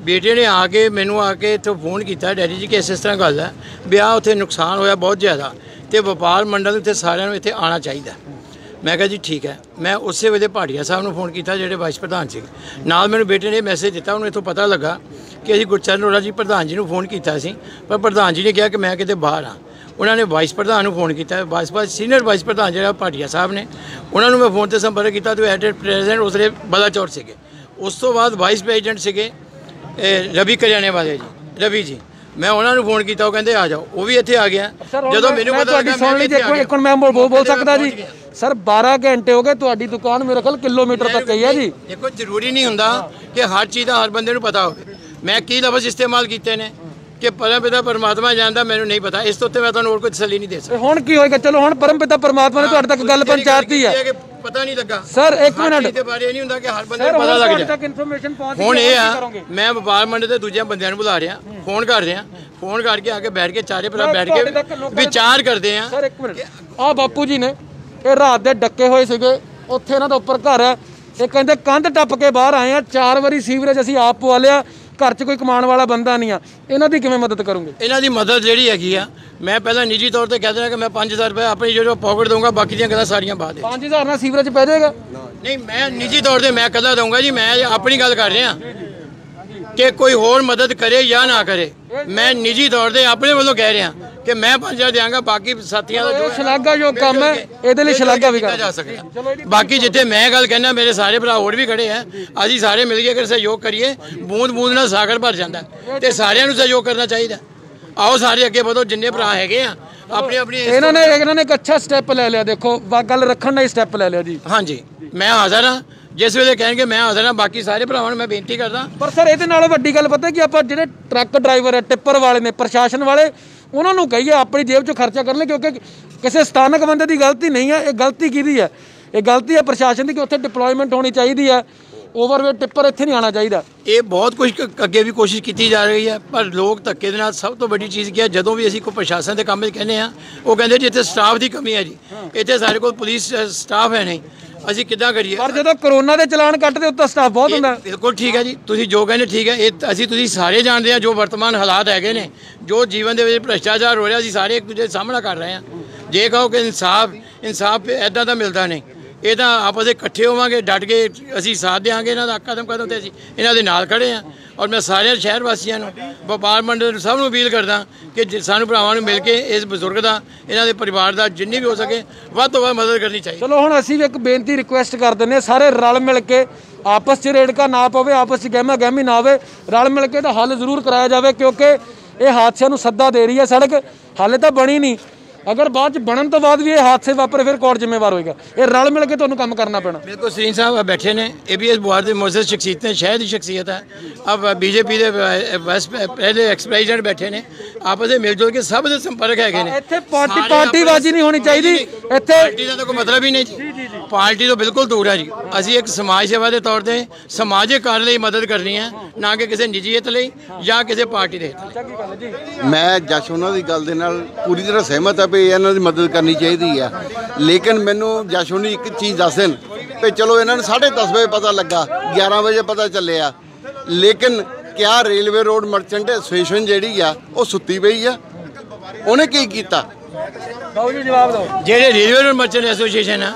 S15: ਬੇਟੇ ਨੇ ਆ ਕੇ ਮੈਨੂੰ ਆ ਕੇ ਇੱਥੋਂ ਫੋਨ ਕੀਤਾ, ਡੈਡੀ ਜੀ ਕਿ ਇਸ ਤਰ੍ਹਾਂ ਗੱਲ ਹੈ ਵਿਆਹ ਉੱਥੇ ਨੁਕਸਾਨ ਹੋਇਆ ਬਹੁਤ ਜ਼ਿਆਦਾ। ਤੇ ਵਪਾਰ ਮੰਡਲ ਇੱਥੇ ਸਾਰਿਆਂ ਨੂੰ ਇੱਥੇ ਆਉਣਾ ਚਾਹੀਦਾ। ਮੈਂ ਕਿਹਾ ਜੀ ਠੀਕ ਹੈ। ਮੈਂ ਉਸੇ ਵੇਲੇ ਭਾਟੀਆ ਸਾਹਿਬ ਨੂੰ ਫੋਨ ਕੀਤਾ, ਜਿਹੜੇ ਵਾਈਸ ਪ੍ਰਧਾਨ ਸੀ ਨਾਲ ਮੈਨੂੰ ਬੇਟੇ ਨੇ ਮੈਸੇਜ ਦਿੱਤਾ, ਉਹਨੂੰ ਇੱਥੋਂ ਪਤਾ ਲੱਗਾ ਕਿ ਅਸੀਂ ਗੁਰਚਰਨ ਰੋੜਾ ਜੀ ਪ੍ਰਧਾਨ ਜੀ ਨੂੰ ਫੋਨ ਕੀਤਾ ਸੀ। ਪਰ ਪ੍ਰਧਾਨ ਜੀ ਨੇ ਕਿਹਾ ਕਿ ਮੈਂ ਕਿਤੇ ਬਾਹਰ ਆ ਉਹਨਾਂ ਨੇ ਵਾਈਸ ਪ੍ਰਧਾਨ ਨੂੰ ਫੋਨ ਕੀਤਾ ਵਾਈਸ ਪ੍ਰਧਾਨ ਸੀਨੀਅਰ ਵਾਈਸ ਪ੍ਰਧਾਨ ਜਿਹੜਾ ਭਾਟੀਆ ਸਾਹਿਬ ਨੇ, ਉਹਨਾਂ ਨੂੰ ਮੈਂ ਫੋਨ ਤੇ ਸੰਪਰਕ ਕੀਤਾ ਤੇ ਐਟ ਪ੍ਰੈਜ਼ੈਂਟ ਉਸਲੇ ਬਲਾਚੌਰ ਸੀਗੇ। ਉਸ ਤੋਂ ਬਾਅਦ ਵਾਈਸ ਪ੍ਰੈਜ਼ੀਡੈਂਟ ਸੀਗੇ ਰਵੀ ਕਰਿਆਣੇ ਵਾਲੇ ਜੀ, ਰਵੀ ਜੀ। ਮੈਂ ਉਹਨਾਂ ਨੂੰ ਫੋਨ ਕੀਤਾ ਉਹ ਕਹਿੰਦੇ ਆ ਜਾਓ। ਉਹ ਵੀ ਇੱਥੇ ਆ ਗਿਆ ਜਦੋਂ ਮੈਨੂੰ ਪਤਾ ਲੱਗਾ
S2: ਸੁਣ
S15: ਮੈਂ
S2: ਲਈ
S15: ਇੱਥੇ ਆ
S2: ਦੇਖੋ
S15: ਗਿਆ।
S2: ਇੱਕ ਮੈਂ ਬੋਲ ਬੋਲ- ਸਕਦਾ ਜੀ। ਸਰ 12 ਘੰਟੇ ਹੋ ਗਏ ਤੁਹਾਡੀ ਦੁਕਾਨ ਮੇਰੇ ਖਿਆਲ ਕਿਲੋਮੀਟਰ ਤੱਕ ਗਈ ਹੈ ਜੀ।
S15: ਦੇਖੋ ਜ਼ਰੂਰੀ ਨਹੀਂ ਹੁੰਦਾ ਕਿ ਹਰ ਚੀਜ਼ ਦਾ ਹਰ ਬੰਦੇ ਨੂੰ ਪਤਾ ਹੋਵੇ। ਮੈਂ ਕੀ ਲਫ਼ਜ਼ ਇਸਤੇਮਾਲ ਕੀਤੇ ਨੇ? ਕਿ ਪਰਮ ਪਿਤਾ ਪਰਮਾਤਮਾ ਜਾਣਦਾ ਮੈਨੂੰ ਨਹੀਂ ਪਤਾ। ਇਸ ਤੋਂ ਉੱਤੇ ਮੈਂ ਤੁਹਾਨੂੰ ਹੋਰ ਕੋਈ ਤਸੱਲੀ ਨਹੀਂ ਦੇ ਸਕਦਾ।
S2: ਤੇ ਹੁਣ ਕੀ ਹੋਏਗਾ? ਚਲੋ ਹੁਣ ਪਰਮਪਿਤਾ ਪਰਮਾਤਮਾ ਨੇ ਤੁਹਾਡੇ ਤੱਕ ਗੱਲ ਪਹੁੰਚਾਤੀ ਹੈ
S15: ਪਤਾ ਨਹੀਂ ਲੱਗਾ।
S2: ਸਰ, ਇੱਕ
S15: ਹਰ
S2: ਮਿੰਟ।
S15: ਚੀਜ਼ ਦੇ ਬਾਰੇ ਨਹੀਂ ਹੁੰਦਾ ਕਿ ਹਰ ਬੰਦੇ ਨੂੰ ਪਤਾ ਲੱਗ ਜਾਏ। ਹੁਣ ਇਹ ਆ? ਮੈਂ ਵਪਾਰ ਮੰਡੇ ਦੇ ਦੂਜਿਆਂ ਬੰਦਿਆਂ ਨੂੰ ਬੁਲਾ ਰਿਹਾ ਫੋਨ ਕਰ ਰਿਹਾ ਫੋਨ ਕਰਕੇ ਆ ਕੇ ਬੈਠ ਕੇ ਚਾਰੇ ਭਰਾ ਬੈਠ ਕੇ ਵਿਚਾਰ ਕਰਦੇ ਆ
S2: ਸਰ ਇੱਕ ਮਿੰਟ। ਆ ਬਾਪੂ ਜੀ ਨੇ ਇਹ ਰਾਤ ਦੇ ਡੱਕੇ ਹੋਏ ਸੀਗੇ ਉੱਥੇ ਇਹਨਾਂ ਦਾ ਉੱਪਰ ਘਰ ਹੈ। ਇਹ ਕਹਿੰਦੇ ਕੰਧ ਟੱਪ ਕੇ ਬਾਹਰ ਆਏ ਆ ਚਾਰ ਵਾਰੀ ਸੀਵਰੇਜ ਅਸੀਂ ਆਪ ਪਵਾ ਲਿਆ। ਘਰ 'ਚ ਕੋਈ ਕਮਾਉਣ ਵਾਲਾ ਬੰਦਾ ਨਹੀਂ ਆ ਇਹਨਾਂ ਦੀ ਕਿਵੇਂ ਮਦਦ ਕਰੋਗੇ?
S15: ਇਹਨਾਂ ਦੀ ਮਦਦ ਜਿਹੜੀ ਹੈਗੀ ਆ ਮੈਂ ਪਹਿਲਾਂ ਨਿੱਜੀ ਤੌਰ ਤੇ ਕਹਿ ਦਿੰਦਾ ਕਿ ਮੈਂ 5000 ਰੁਪਏ ਆਪਣੀ ਜਿਹੜਾ ਪਾਕਟ ਦਊਂਗਾ ਬਾਕੀ ਦੀਆਂ ਗੱਲਾਂ ਸਾਰੀਆਂ ਬਾਅਦ ਵਿੱਚ।
S2: 5000 ਨਾਲ ਸੀਵਰੇਜ ਪੈ ਜਾਏਗਾ?
S15: ਨਹੀਂ ਮੈਂ ਨਿੱਜੀ ਤੌਰ ਤੇ ਮੈਂ ਕੱਲਾ ਦਊਂਗਾ ਜੀ ਮੈਂ ਆਪਣੀ ਗੱਲ ਕਰ ਰਿਹਾ। ਕਿ ਕੋਈ ਹੋਰ ਮਦਦ ਕਰੇ ਜਾਂ ਨਾ ਕਰੇ ਮੈਂ ਨਿੱਜੀ ਤੌਰ ਤੇ ਆਪਣੇ ਵੱਲੋਂ ਕਹਿ ਰਿਹਾ। ਕਿ ਮੈਂ 5000 ਦਿਆਂਗਾ ਬਾਕੀ ਸਾਥੀਆਂ ਦਾ
S2: ਇਹ ਸ਼ਲਾਘਾਯੋਗ ਕੰਮ ਹੈ ਇਹਦੇ ਲਈ ਸ਼ਲਾਘਾ ਵੀ ਕਰ।
S15: ਜਾ ਸਕਦਾ। ਬਾਕੀ ਜਿੱਥੇ ਮੈਂ ਗੱਲ ਕਹਿਣਾ ਮੇਰੇ ਸਾਰੇ ਭਰਾ ਹੋਰ ਵੀ ਖੜੇ ਆ। ਅਸੀਂ ਸਾਰੇ ਮਿਲ ਕੇ ਅਗਰ ਸਹਿਯੋਗ ਕਰੀਏ ਬੂੰਦ ਬੂੰਦ ਨਾਲ ਸਾਗਰ ਭਰ ਜਾਂਦਾ। ਤੇ ਸਾਰਿਆਂ ਨੂੰ ਸਹਿਯੋਗ ਕਰਨਾ ਚਾਹੀਦਾ ਆਓ ਸਾਰੇ ਅੱਗੇ ਵਧੋ ਜਿੰਨੇ ਭਰਾ ਹੈਗੇ ਆ ਆਪਣੀ ਆਪਣੀ
S2: ਇਹਨਾਂ ਨੇ ਇਹਨਾਂ ਨੇ ਇੱਕ ਅੱਛਾ ਸਟੈਪ ਲੈ ਲਿਆ ਦੇਖੋ ਵਾ ਗੱਲ ਰੱਖਣ ਦਾ ਹੀ ਸਟੈਪ ਲੈ ਲਿਆ ਜੀ।
S15: ਹਾਂਜੀ ਮੈਂ ਹਾਜ਼ਰ ਹਾਂ। ਜਿਸ ਵੇਲੇ ਕਹਿਣਗੇ ਮੈਂ ਹਾਜ਼ਰ ਹਾਂ ਬਾਕੀ ਸਾਰੇ ਭਰਾਵਾਂ ਨੂੰ ਮੈਂ ਬੇਨਤੀ ਕਰਦਾ।
S2: ਪਰ ਸਰ ਇਹਦੇ ਨਾਲੋਂ ਵੱਡੀ ਗੱਲ ਪਤਾ ਕਿ ਆਪਾਂ ਜਿਹੜੇ ਟਰੱਕ ਡਰਾਈਵਰ ਹੈ ਟਿੱਪਰ ਵਾਲੇ ਨੇ ਪ੍ਰਸ਼ਾਸਨ ਵਾਲੇ ਉਹਨਾਂ ਨੂੰ ਕਹੀਏ ਆਪਣੀ ਜੇਬ 'ਚੋਂ ਖਰਚਾ ਕਰਨ ਲਈ ਕਿਉਂਕਿ ਕਿਸੇ ਸਥਾਨਕ ਬੰਦੇ ਦੀ ਗਲਤੀ ਨਹੀਂ ਹੈ ਇਹ ਗਲਤੀ ਕਿਹਦੀ ਹੈ? ਇਹ ਗਲਤੀ ਹੈ ਪ੍ਰਸ਼ਾਸਨ ਦੀ ਕਿ ਉੱਥੇ ਡਿਪਲੋਇਮੈਂਟ ਹੋਣੀ ਚਾਹੀਦੀ ਹੈ। ਓਵਰਵੇਟ ਟਿੱਪਰ ਇੱਥੇ ਨਹੀਂ ਆਣਾ ਚਾਹੀਦਾ।
S15: ਇਹ ਬਹੁਤ ਕੁਝ ਅੱਗੇ ਵੀ ਕੋਸ਼ਿਸ਼ ਕੀਤੀ ਜਾ ਰਹੀ ਹੈ ਪਰ ਲੋਕ ਧੱਕੇ ਦੇ ਨਾਲ ਸਭ ਤੋਂ ਵੱਡੀ ਚੀਜ਼ ਕੀ ਹੈ ਜਦੋਂ ਵੀ ਅਸੀਂ ਕੋਈ ਪ੍ਰਸ਼ਾਸਨ ਦੇ ਕੰਮ ਵਿੱਚ ਕਹਿੰਦੇ ਆ ਉਹ ਕਹਿੰਦੇ ਜੀ ਇੱਥੇ ਸਟਾਫ ਦੀ ਕਮੀ ਹੈ ਜੀ। ਇੱਥੇ ਸਾਡੇ ਕੋਲ ਪੁਲਿਸ ਸਟਾਫ ਹੈ ਨਹੀਂ। ਅਸੀਂ ਕਿੱਦਾਂ ਕਰੀਏ?
S2: ਪਰ ਜਦੋਂ ਕਰੋਨਾ ਦੇ ਚਲਾਨ ਕੱਟਦੇ ਉੱਤੇ ਸਟਾਫ ਬਹੁਤ ਹੁੰਦਾ।
S15: ਬਿਲਕੁਲ ਠੀਕ ਹੈ ਜੀ। ਤੁਸੀਂ ਜੋ ਕਹਿੰਦੇ ਠੀਕ ਹੈ ਇਹ ਅਸੀਂ ਤੁਸੀਂ ਸਾਰੇ ਜਾਣਦੇ ਆ ਜੋ ਵਰਤਮਾਨ ਹਾਲਾਤ ਹੈਗੇ ਨੇ ਜੋ ਜੀਵਨ ਦੇ ਵਿੱਚ ਭ੍ਰਸ਼ਟਾਚਾਰ ਹੋ ਰਿਹਾ ਅਸੀਂ ਸਾਰੇ ਇੱਕ ਦੂਜੇ ਦਾ ਸਾਹਮਣਾ ਕਰ ਰਹੇ ਹਾਂ। ਜੇ ਕਹੋ ਕਿ ਇਨਸਾਫ ਇਨਸਾਫ ਐਦਾਂ ਦਾ ਮਿਲਦਾ ਨਹੀਂ। ਇਹ ਤਾਂ ਆਪਸ ਵਿੱਚ ਇਕੱਠੇ ਹੋਵਾਂਗੇ, ਡਟ ਕੇ ਅਸੀਂ ਸਾਥ ਦੇਵਾਂਗੇ ਇਹਨਾਂ ਦਾ, ਕਦਮ ਕਦਮ ਤੇ ਅਸੀਂ ਇਹਨਾਂ ਦੇ ਨਾਲ ਖੜੇ ਆ। ਔਰ ਮੈਂ ਸਾਰੇ ਸ਼ਹਿਰ ਵਾਸੀਆਂ ਨੂੰ, ਵਪਾਰ ਮੰਡਲ ਨੂੰ ਸਭ ਨੂੰ ਅਪੀਲ ਕਰਦਾ ਕਿ ਜੇ ਸਾਨੂੰ ਭਰਾਵਾਂ ਨੂੰ ਮਿਲ ਕੇ ਇਸ ਬਜ਼ੁਰਗ ਦਾ, ਇਹਨਾਂ ਦੇ ਪਰਿਵਾਰ ਦਾ ਜਿੰਨੀ ਵੀ ਹੋ ਸਕੇ, ਵੱਧ ਤੋਂ ਵੱਧ ਮਦਦ ਕਰਨੀ ਚਾਹੀਦੀ।
S2: ਚਲੋ, ਹੁਣ ਅਸੀਂ ਵੀ ਇੱਕ ਬੇਨਤੀ ਰਿਕੁਐਸਟ ਕਰ ਦਿੰਦੇ ਹਾਂ, ਸਾਰੇ ਰਲ ਮਿਲ ਕੇ ਆਪਸ 'ਚ ਰੇੜਕਾ ਨਾ ਪਵੇ, ਆਪਸ 'ਚ ਗਹਿਮਾ ਗਹਿਮੀ ਨਾ ਹੋਵੇ, ਰਲ ਮਿਲ ਕੇ ਤਾਂ ਹੱਲ ਜ਼ਰੂਰ ਕਰਾਇਆ ਜਾਵੇ, ਕਿਉਂਕਿ ਇਹ ਹਾਦਸਿਆਂ ਨੂੰ ਸੱਦਾ ਦੇ ਰਹੀ ਹੈ ਸੜਕ, ਹਾਲੇ ਤਾਂ ਬਣੀ ਨਹੀਂ। ਅਗਰ ਬਾਅਦ 'ਚ ਬਣਨ ਤੋਂ ਬਾਅਦ ਵੀ ਇਹ ਹਾਦਸੇ ਵਾਪਰੇ ਫਿਰ ਕੌਣ ਜ਼ਿੰਮੇਵਾਰ ਹੋਏਗਾ? ਇਹ ਰਲ ਮਿਲ ਕੇ ਤੁਹਾਨੂੰ ਕੰਮ ਕਰਨਾ ਪੈਣਾ।
S15: ਬਿਲਕੁਲ ਸਰੀਨ ਸਾਹਿਬ ਬੈਠੇ ਨੇ ਏਬੀਐਸ ਬੁਆਰ ਦੇ ਮੌਜੂਦ ਸ਼ਖਸੀਅਤ ਨੇ ਸ਼ਹਿਰ ਦੀ ਸ਼ਖਸੀਅਤ ਹੈ ਅਬ ਬੀਜੇਪੀ ਦੇ ਵੈਸ ਪਹਿਲੇ ਐਕਸ ਪ੍ਰੈਜ਼ੀਡੈਂਟ ਬੈਠੇ ਨੇ ਆਪਸ ਵਿੱਚ ਮਿਲ ਜੁਲ ਕੇ ਸਭ ਦੇ ਸੰਪਰਕ ਹੈਗੇ ਨੇ।
S2: ਇੱਥੇ ਪਾਰਟੀ ਪਾਰਟੀਬਾਜ਼ੀ ਨਹੀਂ ਹੋਣੀ ਚਾਹੀਦੀ। ਇੱਥੇ
S15: ਪਾਰਟੀ ਦਾ ਤਾਂ ਕੋਈ ਮਤਲਬ ਹੀ ਨਹੀਂ ਜੀ। ਪਾਰਟੀ ਤੋਂ ਬਿਲਕੁਲ ਦੂਰ ਹੈ ਜੀ। ਅਸੀਂ ਇੱਕ ਸਮਾਜ ਸੇਵਾ ਦੇ ਤੌਰ ਤੇ ਸਮਾਜਿਕ ਕਾਰਨ ਲਈ ਮਦਦ ਕਰਨੀ ਹੈ ਨਾ ਕਿ ਕਿਸੇ ਨਿੱਜੀ ਹਿੱਤ ਲਈ ਜਾਂ ਕਿਸੇ ਪਾਰਟੀ ਦੇ ਹਿੱਤ ਲਈ।
S10: ਮੈਂ ਜਸ਼ ਉਹਨਾਂ ਦੀ ਗੱਲ ਦੇ ਨਾਲ ਪੂਰੀ ਤਰ੍ਹਾਂ ਸਹਿਮਤ ਆ ਵੀ ਇਹਨਾਂ ਦੀ ਮਦਦ ਕਰਨੀ ਚਾਹੀਦੀ ਆ ਲੇਕਿਨ ਮੈਨੂੰ ਜਸ਼ ਉਹਨੀ ਇੱਕ ਚੀਜ਼ ਦੱਸ ਦੇਣ ਵੀ ਚਲੋ ਇਹਨਾਂ ਨੂੰ 10:30 ਵਜੇ ਪਤਾ ਲੱਗਾ 11 ਵਜੇ ਪਤਾ ਚੱਲਿਆ। ਲੇਕਿਨ ਕਿਆ ਰੇਲਵੇ ਰੋਡ ਮਰਚੈਂਟ ਐਸੋਸੀਏਸ਼ਨ ਜਿਹੜੀ ਆ ਉਹ ਸੁੱਤੀ ਪਈ ਆ। ਉਹਨੇ ਕੀ ਕੀਤਾ?
S2: ਬਾਬੂ ਜੀ ਜਵਾਬ ਦਿਓ।
S15: ਜਿਹੜੇ ਰੇਲਵੇ ਰੋਡ ਮਰਚੈਂਟ ਐਸੋਸੀਏਸ਼ਨ ਆ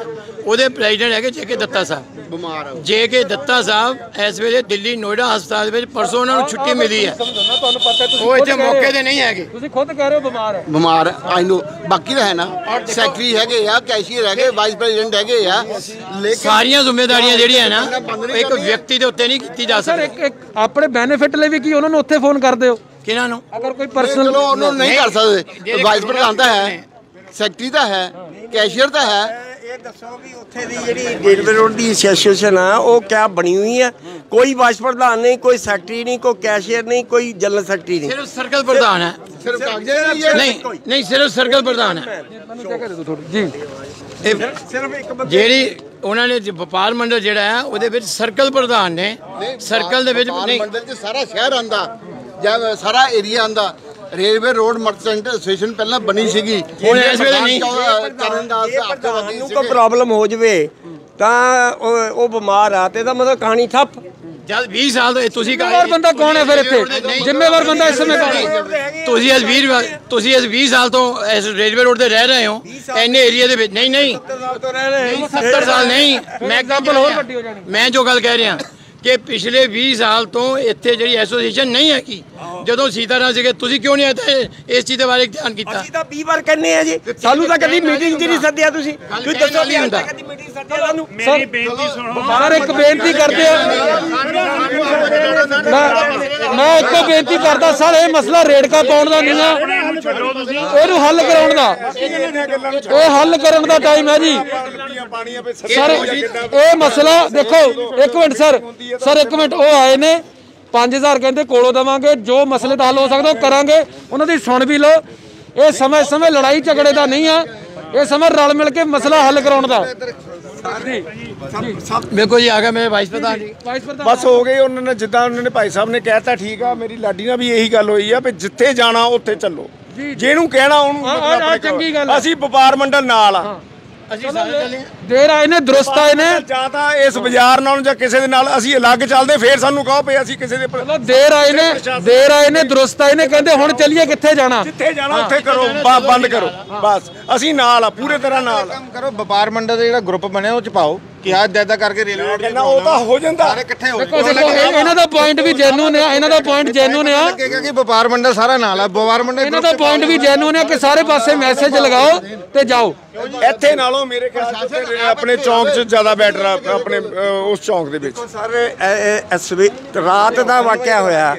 S15: ਉਹਦੇ ਪ੍ਰੈਜ਼ੀਡੈਂਟ ਹੈਗੇ ਜੇਕੇ ਦੱਤਾ ਸਾਹਿਬ।
S10: ਬਿਮਾਰ
S15: ਜੇ ਕੇ ਦੱਤਾ ਸਾਹਿਬ ਇਸ ਵੇਲੇ ਦਿੱਲੀ ਨੋਇਡਾ ਹਸਪਤਾਲ ਵਿੱਚ ਪਰਸੋਂ ਉਹਨਾਂ ਨੂੰ ਛੁੱਟੀ ਮਿਲੀ ਹੈ।
S2: ਤੁਹਾਨੂੰ ਪਤਾ ਤੁਸੀਂ
S15: ਉਹ ਇੱਥੇ ਮੌਕੇ। ਤੇ ਨਹੀਂ ਹੈਗੇ।
S2: ਤੁਸੀਂ ਖੁਦ ਕਹਿ ਰਹੇ ਹੋ ਬਿਮਾਰ ਹੈ।
S10: ਬਿਮਾਰ ਆਈ ਨੋ ਬਾਕੀ ਤਾਂ ਹੈ ਨਾ ਸੈਕਟਰੀ ਹੈਗੇ ਆ ਕੈਸ਼ੀਅਰ ਹੈਗੇ ਵਾਈਸ ਪ੍ਰੈਜ਼ੀਡੈਂਟ ਹੈਗੇ ਆ ਲੇਕਿਨ
S15: ਸਾਰੀਆਂ ਜ਼ਿੰਮੇਵਾਰੀਆਂ ਜਿਹੜੀਆਂ ਨਾ ਇੱਕ ਵਿਅਕਤੀ ਦੇ ਉੱਤੇ ਨਹੀਂ ਕੀਤੀ ਜਾ
S2: ਸਰ
S15: ਸਕਦੀ।
S2: ਇੱਕ ਇੱਕ ਆਪਣੇ ਬੈਨੀਫਿਟ ਲਈ ਵੀ ਕੀ ਉਹਨਾਂ ਨੂੰ ਉੱਥੇ ਫੋਨ ਕਰਦੇ ਹੋ?
S15: ਕਿਹਨਾਂ ਨੂੰ?
S2: ਅਗਰ ਕੋਈ
S10: personal- ਚਲੋ ਉਹਨੂੰ ਨਹੀਂ ਕਰ ਸਕਦੇ। ਵਾਈਸ ਪ੍ਰਧਾਨ ਤਾਂ ਹੈ। ਸੈਕਟਰੀ ਤਾਂ ਹੈ ਕੈਸ਼ੀਅਰ ਤਾਂ ਹੈ
S3: ਇਹ ਦੱਸੋ ਵੀ ਉੱਥੇ ਦੀ ਜਿਹੜੀ ਰੇਲਵੇ ਰੋਡ ਦੀ ਐਸੋਸੀਏਸ਼ਨ ਆ ਉਹ ਕਿਆ ਬਣੀ ਹੋਈ ਹੈ ਕੋਈ ਵਾਈਸ ਪ੍ਰਧਾਨ ਨਹੀਂ ਕੋਈ ਸੈਕਟਰੀ ਨਹੀਂ ਕੋਈ ਕੈਸ਼ੀਅਰ ਨਹੀਂ ਕੋਈ ਜਨਰਲ ਸੈਕਟਰੀ ਨਹੀਂ।
S15: ਸਿਰਫ ਸਰਕਲ ਪ੍ਰਧਾਨ ਹੈ।
S10: ਸਿਰਫ ਕਾਗਜ਼ਾਂ
S15: ਨਹੀਂ ਨਹੀਂ ਸਿਰਫ ਸਰਕਲ ਪ੍ਰਧਾਨ ਹੈ।
S2: ਜੀ।
S15: ਇਹ ਜਿਹੜੀ ਉਹਨਾਂ ਨੇ ਵਪਾਰ ਮੰਡਲ ਜਿਹੜਾ ਹੈ ਉਹਦੇ ਵਿੱਚ ਸਰਕਲ ਪ੍ਰਧਾਨ ਨੇ। ਸਰਕਲ ਦੇ ਵਿੱਚ ਨਹੀਂ।
S10: ਮੰਡਲ 'ਚ ਸਾਰਾ ਸ਼ਹਿਰ ਆਂਦਾ ਜਾਂ ਸਾਰਾ ਏਰੀਆ ਆਂਦਾ। ਰੇਲਵੇ ਰੋਡ ਮਰਚੈਂਟ ਐਸੋਸੀਏਸ਼ਨ ਪਹਿਲਾਂ ਬਣੀ ਸੀਗੀ।
S15: ਹੁਣ ਇਸ ਵੇਲੇ ਨਹੀਂ।
S10: ਚਰਨਦਾਸ
S3: ਜੇ ਪ੍ਰਧਾਨ ਨੂੰ ਕੋਈ ਪ੍ਰੋਬਲਮ ਹੋ ਜਵੇ ਤਾਂ ਉਹ ਉਹ ਬਿਮਾਰ ਆ ਤੇ ਇਹਦਾ ਮਤਲਬ ਕਹਾਣੀ ਠੱਪ।
S15: ਜਦ 20 ਸਾਲ ਤੋਂ ਤੁਸੀਂ
S2: ਜ਼ਿੰਮੇਵਾਰ ਬੰਦਾ ਕੌਣ ਹੈ ਫਿਰ ਇੱਥੇ? ਜ਼ਿੰਮੇਵਾਰ ਬੰਦਾ ਇਸ ਸਮੇਂ ਕੌਣ ਹੈ?
S15: ਤੁਸੀਂ ਇਸ 20 ਵਾ- ਤੁਸੀਂ ਇਸ 20 ਸਾਲ ਤੋਂ ਇਸ ਰੇਲਵੇ ਰੋਡ ਤੇ ਰਹਿ ਰਹੇ ਹੋ। ਐਨੇ ਏਰੀਆ ਦੇ ਵਿੱਚ ਨਹੀਂ ਨਹੀਂ। 70 ਸਾਲ ਨਹੀਂ ਮੈਂ ਐਗਜ਼ਾਮਪਲ ਹੋਰ ਵੱਡੀ ਹੋ ਜਾਣੀ। ਮੈਂ ਜੋ ਗੱਲ ਕਹਿ ਰਿਹਾ ਕਿ ਪਿਛਲੇ 20 ਸਾਲ ਤੋਂ ਇੱਥੇ ਜਿਹੜੀ ਐਸੋਸੀਏਸ਼ਨ ਨਹੀਂ ਹੈਗੀ ਜਦੋਂ ਸੀਤਾਰਾਮ ਸੀਗੇ ਤੁਸੀਂ ਕਿਉਂ ਨਹੀਂ ਆਏ ਇਸ ਚੀਜ਼ ਦੇ ਬਾਰੇ ਧਿਆਨ ਕੀਤਾ
S3: ਅਸੀਂ ਤਾਂ 20 ਵਾਰ ਕਹਿੰਨੇ ਆ ਜੀ ਸਾਨੂੰ ਤਾਂ ਕਦੀ ਮੀਟਿੰਗ 'ਚ ਨਹੀਂ ਸੱਦਿਆ ਤੁਸੀਂ ਤੁਸੀਂ ਦੱਸੋ ਵੀ
S15: ਹੁੰਦਾ।
S3: ਕਦੀ ਮੀਟਿੰਗ ਸੱਦਿਆ ਸਾਨੂੰ
S7: ਮੇਰੀ ਬੇਨਤੀ ਸੁਣੋ
S2: ਸਰ ਇੱਕ ਬੇਨਤੀ ਕਰਦੇ ਆ ਮੈਂ ਮੈਂ ਇੱਕੋ ਬੇਨਤੀ ਕਰਦਾ ਸਰ ਇਹ ਮਸਲਾ ਰੇੜਕਾ ਪਾਉਣ ਦਾ ਨਹੀਂ ਆ
S7: ਇਹਨੂੰ ਛੱਡੋ ਤੁਸੀਂ
S2: ਇਹਨੂੰ ਹੱਲ ਕਰਾਉਣ ਦਾ ਇਹ ਹੱਲ ਕਰਨ ਦਾ ਟਾਈਮ ਹੈ ਜੀ ਸਰ ਇਹ ਮਸਲਾ ਦੇਖੋ ਇੱਕ ਮਿੰਟ ਸਰ ਸਰ ਇੱਕ ਮਿੰਟ ਉਹ ਆਏ ਨੇ 5000 ਕਹਿੰਦੇ ਕੋਲੋਂ ਦਵਾਂਗੇ ਜੋ ਮਸਲੇ ਦਾ ਹੱਲ ਹੋ ਸਕਦਾ ਉਹ ਕਰਾਂਗੇ। ਉਹਨਾਂ ਦੀ ਸੁਣ ਵੀ ਲਓ। ਇਹ ਸਮੇਂ ਸਮੇਂ ਲੜਾਈ ਝਗੜੇ ਦਾ ਨਹੀਂ ਹੈ ਇਹ ਸਮੇਂ ਰਲ ਮਿਲ ਕੇ ਮਸਲਾ ਹੱਲ ਕਰਾਉਣ ਦਾ।
S15: ਬਿਲਕੁਲ ਜੀ। ਆ ਗਿਆ ਮੇਰੇ ਵਾਈਸ ਪ੍ਰਧਾਨ ਜੀ।
S5: ਬਸ ਹੋ ਗਏ ਉਹਨਾਂ ਨੇ ਜਿੱਦਾਂ ਉਹਨਾਂ ਨੇ ਭਾਈ ਸਾਹਿਬ ਨੇ ਕਹਿਤਾ ਠੀਕ ਆ ਮੇਰੀ ਲਾਡੀ ਨਾਲ ਵੀ ਇਹੀ ਗੱਲ ਹੋਈ ਆ ਵੀ ਜਿੱਥੇ ਜਾਣਾ ਉੱਥੇ ਚੱਲੋ। ਜਿਹਨੂੰ ਕਹਿਣਾ ਉਹਨੂੰ
S2: ਆ।
S5: ਅਸੀਂ ਵਪਾਰ ਮੰਡਲ ਨਾਲ ਆ।
S15: ਅਸੀਂ ਸਾਰੇ ਚੱਲੇ।
S2: ਦੇਰ ਆਏ ਨੇ ਦਰੁਸਤ ਆਏ ਨੇ
S5: ਜਾਂ ਤਾਂ ਇਸ ਬਾਜ਼ਾਰ ਨਾਲ ਜਾਂ ਕਿਸੇ ਦੇ ਨਾਲ ਅਸੀਂ ਅਲੱਗ ਚੱਲਦੇ ਫੇਰ ਸਾਨੂੰ ਕਹੋ ਵੀ ਅਸੀਂ ਕਿਸੇ ਦੇ
S2: ਦੇਰ ਆਏ ਨੇ ਦੇਰ ਆਏ ਨੇ ਦਰੁਸਤ ਆਏ ਨੇ ਕਹਿੰਦੇ ਹੁਣ ਚੱਲੀਏ ਕਿੱਥੇ ਜਾਣਾ?
S5: ਜਿੱਥੇ ਜਾਣਾ ਉੱਥੇ ਕਰੋ ਬੰਦ ਕਰੋ ਬਸ। ਅਸੀਂ ਨਾਲ ਆ ਪੂਰੇ ਤਰ੍ਹਾਂ ਨਾਲ।
S16: ਕੰਮ ਕਰੋ ਵਪਾਰ ਮੰਡਲ ਦਾ ਜਿਹੜਾ ਗਰੁੱਪ ਬਣਿਆ ਉਹ ਚ ਪਾਓ। ਕਿ ਅੱਜ ਦਾਦਾ ਕਰਕੇ ਰੇਲਵੇ ਰੋਡ
S5: ਕਹਿੰਦਾ ਉਹ ਤਾਂ ਹੋ ਜਾਂਦਾ।
S16: ਸਾਰੇ ਇਕੱਠੇ ਹੋ
S2: ਦੇਖੋ ਦੇਖੋ ਇਹ- ਇਹਨਾਂ ਦਾ ਪੁਆਇੰਟ ਵੀ ਜੈਨੂਨ ਆ ਇਹਨਾਂ ਦਾ ਪੁਆਇੰਟ ਜੈਨੂਨ ਆ।
S16: ਲੱਗੇਗਾ ਕਿ ਵਪਾਰ ਮੰਡਲ ਸਾਰਾ ਨਾਲ ਆ ਵਪਾਰ ਮੰਡਲ
S2: ਇਹਨਾਂ ਦਾ ਪੁਆਇੰਟ ਵੀ ਜੈਨੂਨ ਆ ਕਿ ਸਾਰੇ ਪਾਸੇ ਮੈਸੇਜ ਲਗਾਓ ਤੇ ਜਾਓ।
S5: ਇੱਥੇ ਨਾਲੋਂ ਮੇਰੇ ਖਿਆਲ ਚ ਉੱਥੇ ਆਪਣੇ ਚੌਂਕ 'ਚ ਜ਼ਿਆਦਾ ਬੈਟਰ ਆ ਆਪਣੇ ਅ, ਉਸ ਚੌਂਕ ਦੇ ਵਿੱਚ।
S3: ਸਰ ਇਹ- ਇਸ ਵੇ- ਰਾਤ ਦਾ ਵਾਕਿਆ ਹੋਇਆ।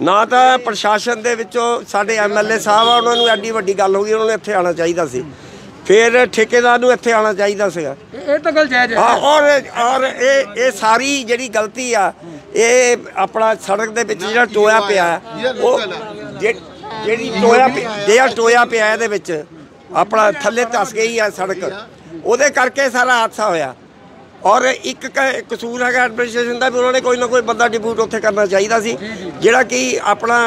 S3: ਨਾ ਤਾਂ ਪ੍ਰਸ਼ਾਸਨ ਦੇ ਵਿੱਚੋਂ ਸਾਡੇ ਐਮਐਲਏ ਸਾਹਿਬ ਆ ਉਹਨਾਂ ਨੂੰ ਐਡੀ ਵੱਡੀ ਗੱਲ ਹੋ ਗਈ ਉਹਨਾਂ ਨੂੰ ਇੱਥੇ ਆਉਣਾ ਚਾਹੀਦਾ ਸੀ। ਫਿਰ ਠੇਕੇਦਾਰ ਨੂੰ ਇੱਥੇ ਆਉਣਾ ਚਾਹੀਦਾ ਸੀਗਾ।
S2: ਇਹ ਤਾਂ ਗੱਲ ਜਾਇਜ਼
S3: ਹਾਂ।
S2: ਹੈ
S3: ਔਰ ਔਰ ਇਹ ਇਹ ਸਾਰੀ ਜਿਹੜੀ ਗਲਤੀ ਆ ਇਹ ਆਪਣਾ ਸੜਕ ਦੇ ਵਿੱਚ ਜਿਹੜਾ ਟੋਇਆ ਪਿਆ ਹੈ, ਉਹ ਜਿਹੜੀ ਟੋਇਆ ਪਿਆ- ਜਿਹੜਾ ਟੋਇਆ ਪਿਆ ਇਹਦੇ ਵਿੱਚ ਆਪਣਾ ਥੱਲੇ ਧਸ ਗਈ ਆ ਸੜਕ ਉਹਦੇ ਕਰਕੇ ਸਾਰਾ ਹਾਦਸਾ ਹੋਇਆ। ਔਰ ਇੱਕ ਕ- ਕਸੂਰ ਹੈਗਾ ਐਡਮਿਨਿਸਟ੍ਰੇਸ਼ਨ ਦਾ ਵੀ ਉਹਨਾਂ ਨੇ ਕੋਈ ਨਾ ਕੋਈ ਬੰਦਾ ਡਿਪੂਟ ਉੱਥੇ ਕਰਨਾ ਚਾਹੀਦਾ ਸੀ ਜਿਹੜਾ ਕਿ ਆਪਣਾ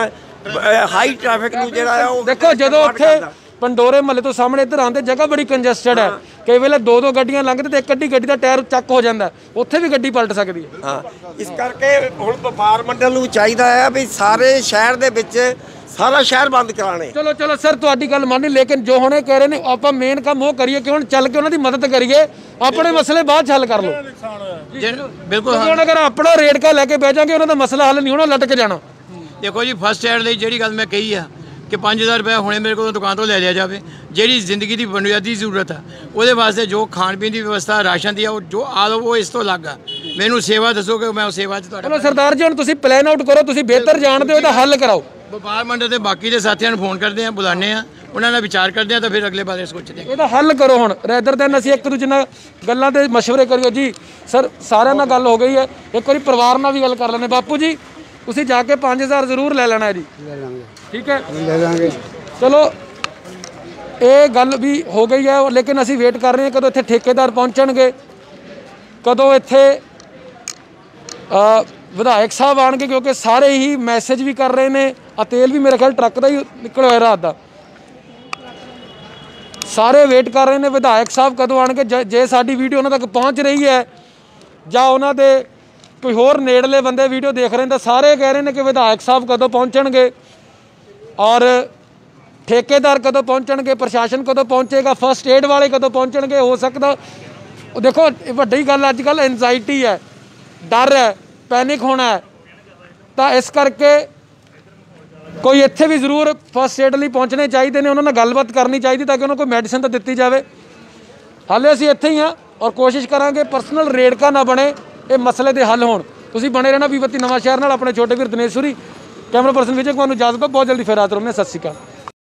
S3: ਹਾਈ ਟ੍ਰੈਫਿਕ ਨੂੰ ਜਿਹੜਾ ਆ ਉਹ
S2: ਦੇਖੋ ਜਦੋਂ ਉੱਥੇ ਪੰਡੋਰੇ ਮਹੱਲੇ ਤੋਂ ਸਾਹਮਣੇ ਇੱਧਰ ਆਉਂਦੇ ਜਗ੍ਹਾ ਬੜੀ ਕੰਜਸਟਡ ਹੈ। ਕਈ ਵੇਲੇ ਦੋ ਦੋ ਗੱਡੀਆਂ ਲੰਘਦੇ ਤੇ ਇੱਕ ਅੱਡੀ ਗੱਡੀ ਦਾ ਟਾਇਰ ਚੱਕ ਹੋ ਜਾਂਦਾ। ਉੱਥੇ ਵੀ ਗੱਡੀ ਪਲਟ ਸਕਦੀ ਹੈ।
S3: ਹਾਂ ਇਸ ਕਰਕੇ ਹੁਣ ਵਪਾਰ ਮੰਡਲ ਨੂੰ ਚਾਹੀਦਾ ਹੈ ਵੀ ਸਾਰੇ ਸ਼ਹਿਰ ਦੇ ਵਿੱਚ ਸਾਰਾ ਸ਼ਹਿਰ ਬੰਦ ਕਰਾਣੇ
S2: ਚਲੋ ਚਲੋ ਸਰ ਤੁਹਾਡੀ ਗੱਲ ਮੰਨੀ ਲੇਕਿਨ ਜੋ ਹੁਣੇ ਕਹਿ ਰਹੇ ਨੇ ਆਪਾਂ ਮੇਨ ਕੰਮ ਉਹ ਕਰੀਏ ਕਿ ਹੁਣ ਚੱਲ ਕੇ ਉਹਨਾਂ ਦੀ ਮਦਦ ਕਰੀਏ। ਆਪਣੇ ਮਸਲੇ ਬਾਅਦ 'ਚ ਹੱਲ ਕਰ ਲਓ।
S15: ਬਿਲਕੁਲ
S2: ਹੁਣ ਅਗਰ ਆਪਣਾ ਰੇਟ ਕਾ ਲੈ ਕੇ ਬਹਿ ਜਾਗੇ ਉਹਨਾਂ ਦਾ ਮਸਲਾ ਹੱਲ ਨਹੀਂ ਹੋਣਾ ਲਟਕ ਜਾਣਾ।
S15: ਦੇਖੋ ਜੀ ਫਸਟ ਐਡ ਲਈ ਜਿਹੜੀ ਗੱਲ ਮੈਂ ਕਹੀ ਆ ਕਿ 5000 ਰੁਪਏ ਹੁਣੇ ਮੇਰੇ ਕੋਲੋਂ ਦੁਕਾਨ ਤੋਂ ਲੈ ਲਿਆ ਜਾਵੇ। ਜਿਹੜੀ ਜ਼ਿੰਦਗੀ ਦੀ ਬੁਨਿਆਦੀ ਜ਼ਰੂਰਤ ਆ ਉਹਦੇ ਵਾਸਤੇ ਜੋ ਖਾਣ ਪੀਣ ਦੀ ਵਿਵਸਥਾ ਰਾਸ਼ਨ ਦੀ ਆ ਉਹ ਜੋ ਆ ਲਓ ਉਹ ਇਸ ਤੋਂ ਅਲੱਗ ਆ। ਮੈਨੂੰ ਸੇਵਾ ਦੱਸੋ ਕਿ ਮੈਂ ਉਹ ਸੇਵਾ 'ਚ ਤੁਹਾਡਾ
S2: ਚਲੋ ਸਰਦਾਰ ਜੀ ਹੁਣ ਤੁਸੀਂ ਪਲਾਨ ਆਊਟ ਕਰੋ ਤੁਸੀਂ ਬਿਹਤਰ ਜਾਣਦੇ ਹੋ ਇਹਦਾ ਹੱਲ ਕਰਾਓ।
S15: ਵਪਾਰ ਮੰਡਲ ਦੇ ਬਾਕੀ ਦੇ ਸਾਥੀਆਂ ਨੂੰ ਫੋਨ ਕਰਦੇ ਆ ਬੁਲਾਉਂਦੇ ਆ ਉਹਨਾਂ ਨਾਲ ਵਿਚਾਰ ਕਰਦੇ ਆ ਤਾਂ ਫਿਰ ਅਗਲੇ ਬਾਰੇ ਸੋਚਦੇ ਆ।
S2: ਇਹਦਾ ਹੱਲ ਕਰੋ ਹੁਣ। ਰੈਦਰ ਦੈਨ ਅਸੀਂ ਇੱਕ ਦੂਜੇ ਨਾਲ ਗੱਲਾਂ ਤੇ مشਵਰੇ ਕਰਿਓ ਜੀ ਸਰ ਸਾਰਿਆਂ ਨਾਲ ਗੱਲ ਹੋ ਗਈ ਹੈ। ਇੱਕ ਵਾਰੀ ਪਰਿਵਾਰ ਨਾਲ ਵੀ ਗੱਲ ਕਰ ਲੈਣੇ ਬਾਪੂ ਜੀ ਤੁਸੀਂ ਜਾ ਕੇ 5000 ਜ਼ਰੂਰ ਲੈ ਲੈਣਾ ਜੀ।
S4: ਲੈ ਲਾਂਗੇ।
S2: ਠੀਕ ਹੈ?
S4: ਲੈ ਲਾਂਗੇ
S2: ਚਲੋ ਇਹ ਗੱਲ ਵੀ ਹੋ ਗਈ ਹੈ ਲੇਕਿਨ ਅਸੀਂ ਵੇਟ ਕਰ ਰਹੇ ਹਾਂ ਕਦੋਂ ਇੱਥੇ ਠੇਕੇਦਾਰ ਪਹੁੰਚਣਗੇ ਕਦੋਂ ਇੱਥੇ ਵਿਧਾਇਕ ਸਾਹਿਬ ਆਣਗੇ ਕਿਉਂਕਿ ਸਾਰੇ ਹੀ ਮੈਸੇਜ ਵੀ ਕਰ ਰਹੇ ਨੇ ਆ ਤੇਲ ਵੀ ਮੇਰੇ ਖਿਆਲ ਟਰੱਕ ਦਾ ਹੀ ਨਿਕਲ ਹੋਇਆ ਰਾਤ ਦਾ। ਸਾਰੇ ਵੇਟ ਕਰ ਰਹੇ ਨੇ ਵਿਧਾਇਕ ਸਾਹਿਬ ਕਦੋਂ ਆਣਗੇ ਜ- ਜੇ ਸਾਡੀ ਵੀਡੀਓ ਉਹਨਾਂ ਤੱਕ ਪਹੁੰਚ ਰਹੀ ਹੈ ਜਾਂ ਉਹਨਾਂ ਦੇ ਕੋਈ ਹੋਰ ਨੇੜਲੇ ਬੰਦੇ ਵੀਡੀਓ ਦੇਖ ਰਹੇ ਨੇ ਤਾਂ ਸਾਰੇ ਕਹਿ ਰਹੇ ਨੇ ਕਿ ਵਿਧਾਇਕ ਸਾਹਿਬ ਕਦੋਂ ਪਹੁੰਚਣਗੇ। ਔਰ ਠੇਕੇਦਾਰ ਕਦੋਂ ਪਹੁੰਚਣਗੇ, ਪ੍ਰਸ਼ਾਸਨ ਕਦੋਂ ਪਹੁੰਚੇਗਾ ਫਸਟ ਏਡ ਵਾਲੇ ਕਦੋਂ ਪਹੁੰਚਣਗੇ, ਹੋ ਸਕਦਾ। ਉਹ ਦੇਖੋ ਵੱਡੀ ਗੱਲ ਅੱਜ ਕੱਲ ਐਂਜਾਇਟੀ ਹੈ, ਡਰ ਹੈ ਪੈਨਿਕ ਹੋਣਾ ਹੈ। ਤਾਂ ਇਸ ਕਰਕੇ ਕੋਈ ਇੱਥੇ ਵੀ ਜ਼ਰੂਰ ਫਸਟ ਏਡ ਲਈ ਪਹੁੰਚਣੇ ਚਾਹੀਦੇ ਨੇ, ਉਹਨਾਂ ਨਾਲ ਗੱਲਬਾਤ ਕਰਨੀ ਚਾਹੀਦੀ ਤਾਂ ਕਿ ਉਹਨਾਂ ਨੂੰ ਕੋਈ ਮੈਡੀਸਨ ਤਾਂ ਦਿੱਤੀ ਜਾਵੇ। ਹਾਲੇ ਅਸੀਂ ਇੱਥੇ ਹੀ ਹਾਂ ਔਰ ਕੋਸ਼ਿਸ਼ ਕਰਾਂਗੇ ਪਰਸਨਲ ਰੇੜਕਾ ਨਾ ਬਣੇ, ਇਹ ਮਸਲੇ ਦੇ ਹੱਲ ਹੋਣ। ਤੁਸੀਂ ਬਣੇ ਰਹਿਣਾ ਵੀਵਤੀ ਨਵਾਂ ਸ਼ਹਿਰ ਨਾਲ, ਆਪਣੇ ਛੋਟੇ ਵੀਰ ਦਿਨੇਸ਼ੂਰੀ ਕੈਮਰਾ ਪਰਸਨ ਵਿਜੇ ਕੁਮਾਰ ਨੂੰ ਇਜਾਜ਼ਤ ਬਹੁਤ ਜਲਦੀ ਫਿਰ ਰਾਤ ਰਹੋ ਸਤਿ ਸ਼੍ਰੀ ਅਕਾਲ।